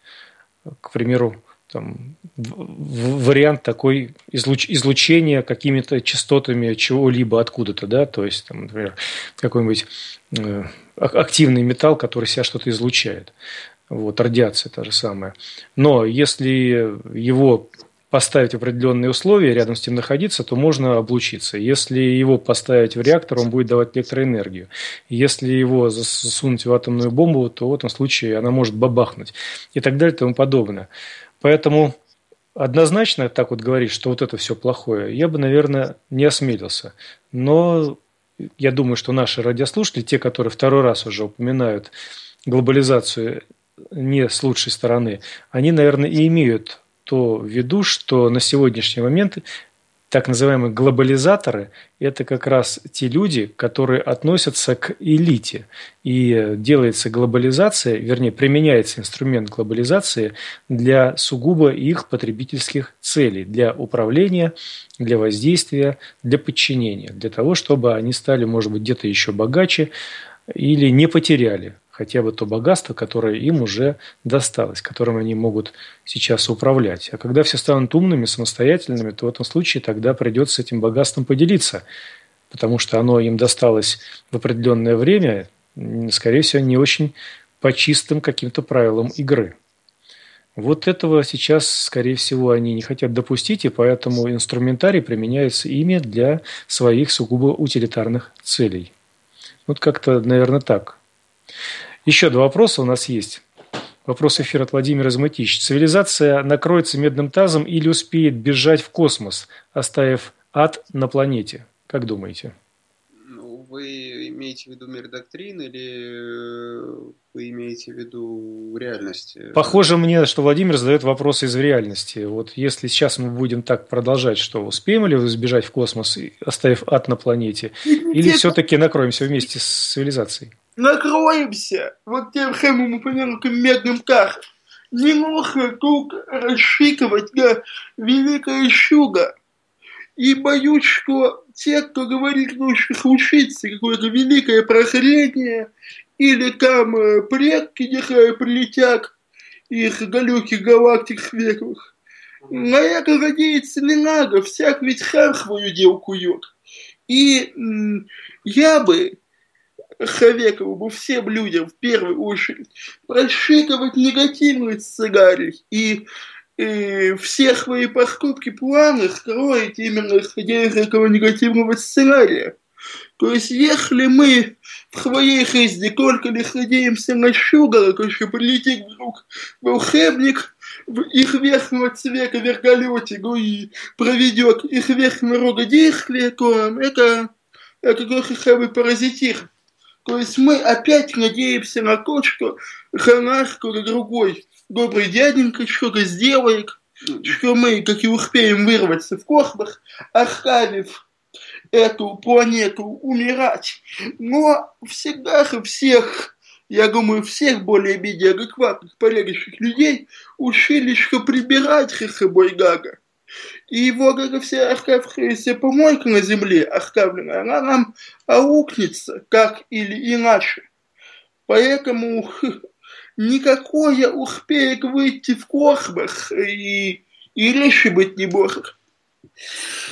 к примеру, там, вариант такой излуч, излучения какими-то частотами чего-либо откуда-то, да, то есть, там, например, какой-нибудь э, активный металл, который себя что-то излучает. Вот, радиация та же самая. Но если его поставить определенные условия, рядом с ним находиться, то можно облучиться. Если его поставить в реактор, он будет давать электроэнергию. Если его засунуть в атомную бомбу, то в этом случае она может бабахнуть. И так далее и тому подобное. Поэтому однозначно так вот говорить, что вот это все плохое, я бы, наверное, не осмелился. Но я думаю, что наши радиослушатели, те, которые второй раз уже упоминают глобализацию не с лучшей стороны, они, наверное, и имеют то в виду, что на сегодняшний момент так называемые глобализаторы – это как раз те люди, которые относятся к элите. И делается глобализация, вернее, применяется инструмент глобализации для сугубо их потребительских целей, для управления, для воздействия, для подчинения, для того, чтобы они стали, может быть, где-то еще богаче или не потеряли хотя бы то богатство, которое им уже досталось, которым они могут сейчас управлять. А когда все станут умными, самостоятельными, то в этом случае тогда придется этим богатством поделиться, потому что оно им досталось в определенное время, скорее всего, не очень по чистым каким-то правилам игры. Вот этого сейчас, скорее всего, они не хотят допустить, и поэтому инструментарий применяется ими для своих сугубо утилитарных целей. Вот как-то, наверное, так. Еще два вопроса у нас есть. Вопрос эфира от Владимира Изматич. Цивилизация накроется медным тазом или успеет бежать в космос, оставив ад на планете? Как думаете? Вы имеете в виду мир доктрин или вы имеете в виду реальность? Похоже мне, что Владимир задает вопросы из реальности. Вот если сейчас мы будем так продолжать, что успеем ли сбежать в космос, оставив ад на планете, или все-таки накроемся вместе с цивилизацией? Накроемся вот тем самым упомянутым медным каром. Не нужно тут рассчитывать на великое чудо. И боюсь, что те, кто говорит, что случится какое-то великое прохорение, или там э, предки нехай прилетят из далеких галактик светлых. На это надеяться не надо, всяк ведь хам свою девку кует. И я бы советовал бы всем людям в первую очередь просчитывать негативный сценарий и и все свои поступки, планы строить именно исходя из этого негативного сценария. То есть, если мы в своей жизни только лишь надеемся на то еще прилетит вдруг волшебник в их верхнего цвета вертолете, ну и проведет их верхнего рога действия, то это, это только самый паразитизм. То есть мы опять надеемся на то, что наш кто-то другой добрый дяденька что-то сделает, что мы, как и успеем вырваться в космос, оставив эту планету умирать. Но всегда же всех, я думаю, всех более-менее адекватных, порядочных людей учили, что прибирать за собой Гага. И как и вся оставшаяся помойка на земле, оставленная, она нам аукнется, как или иначе. Поэтому никакое успеет выйти в космос и, и речи быть не может.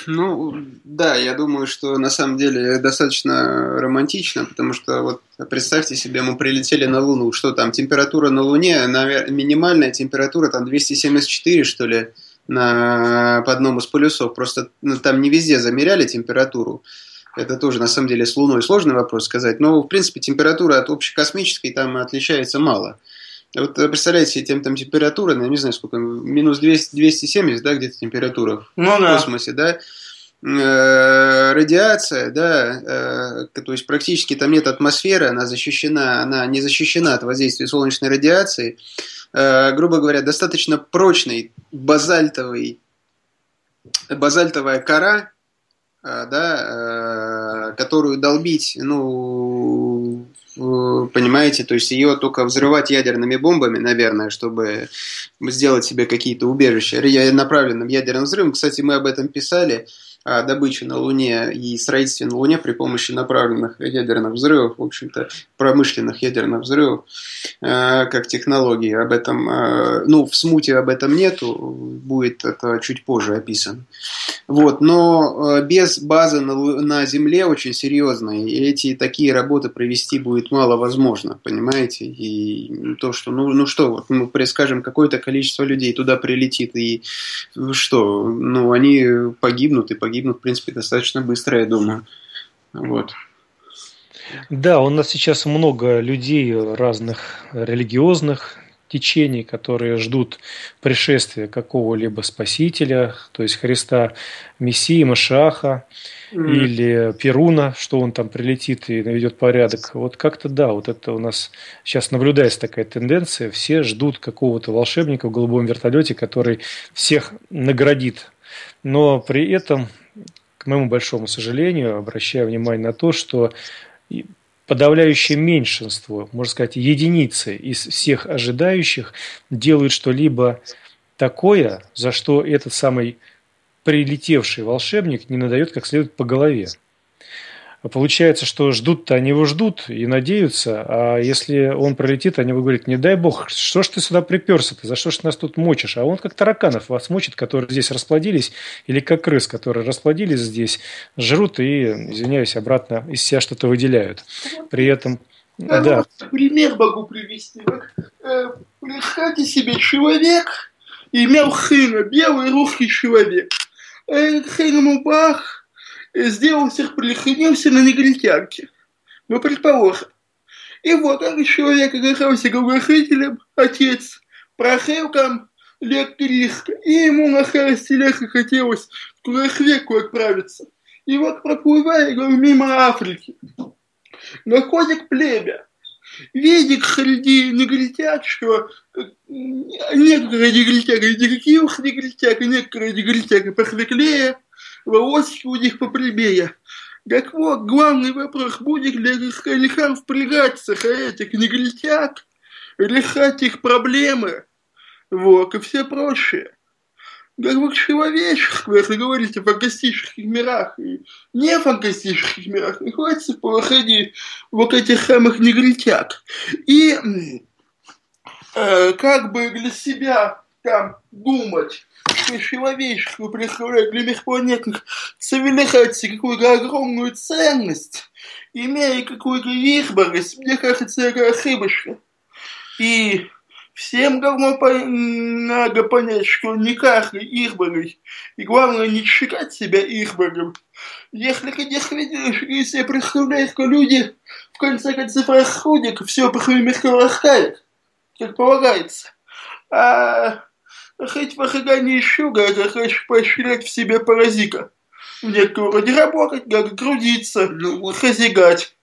Ну, да, я думаю, что на самом деле достаточно романтично, потому что вот представьте себе, мы прилетели на Луну, что там, температура на Луне, минимальная температура там 274, что ли, на, по одному из полюсов, просто ну, там не везде замеряли температуру, это тоже на самом деле с Луной сложный вопрос сказать, но в принципе температура от общекосмической там отличается мало. Вот э, представляете себе там, там температура, ну, я не знаю сколько, минус 200, 270, да, где-то температура ну, в да. космосе, да, э, радиация, да, э, то есть практически там нет атмосферы, она защищена, она не защищена от воздействия солнечной радиации, грубо говоря, достаточно прочный базальтовый, базальтовая кора, да, которую долбить, ну, понимаете, то есть ее только взрывать ядерными бомбами, наверное, чтобы сделать себе какие-то убежища направленным ядерным взрывом. Кстати, мы об этом писали о добыче на Луне и строительстве на Луне при помощи направленных ядерных взрывов, в общем-то, промышленных ядерных взрывов, э, как технологии. Об этом, э, ну, в смуте об этом нету, будет это чуть позже описано. Вот, но э, без базы на, на Земле очень серьезной, эти такие работы провести будет мало возможно, понимаете? И то, что, ну, ну что, вот мы предскажем, какое-то количество людей туда прилетит, и что, ну, они погибнут, и погибнут, в принципе, достаточно быстро, я думаю. Вот. Да, у нас сейчас много людей разных религиозных, течений, которые ждут пришествия какого-либо спасителя, то есть Христа, Мессии, Машаха mm. или Перуна, что он там прилетит и наведет порядок. Вот как-то да, вот это у нас сейчас наблюдается такая тенденция. Все ждут какого-то волшебника в голубом вертолете, который всех наградит. Но при этом, к моему большому сожалению, обращаю внимание на то, что подавляющее меньшинство, можно сказать, единицы из всех ожидающих делают что-либо такое, за что этот самый прилетевший волшебник не надает как следует по голове. Получается, что ждут-то они его ждут и надеются, а если он пролетит, они будут говорить, не дай бог, что ж ты сюда приперся-то, за что ж нас тут мочишь? А он как тараканов вас мочит, которые здесь расплодились, или как крыс, которые расплодились здесь, жрут и, извиняюсь, обратно из себя что-то выделяют. При этом а да. Пример могу привести. Э, представьте себе человек, имел сына, белый русский человек. Э, сын ему бах, сделал всех прихренился на негритянке. Ну, предположим. И вот он человек оказался глагохителем, отец, прожил там лет 300, и ему на старости лет хотелось в кругосветку отправиться. И вот проплывая говорю, мимо Африки, находит племя. Видит среди негритят, что некоторые негритяги, никакие уж негритяги, некоторые негритяги похлеклее, волоски у них попрямее. Так вот, главный вопрос, будет ли Алихан впрягаться этих негритяг, решать их проблемы, вот, и все прочее. Как бы человеческого, если говорить о фантастических мирах и не фантастических мирах, приходится походить вот этих самых негритяг. И э, как бы для себя там думать, что человеческую представляет для межпланетных цивилизаций какую-то огромную ценность, имея какую-то избранность, мне кажется, это ошибочно. И Всем давно надо понять, что не каждый избранный, и главное не считать себя избранным. Если, конечно, если себе представляешь, что люди в конце концов расходят, все по своим как полагается. А хоть в не еще надо, хочешь поощрять в себе паразита. Нет, вроде работать, надо трудиться, ну, вот, хозягать.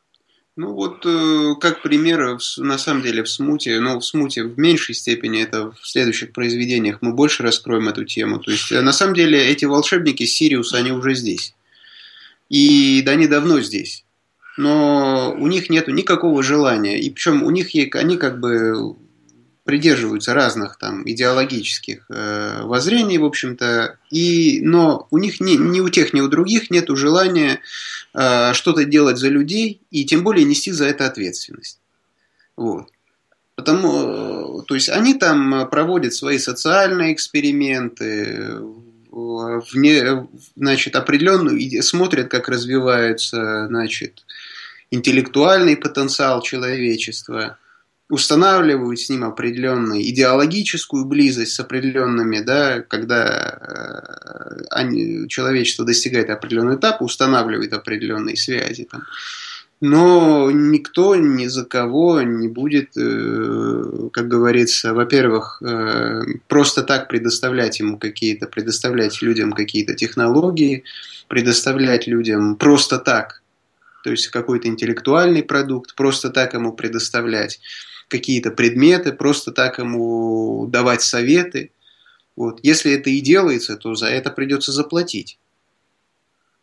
Ну вот, э, как пример, на самом деле в смуте, но в смуте в меньшей степени, это в следующих произведениях мы больше раскроем эту тему. То есть, э, на самом деле, эти волшебники Сириуса, они уже здесь. И да, они давно здесь. Но у них нет никакого желания. И причем у них, они как бы придерживаются разных там идеологических э, воззрений, в общем-то, и, но у них ни, ни у тех, ни у других нет желания э, что-то делать за людей и тем более нести за это ответственность. Вот. Потому, то есть они там проводят свои социальные эксперименты, вне, значит, определенную, смотрят, как развивается, значит, интеллектуальный потенциал человечества – устанавливают с ним определенную идеологическую близость с определенными, да, когда э, они, человечество достигает определенного этапа, устанавливает определенные связи. Там. Но никто ни за кого не будет, э, как говорится, во-первых, э, просто так предоставлять ему какие-то, предоставлять людям какие-то технологии, предоставлять людям просто так, то есть какой-то интеллектуальный продукт, просто так ему предоставлять какие-то предметы, просто так ему давать советы. Вот. Если это и делается, то за это придется заплатить.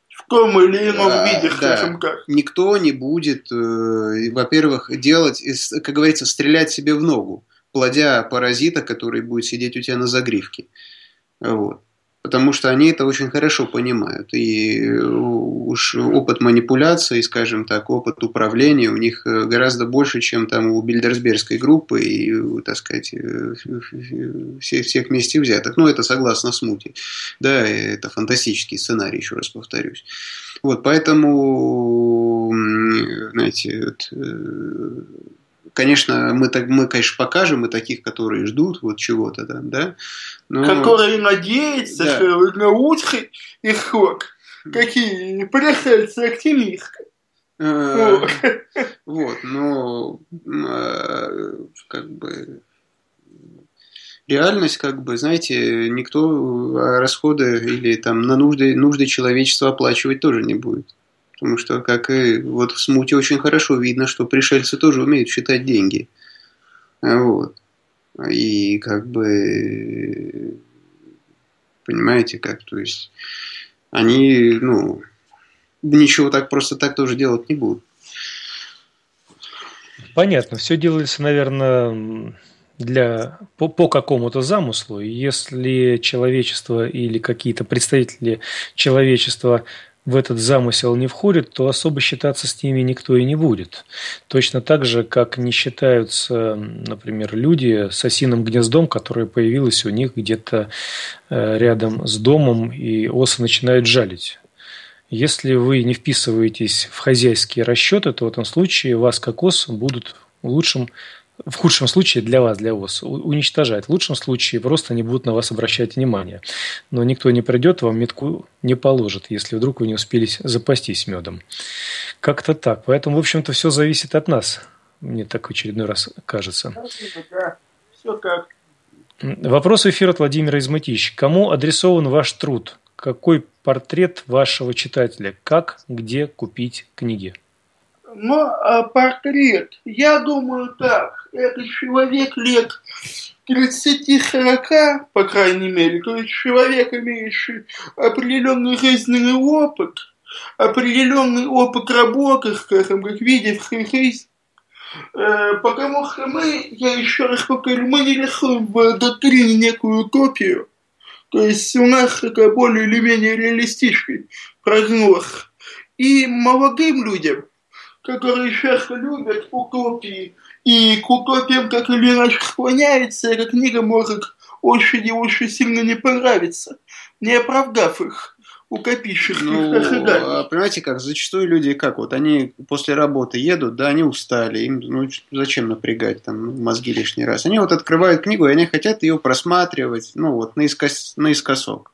В том или ином да, виде, да. как. Никто не будет, э, во-первых, делать, как говорится, стрелять себе в ногу, плодя паразита, который будет сидеть у тебя на загривке. Вот потому что они это очень хорошо понимают. И э, уж опыт манипуляции, скажем так, опыт управления у них э, гораздо больше, чем там у Бильдерсбергской группы и, так сказать, э, всех, всех вместе взятых. Ну, это согласно смуте. Да, это фантастический сценарий, еще раз повторюсь. Вот, поэтому, знаете, конечно, мы, так, мы, конечно, покажем и таких, которые ждут вот чего-то, да, да? Но... Которые надеются, да. что научат их ход. Какие пришельцы оптимисты. А, вот, но а, как бы реальность, как бы, знаете, никто расходы или там на нужды, нужды человечества оплачивать тоже не будет. Потому что, как и вот в смуте очень хорошо видно, что пришельцы тоже умеют считать деньги. Вот. И как бы, понимаете, как, то есть, они, ну, ничего так просто так тоже делать не будут. Понятно. Все делается, наверное, для, по, по какому-то замыслу. Если человечество или какие-то представители человечества в этот замысел не входит, то особо считаться с ними никто и не будет. Точно так же, как не считаются, например, люди с осиным гнездом, которое появилось у них где-то э, рядом с домом, и осы начинают жалить. Если вы не вписываетесь в хозяйские расчеты, то в этом случае вас как ос будут лучшим в худшем случае для вас, для ВОЗ, уничтожать. В лучшем случае просто не будут на вас обращать внимание. Но никто не придет, вам метку не положит, если вдруг вы не успели запастись медом. Как-то так. Поэтому, в общем-то, все зависит от нас. Мне так в очередной раз кажется. Все как. Вопрос эфира от Владимира Изматищ. Кому адресован ваш труд? Какой портрет вашего читателя. Как, где купить книги? Ну, а портрет, я думаю так, это человек лет 30-40, по крайней мере, то есть человек, имеющий определенный жизненный опыт, определенный опыт работы, скажем, как видевший жизнь, э, потому что мы, я еще раз повторю, мы не рисуем в доктрине некую копию, то есть у нас такой более или менее реалистичный прогноз. И молодым людям, которые часто любят утопии, и к утопиям как или иначе склоняются, эта книга может очень и очень сильно не понравиться, не оправдав их утопических ну, ожиданий. Понимаете как, зачастую люди как, вот они после работы едут, да, они устали, им ну, зачем напрягать там мозги лишний раз. Они вот открывают книгу, и они хотят ее просматривать, ну вот, наискос, наискосок.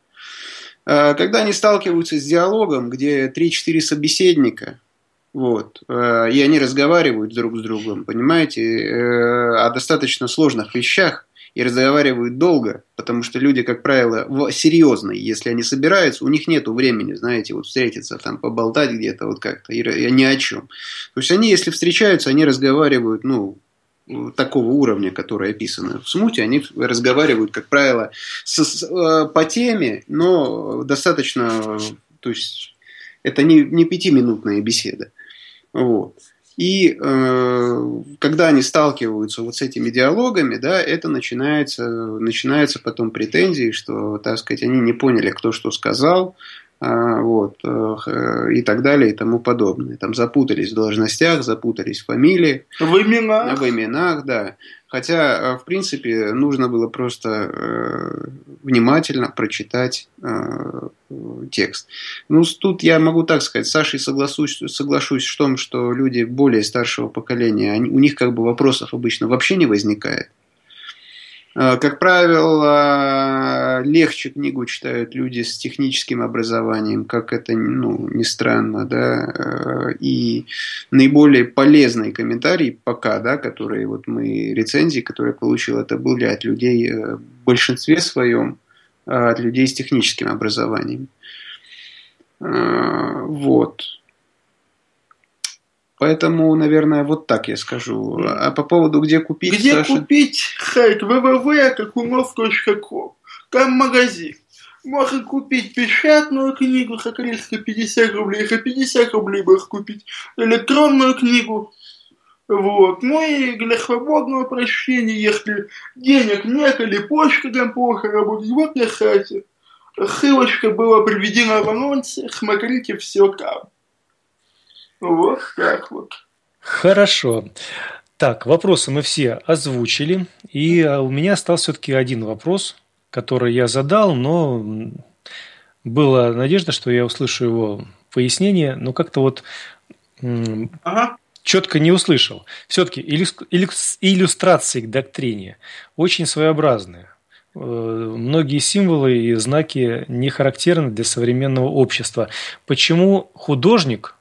А, когда они сталкиваются с диалогом, где 3-4 собеседника, вот, а, и они разговаривают друг с другом, понимаете, э, о достаточно сложных вещах, и разговаривают долго, потому что люди, как правило, серьезные, если они собираются, у них нет времени, знаете, вот встретиться, там, поболтать где-то вот как-то, и, и ни о чем. То есть они, если встречаются, они разговаривают, ну, такого уровня, который описано в смуте, они разговаривают, как правило, с, с, э, по теме, но достаточно, то есть это не, не пятиминутная беседа. Вот. И э, когда они сталкиваются вот с этими диалогами, да, это начинается, начинается потом претензии, что, так сказать, они не поняли, кто что сказал, вот, э, и так далее, и тому подобное. Там запутались в должностях, запутались в фамилии. В именах. В именах, да. Хотя, э, в принципе, нужно было просто э, внимательно прочитать э, текст. Ну, тут я могу так сказать, с Сашей соглашусь, соглашусь в том, что люди более старшего поколения, они, у них как бы вопросов обычно вообще не возникает. Э, как правило, легче книгу читают люди с техническим образованием, как это ну, не странно, да, э, и наиболее полезные комментарии пока, да, которые вот мы, рецензии, которые я получил, это были от людей э, в большинстве своем, от людей с техническим образованием. Вот. Поэтому, наверное, вот так я скажу. А по поводу, где купить, Где Саша? купить? Сайт www.kakumov.com. Там магазин. Можно купить печатную книгу за 350 рублей, за 50 рублей можно купить электронную книгу. Вот. Ну и для свободного прочтения, если денег нет или почта там плохо работает, вот на сайте. Ссылочка была приведена в анонсе, смотрите все там. Вот так вот. Хорошо. Так, вопросы мы все озвучили. И а, у меня остался все-таки один вопрос, который я задал, но была надежда, что я услышу его пояснение, но как-то вот ага. четко не услышал. Все-таки иллюстрации к доктрине очень своеобразные. Э, многие символы и знаки не характерны для современного общества. Почему художник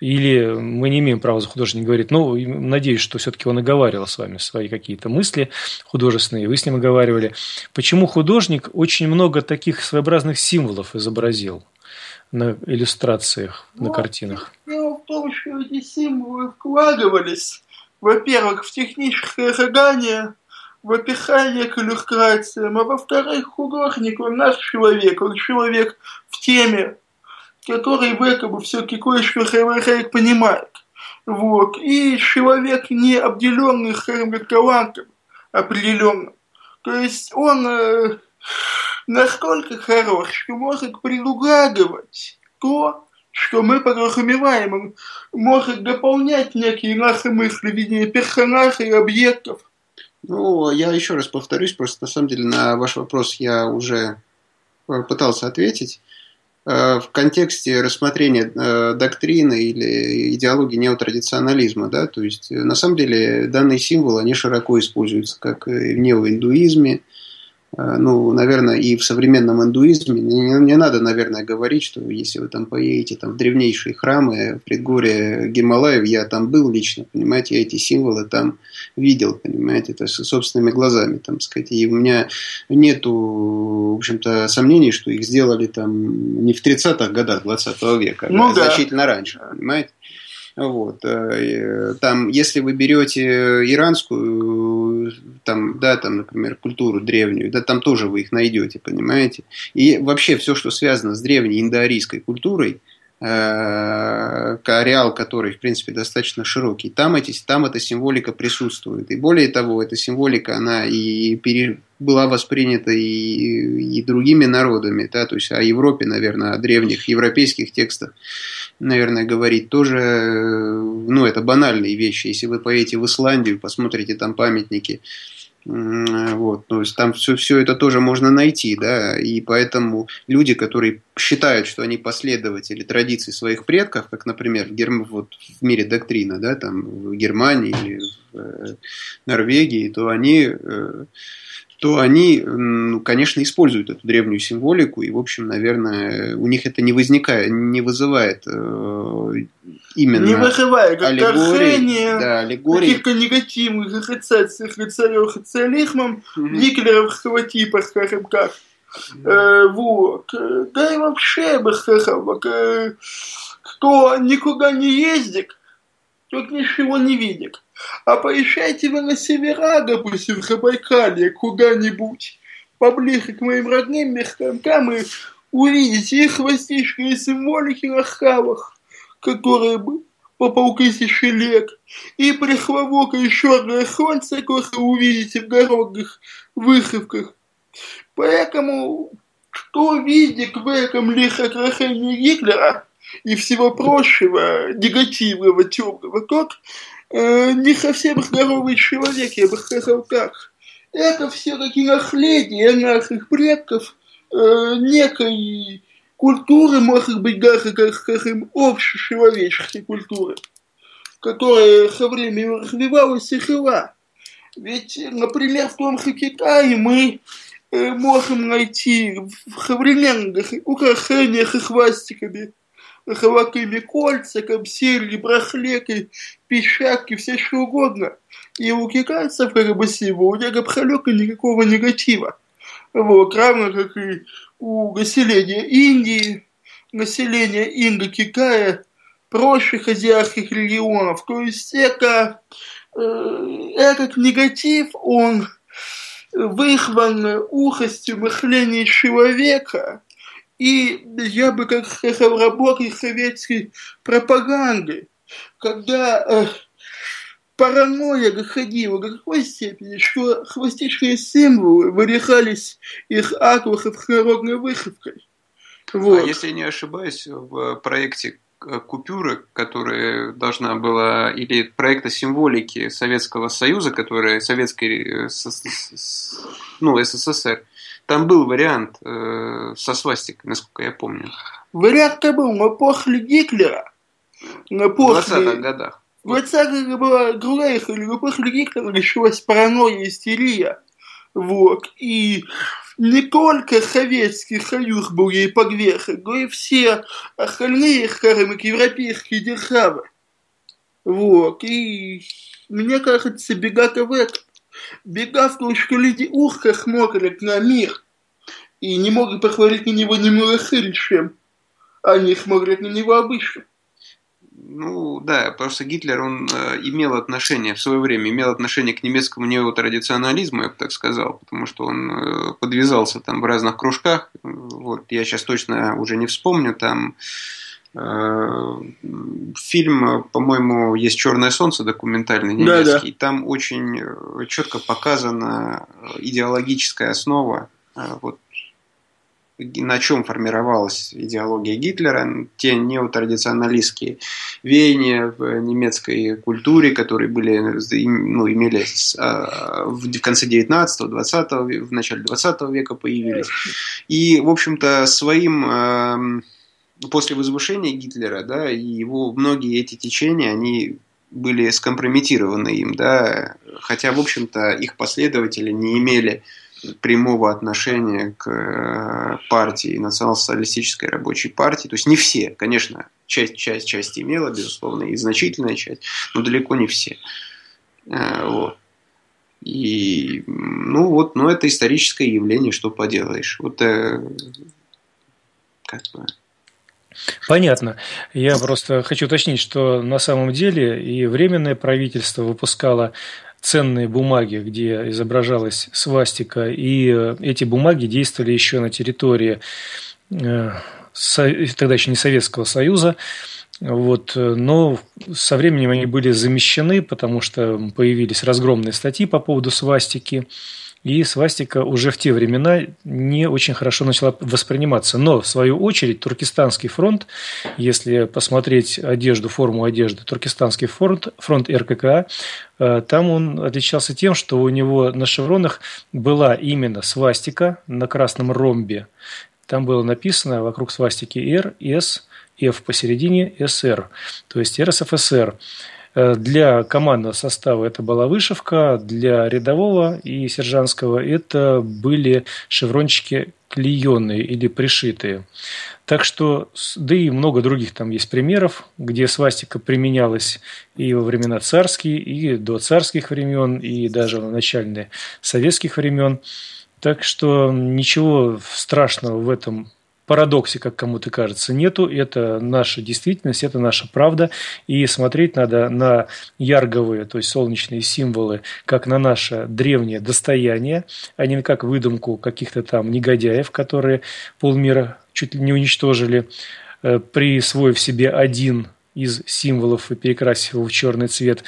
или мы не имеем права за художника говорить. Ну, надеюсь, что все-таки он оговаривал с вами свои какие-то мысли художественные, вы с ним оговаривали. Почему художник очень много таких своеобразных символов изобразил на иллюстрациях, ну, на картинах? Дело в том, что эти символы вкладывались, во-первых, в техническое задание, в описание к иллюстрациям, а во-вторых, художник, он наш человек, он человек в теме, который этом все-таки кое-что понимает. Вот. И человек не обделенный, скажем так, талантом определенным. То есть он э, настолько хорош, что может предугадывать то, что мы подразумеваем. Он может дополнять некие наши мысли в виде персонажей, объектов. Ну, я еще раз повторюсь, просто на самом деле на ваш вопрос я уже э, пытался ответить. Э, в контексте рассмотрения э, доктрины или идеологии неотрадиционализма, да, то есть э, на самом деле данные символы, они широко используются как и в неоиндуизме, ну, наверное, и в современном индуизме не, не надо, наверное, говорить, что если вы там поедете там, в древнейшие храмы в предгорье Гималаев, я там был лично, понимаете, я эти символы там видел, понимаете, это собственными глазами, там, сказать, и у меня нету, в общем-то, сомнений, что их сделали там не в 30-х годах 20 века, ну, а да. значительно раньше, понимаете. Вот. Э, там, если вы берете иранскую, там, да, там, например, культуру древнюю, да, там тоже вы их найдете, понимаете. И вообще все, что связано с древней индоарийской культурой, э, ареал которой, в принципе, достаточно широкий, там, эти, там эта символика присутствует. И более того, эта символика, она и пере, была воспринята и, и другими народами, да, то есть о Европе, наверное, о древних европейских текстах наверное, говорить тоже, ну, это банальные вещи. Если вы поедете в Исландию, посмотрите там памятники, вот, то есть там все, все это тоже можно найти, да, и поэтому люди, которые считают, что они последователи традиций своих предков, как, например, в, Герм... вот, в мире доктрина, да, там в Германии или в э, Норвегии, то они э, то они, ну, конечно, используют эту древнюю символику, и, в общем, наверное, у них это не возникает, не вызывает э, именно Не вызывает аллегории, да, аллегории. каких-то негативных ассоциаций с социализмом, угу. гитлеровского типа, скажем как. Э, вот. Да и вообще, бы сказал, э, кто никуда не ездит, тот ничего не видит. А поезжайте вы на севера, допустим, в Забайкалье, куда-нибудь, поближе к моим родным местам, там и увидите их хвостишки символики на хавах, которые бы по полтысячи лет, и прихловокое черное солнце, которое увидите в дорогах выховках. Поэтому, что видит в этом лихокрашении Гитлера и всего прочего негативного, темного, тот, э, не совсем здоровый человек, я бы сказал так. Это все-таки наследие наших предков э, некой культуры, может быть, даже, как скажем, общечеловеческой культуры, которая со временем развивалась и жила. Ведь, например, в том же Китае мы э, можем найти в современных украшениях и хвастиками золотыми кольцами, серьги, браслеты, пищаки, все что угодно. И у китайцев как бы них абсолютно никакого негатива. Вот, равно как и у населения Индии, населения Индо-Китая, прочих азиатских регионов. То есть это, э, этот негатив, он выхван ухостью мышления человека, и я бы как работник советской пропаганды, когда э, паранойя доходила до какой степени, что хвостичные символы вырезались из атласов с народной вышивкой. Вот. А если не ошибаюсь, в проекте купюры, которая должна была, или проекта символики Советского Союза, которая Советской, э, ну, СССР, там был вариант э, со свастикой, насколько я помню. Вариант-то был, но после Гитлера, но после... В 20-х годах. В 20-х была другая история, но после Гитлера началась паранойя, истерия. Вот. И не только Советский Союз был ей подвержен, но и все остальные, скажем, европейские державы. Вот. И мне кажется, в этом. Беда в том, что люди узко смотрят на мир и не могут похвалить на него немного шире, чем они смотрят на него обычно. Ну да, просто Гитлер, он э, имел отношение в свое время, имел отношение к немецкому неотрадиционализму, я бы так сказал, потому что он э, подвязался там в разных кружках. Вот, я сейчас точно уже не вспомню, там Э, фильм, по-моему, есть Черное солнце документальный немецкий. Да, да. Там очень э, четко показана идеологическая основа, э, вот на чем формировалась идеология Гитлера, те неотрадиционалистские веяния в немецкой культуре, которые были, ну, имели в конце 19-го, 20 в начале 20 века появились. И, в общем-то, своим эм, после возвышения Гитлера, да, и его многие эти течения, они были скомпрометированы им, да, хотя, в общем-то, их последователи не имели прямого отношения к э, партии, национал-социалистической рабочей партии. То есть не все, конечно, часть, часть, часть имела, безусловно, и значительная часть, но далеко не все. Э, вот. И, ну вот, ну это историческое явление, что поделаешь. Вот, э, как бы, Понятно. Я просто хочу уточнить, что на самом деле и Временное правительство выпускало ценные бумаги, где изображалась свастика, и э, эти бумаги действовали еще на территории э, тогда еще не Советского Союза, вот, э, но со временем они были замещены, потому что появились разгромные статьи по поводу свастики, и свастика уже в те времена не очень хорошо начала восприниматься. Но, в свою очередь, Туркестанский фронт, если посмотреть одежду, форму одежды, Туркестанский фронт, фронт РККА, э, там он отличался тем, что у него на шевронах была именно свастика на красном ромбе. Там было написано вокруг свастики Р, С, F посередине, СР, то есть РСФСР. Э, для командного состава это была вышивка, для рядового и сержантского это были шеврончики клееные или пришитые. Так что, да и много других там есть примеров, где свастика применялась и во времена царские, и до царских времен, и даже в начальные советских времен. Так что ничего страшного в этом парадоксе, как кому-то кажется, нету. Это наша действительность, это наша правда. И смотреть надо на ярговые, то есть солнечные символы, как на наше древнее достояние, а не как выдумку каких-то там негодяев, которые полмира чуть ли не уничтожили, э, присвоив себе один из символов и перекрасив его в черный цвет.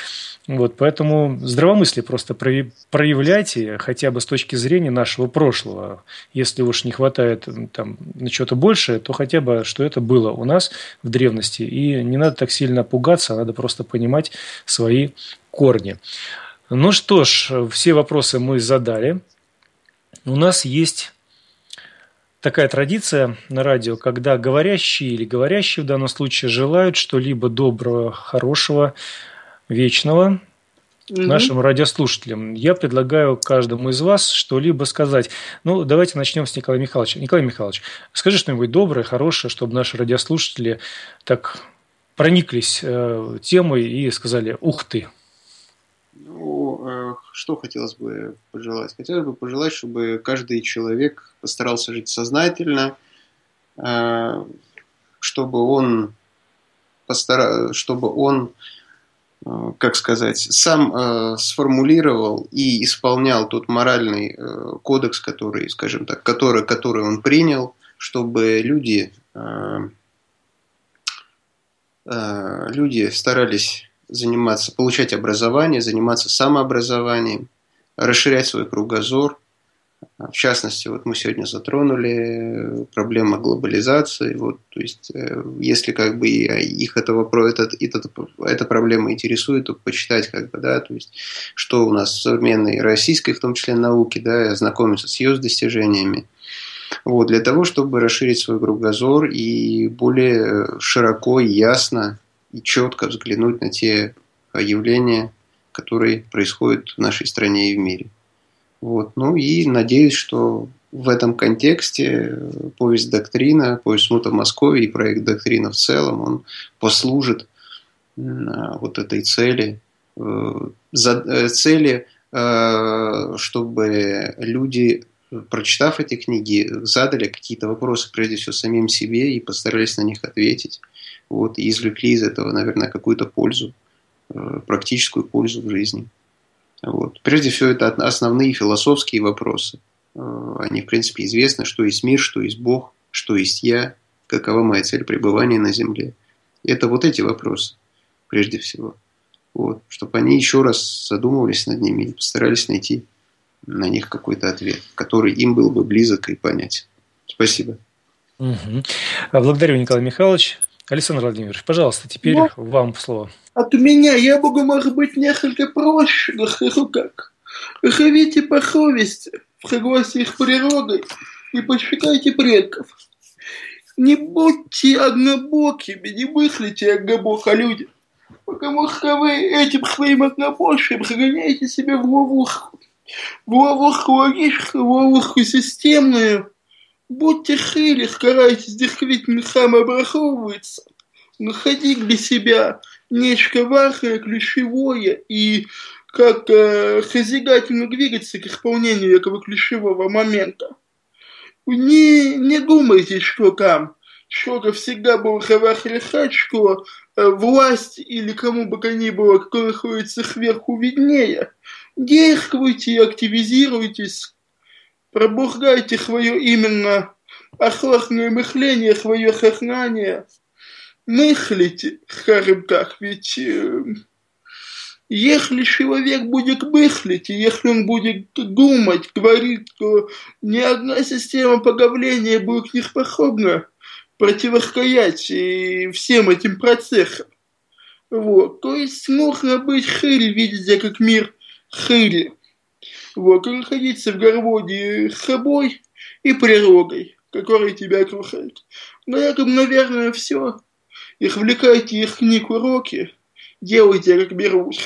Вот, поэтому здравомыслие просто проявляйте, хотя бы с точки зрения нашего прошлого. Если уж не хватает там, на что-то большее, то хотя бы, что это было у нас в древности. И не надо так сильно пугаться, надо просто понимать свои корни. Ну что ж, все вопросы мы задали. У нас есть такая традиция на радио, когда говорящие или говорящие в данном случае желают что-либо доброго, хорошего, вечного угу. нашим радиослушателям. Я предлагаю каждому из вас что-либо сказать. Ну, давайте начнем с Николая Михайловича. Николай Михайлович, скажи что-нибудь доброе, хорошее, чтобы наши радиослушатели так прониклись э, темой и сказали «Ух ты!» Ну, э, что хотелось бы пожелать? Хотелось бы пожелать, чтобы каждый человек постарался жить сознательно, э, чтобы он постара... чтобы он, э, как сказать, сам сформулировал и исполнял тот моральный кодекс, который, скажем так, который, который он принял, чтобы люди люди старались заниматься, получать образование, заниматься самообразованием, расширять свой кругозор. В частности, вот мы сегодня затронули проблему глобализации. Вот, то есть, э, если как бы их этого, этот, этот, эта проблема интересует, то почитать, как бы, да, то есть, что у нас в современной российской, в том числе науке, да, ознакомиться с ее достижениями. Вот, для того, чтобы расширить свой кругозор и более широко и ясно и четко взглянуть на те явления, которые происходят в нашей стране и в мире. Вот. Ну и надеюсь, что в этом контексте повесть «Доктрина», повесть «Смута Москвы» и проект «Доктрина» в целом, он послужит вот этой цели, э, э, цели, э, чтобы люди, прочитав эти книги, задали какие-то вопросы прежде всего самим себе и постарались на них ответить вот, и извлекли из этого, наверное, какую-то пользу, э, практическую пользу в жизни. Вот. Прежде всего, это основные философские вопросы. Э, они, в принципе, известны, что есть мир, что есть Бог, что есть я, какова моя цель пребывания на Земле. Это вот эти вопросы, прежде всего. Вот. Чтобы они еще раз задумывались над ними и постарались найти на них какой-то ответ, который им был бы близок и понятен. Спасибо. Угу. Благодарю, Николай Михайлович. Александр Владимирович, пожалуйста, теперь ну, вам слово. От меня я могу, может быть, несколько проще, но скажу как. Живите по совести, в согласии с природой, и почитайте предков. Не будьте однобокими, не мыслите однобоко людям, потому что вы этим своим однобоким загоняете себя в ловушку. Вовах логишка, вовах системная. Будьте хили, старайтесь действительно сам обраховываться. Находи для себя нечто важное, ключевое и как э, созидательно двигаться к исполнению этого ключевого момента. Не, не думайте, что там что-то всегда было решать, что э, власть или кому бы то ни было, кто находится сверху, виднее. Действуйте и активизируйтесь, пробуждайте свое именно охлажное мышление, свое сознание. Мыслите, скажем так, ведь э, если человек будет мыслить, если он будет думать, говорить, то ни одна система подавления будет не способна противостоять всем этим процессам. Вот. То есть нужно быть шире, видеть как мир шире. И находиться в гармонии с собой и природой, которая тебя окружает. На этом, наверное, все. Их влекайте их книг уроки, делайте как берут.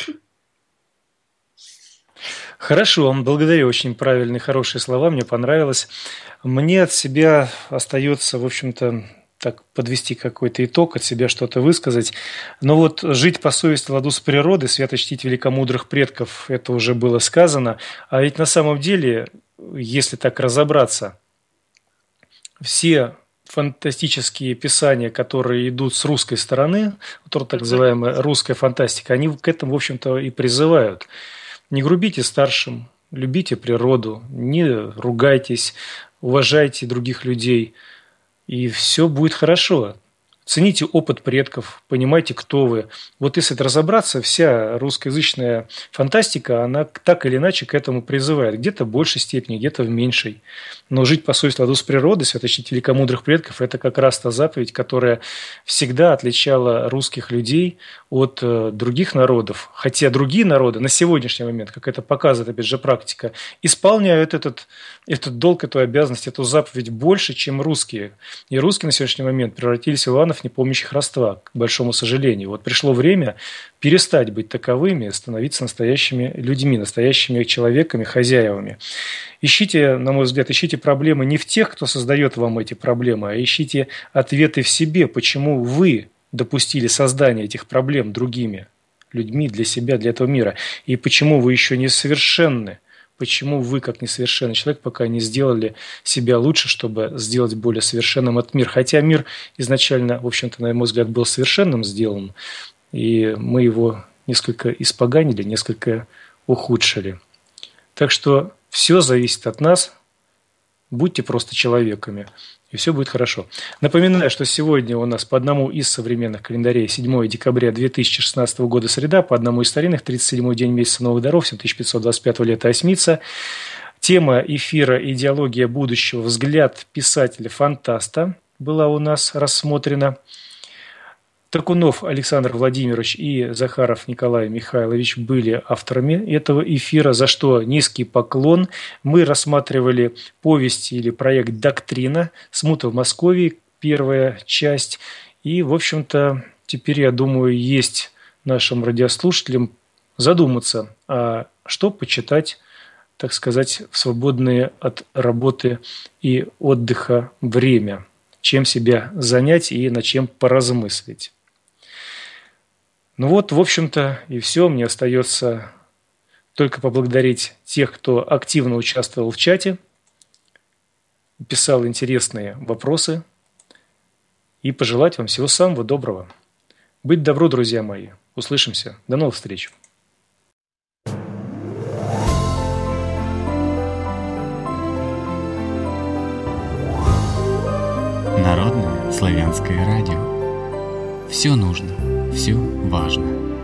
Хорошо, благодарю, очень правильные, хорошие слова, мне понравилось. Мне от себя остается, в общем-то, так подвести какой-то итог, от себя что-то высказать. Но вот жить по совести ладу с природой, свято чтить великомудрых предков, это уже было сказано. А ведь на самом деле, если так разобраться, все фантастические писания, которые идут с русской стороны, вот так называемая русская фантастика, они к этому, в общем-то, и призывают. Не грубите старшим, любите природу, не ругайтесь, уважайте других людей – и все будет хорошо. Цените опыт предков, понимайте, кто вы. Вот если разобраться, вся русскоязычная фантастика, она так или иначе к этому призывает. Где-то в большей степени, где-то в меньшей. Но жить по совести ладу с природой, святочить великомудрых предков – это как раз та заповедь, которая всегда отличала русских людей от э, других народов. Хотя другие народы на сегодняшний момент, как это показывает, опять же, практика, исполняют этот, этот долг, эту обязанность, эту заповедь больше, чем русские. И русские на сегодняшний момент превратились в Иванов не помнящих родства, к большому сожалению. Вот пришло время перестать быть таковыми, становиться настоящими людьми, настоящими человеками, хозяевами. Ищите, на мой взгляд, ищите проблемы не в тех, кто создает вам эти проблемы, а ищите ответы в себе, почему вы допустили создание этих проблем другими людьми для себя, для этого мира, и почему вы еще не совершенны – почему вы, как несовершенный человек, пока не сделали себя лучше, чтобы сделать более совершенным этот мир. Хотя мир изначально, в общем-то, на мой взгляд, был совершенным сделан, и мы его несколько испоганили, несколько ухудшили. Так что все зависит от нас. Будьте просто человеками и все будет хорошо. Напоминаю, что сегодня у нас по одному из современных календарей 7 декабря 2016 года среда, по одному из старинных 37 день месяца новых даров, 7525 лета осьмица. Тема эфира «Идеология будущего. Взгляд писателя-фантаста» была у нас рассмотрена – Такунов Александр Владимирович и Захаров Николай Михайлович были авторами этого эфира, за что низкий поклон. Мы рассматривали повесть или проект «Доктрина. Смута в Москве», первая часть. И, в общем-то, теперь, я думаю, есть нашим радиослушателям задуматься, а что почитать, так сказать, в свободные от работы и отдыха время, чем себя занять и над чем поразмыслить. Ну вот, в общем-то, и все. Мне остается только поблагодарить тех, кто активно участвовал в чате, писал интересные вопросы и пожелать вам всего самого доброго. Быть добро, друзья мои. Услышимся. До новых встреч. Народное славянское радио. Все нужно. Все важно.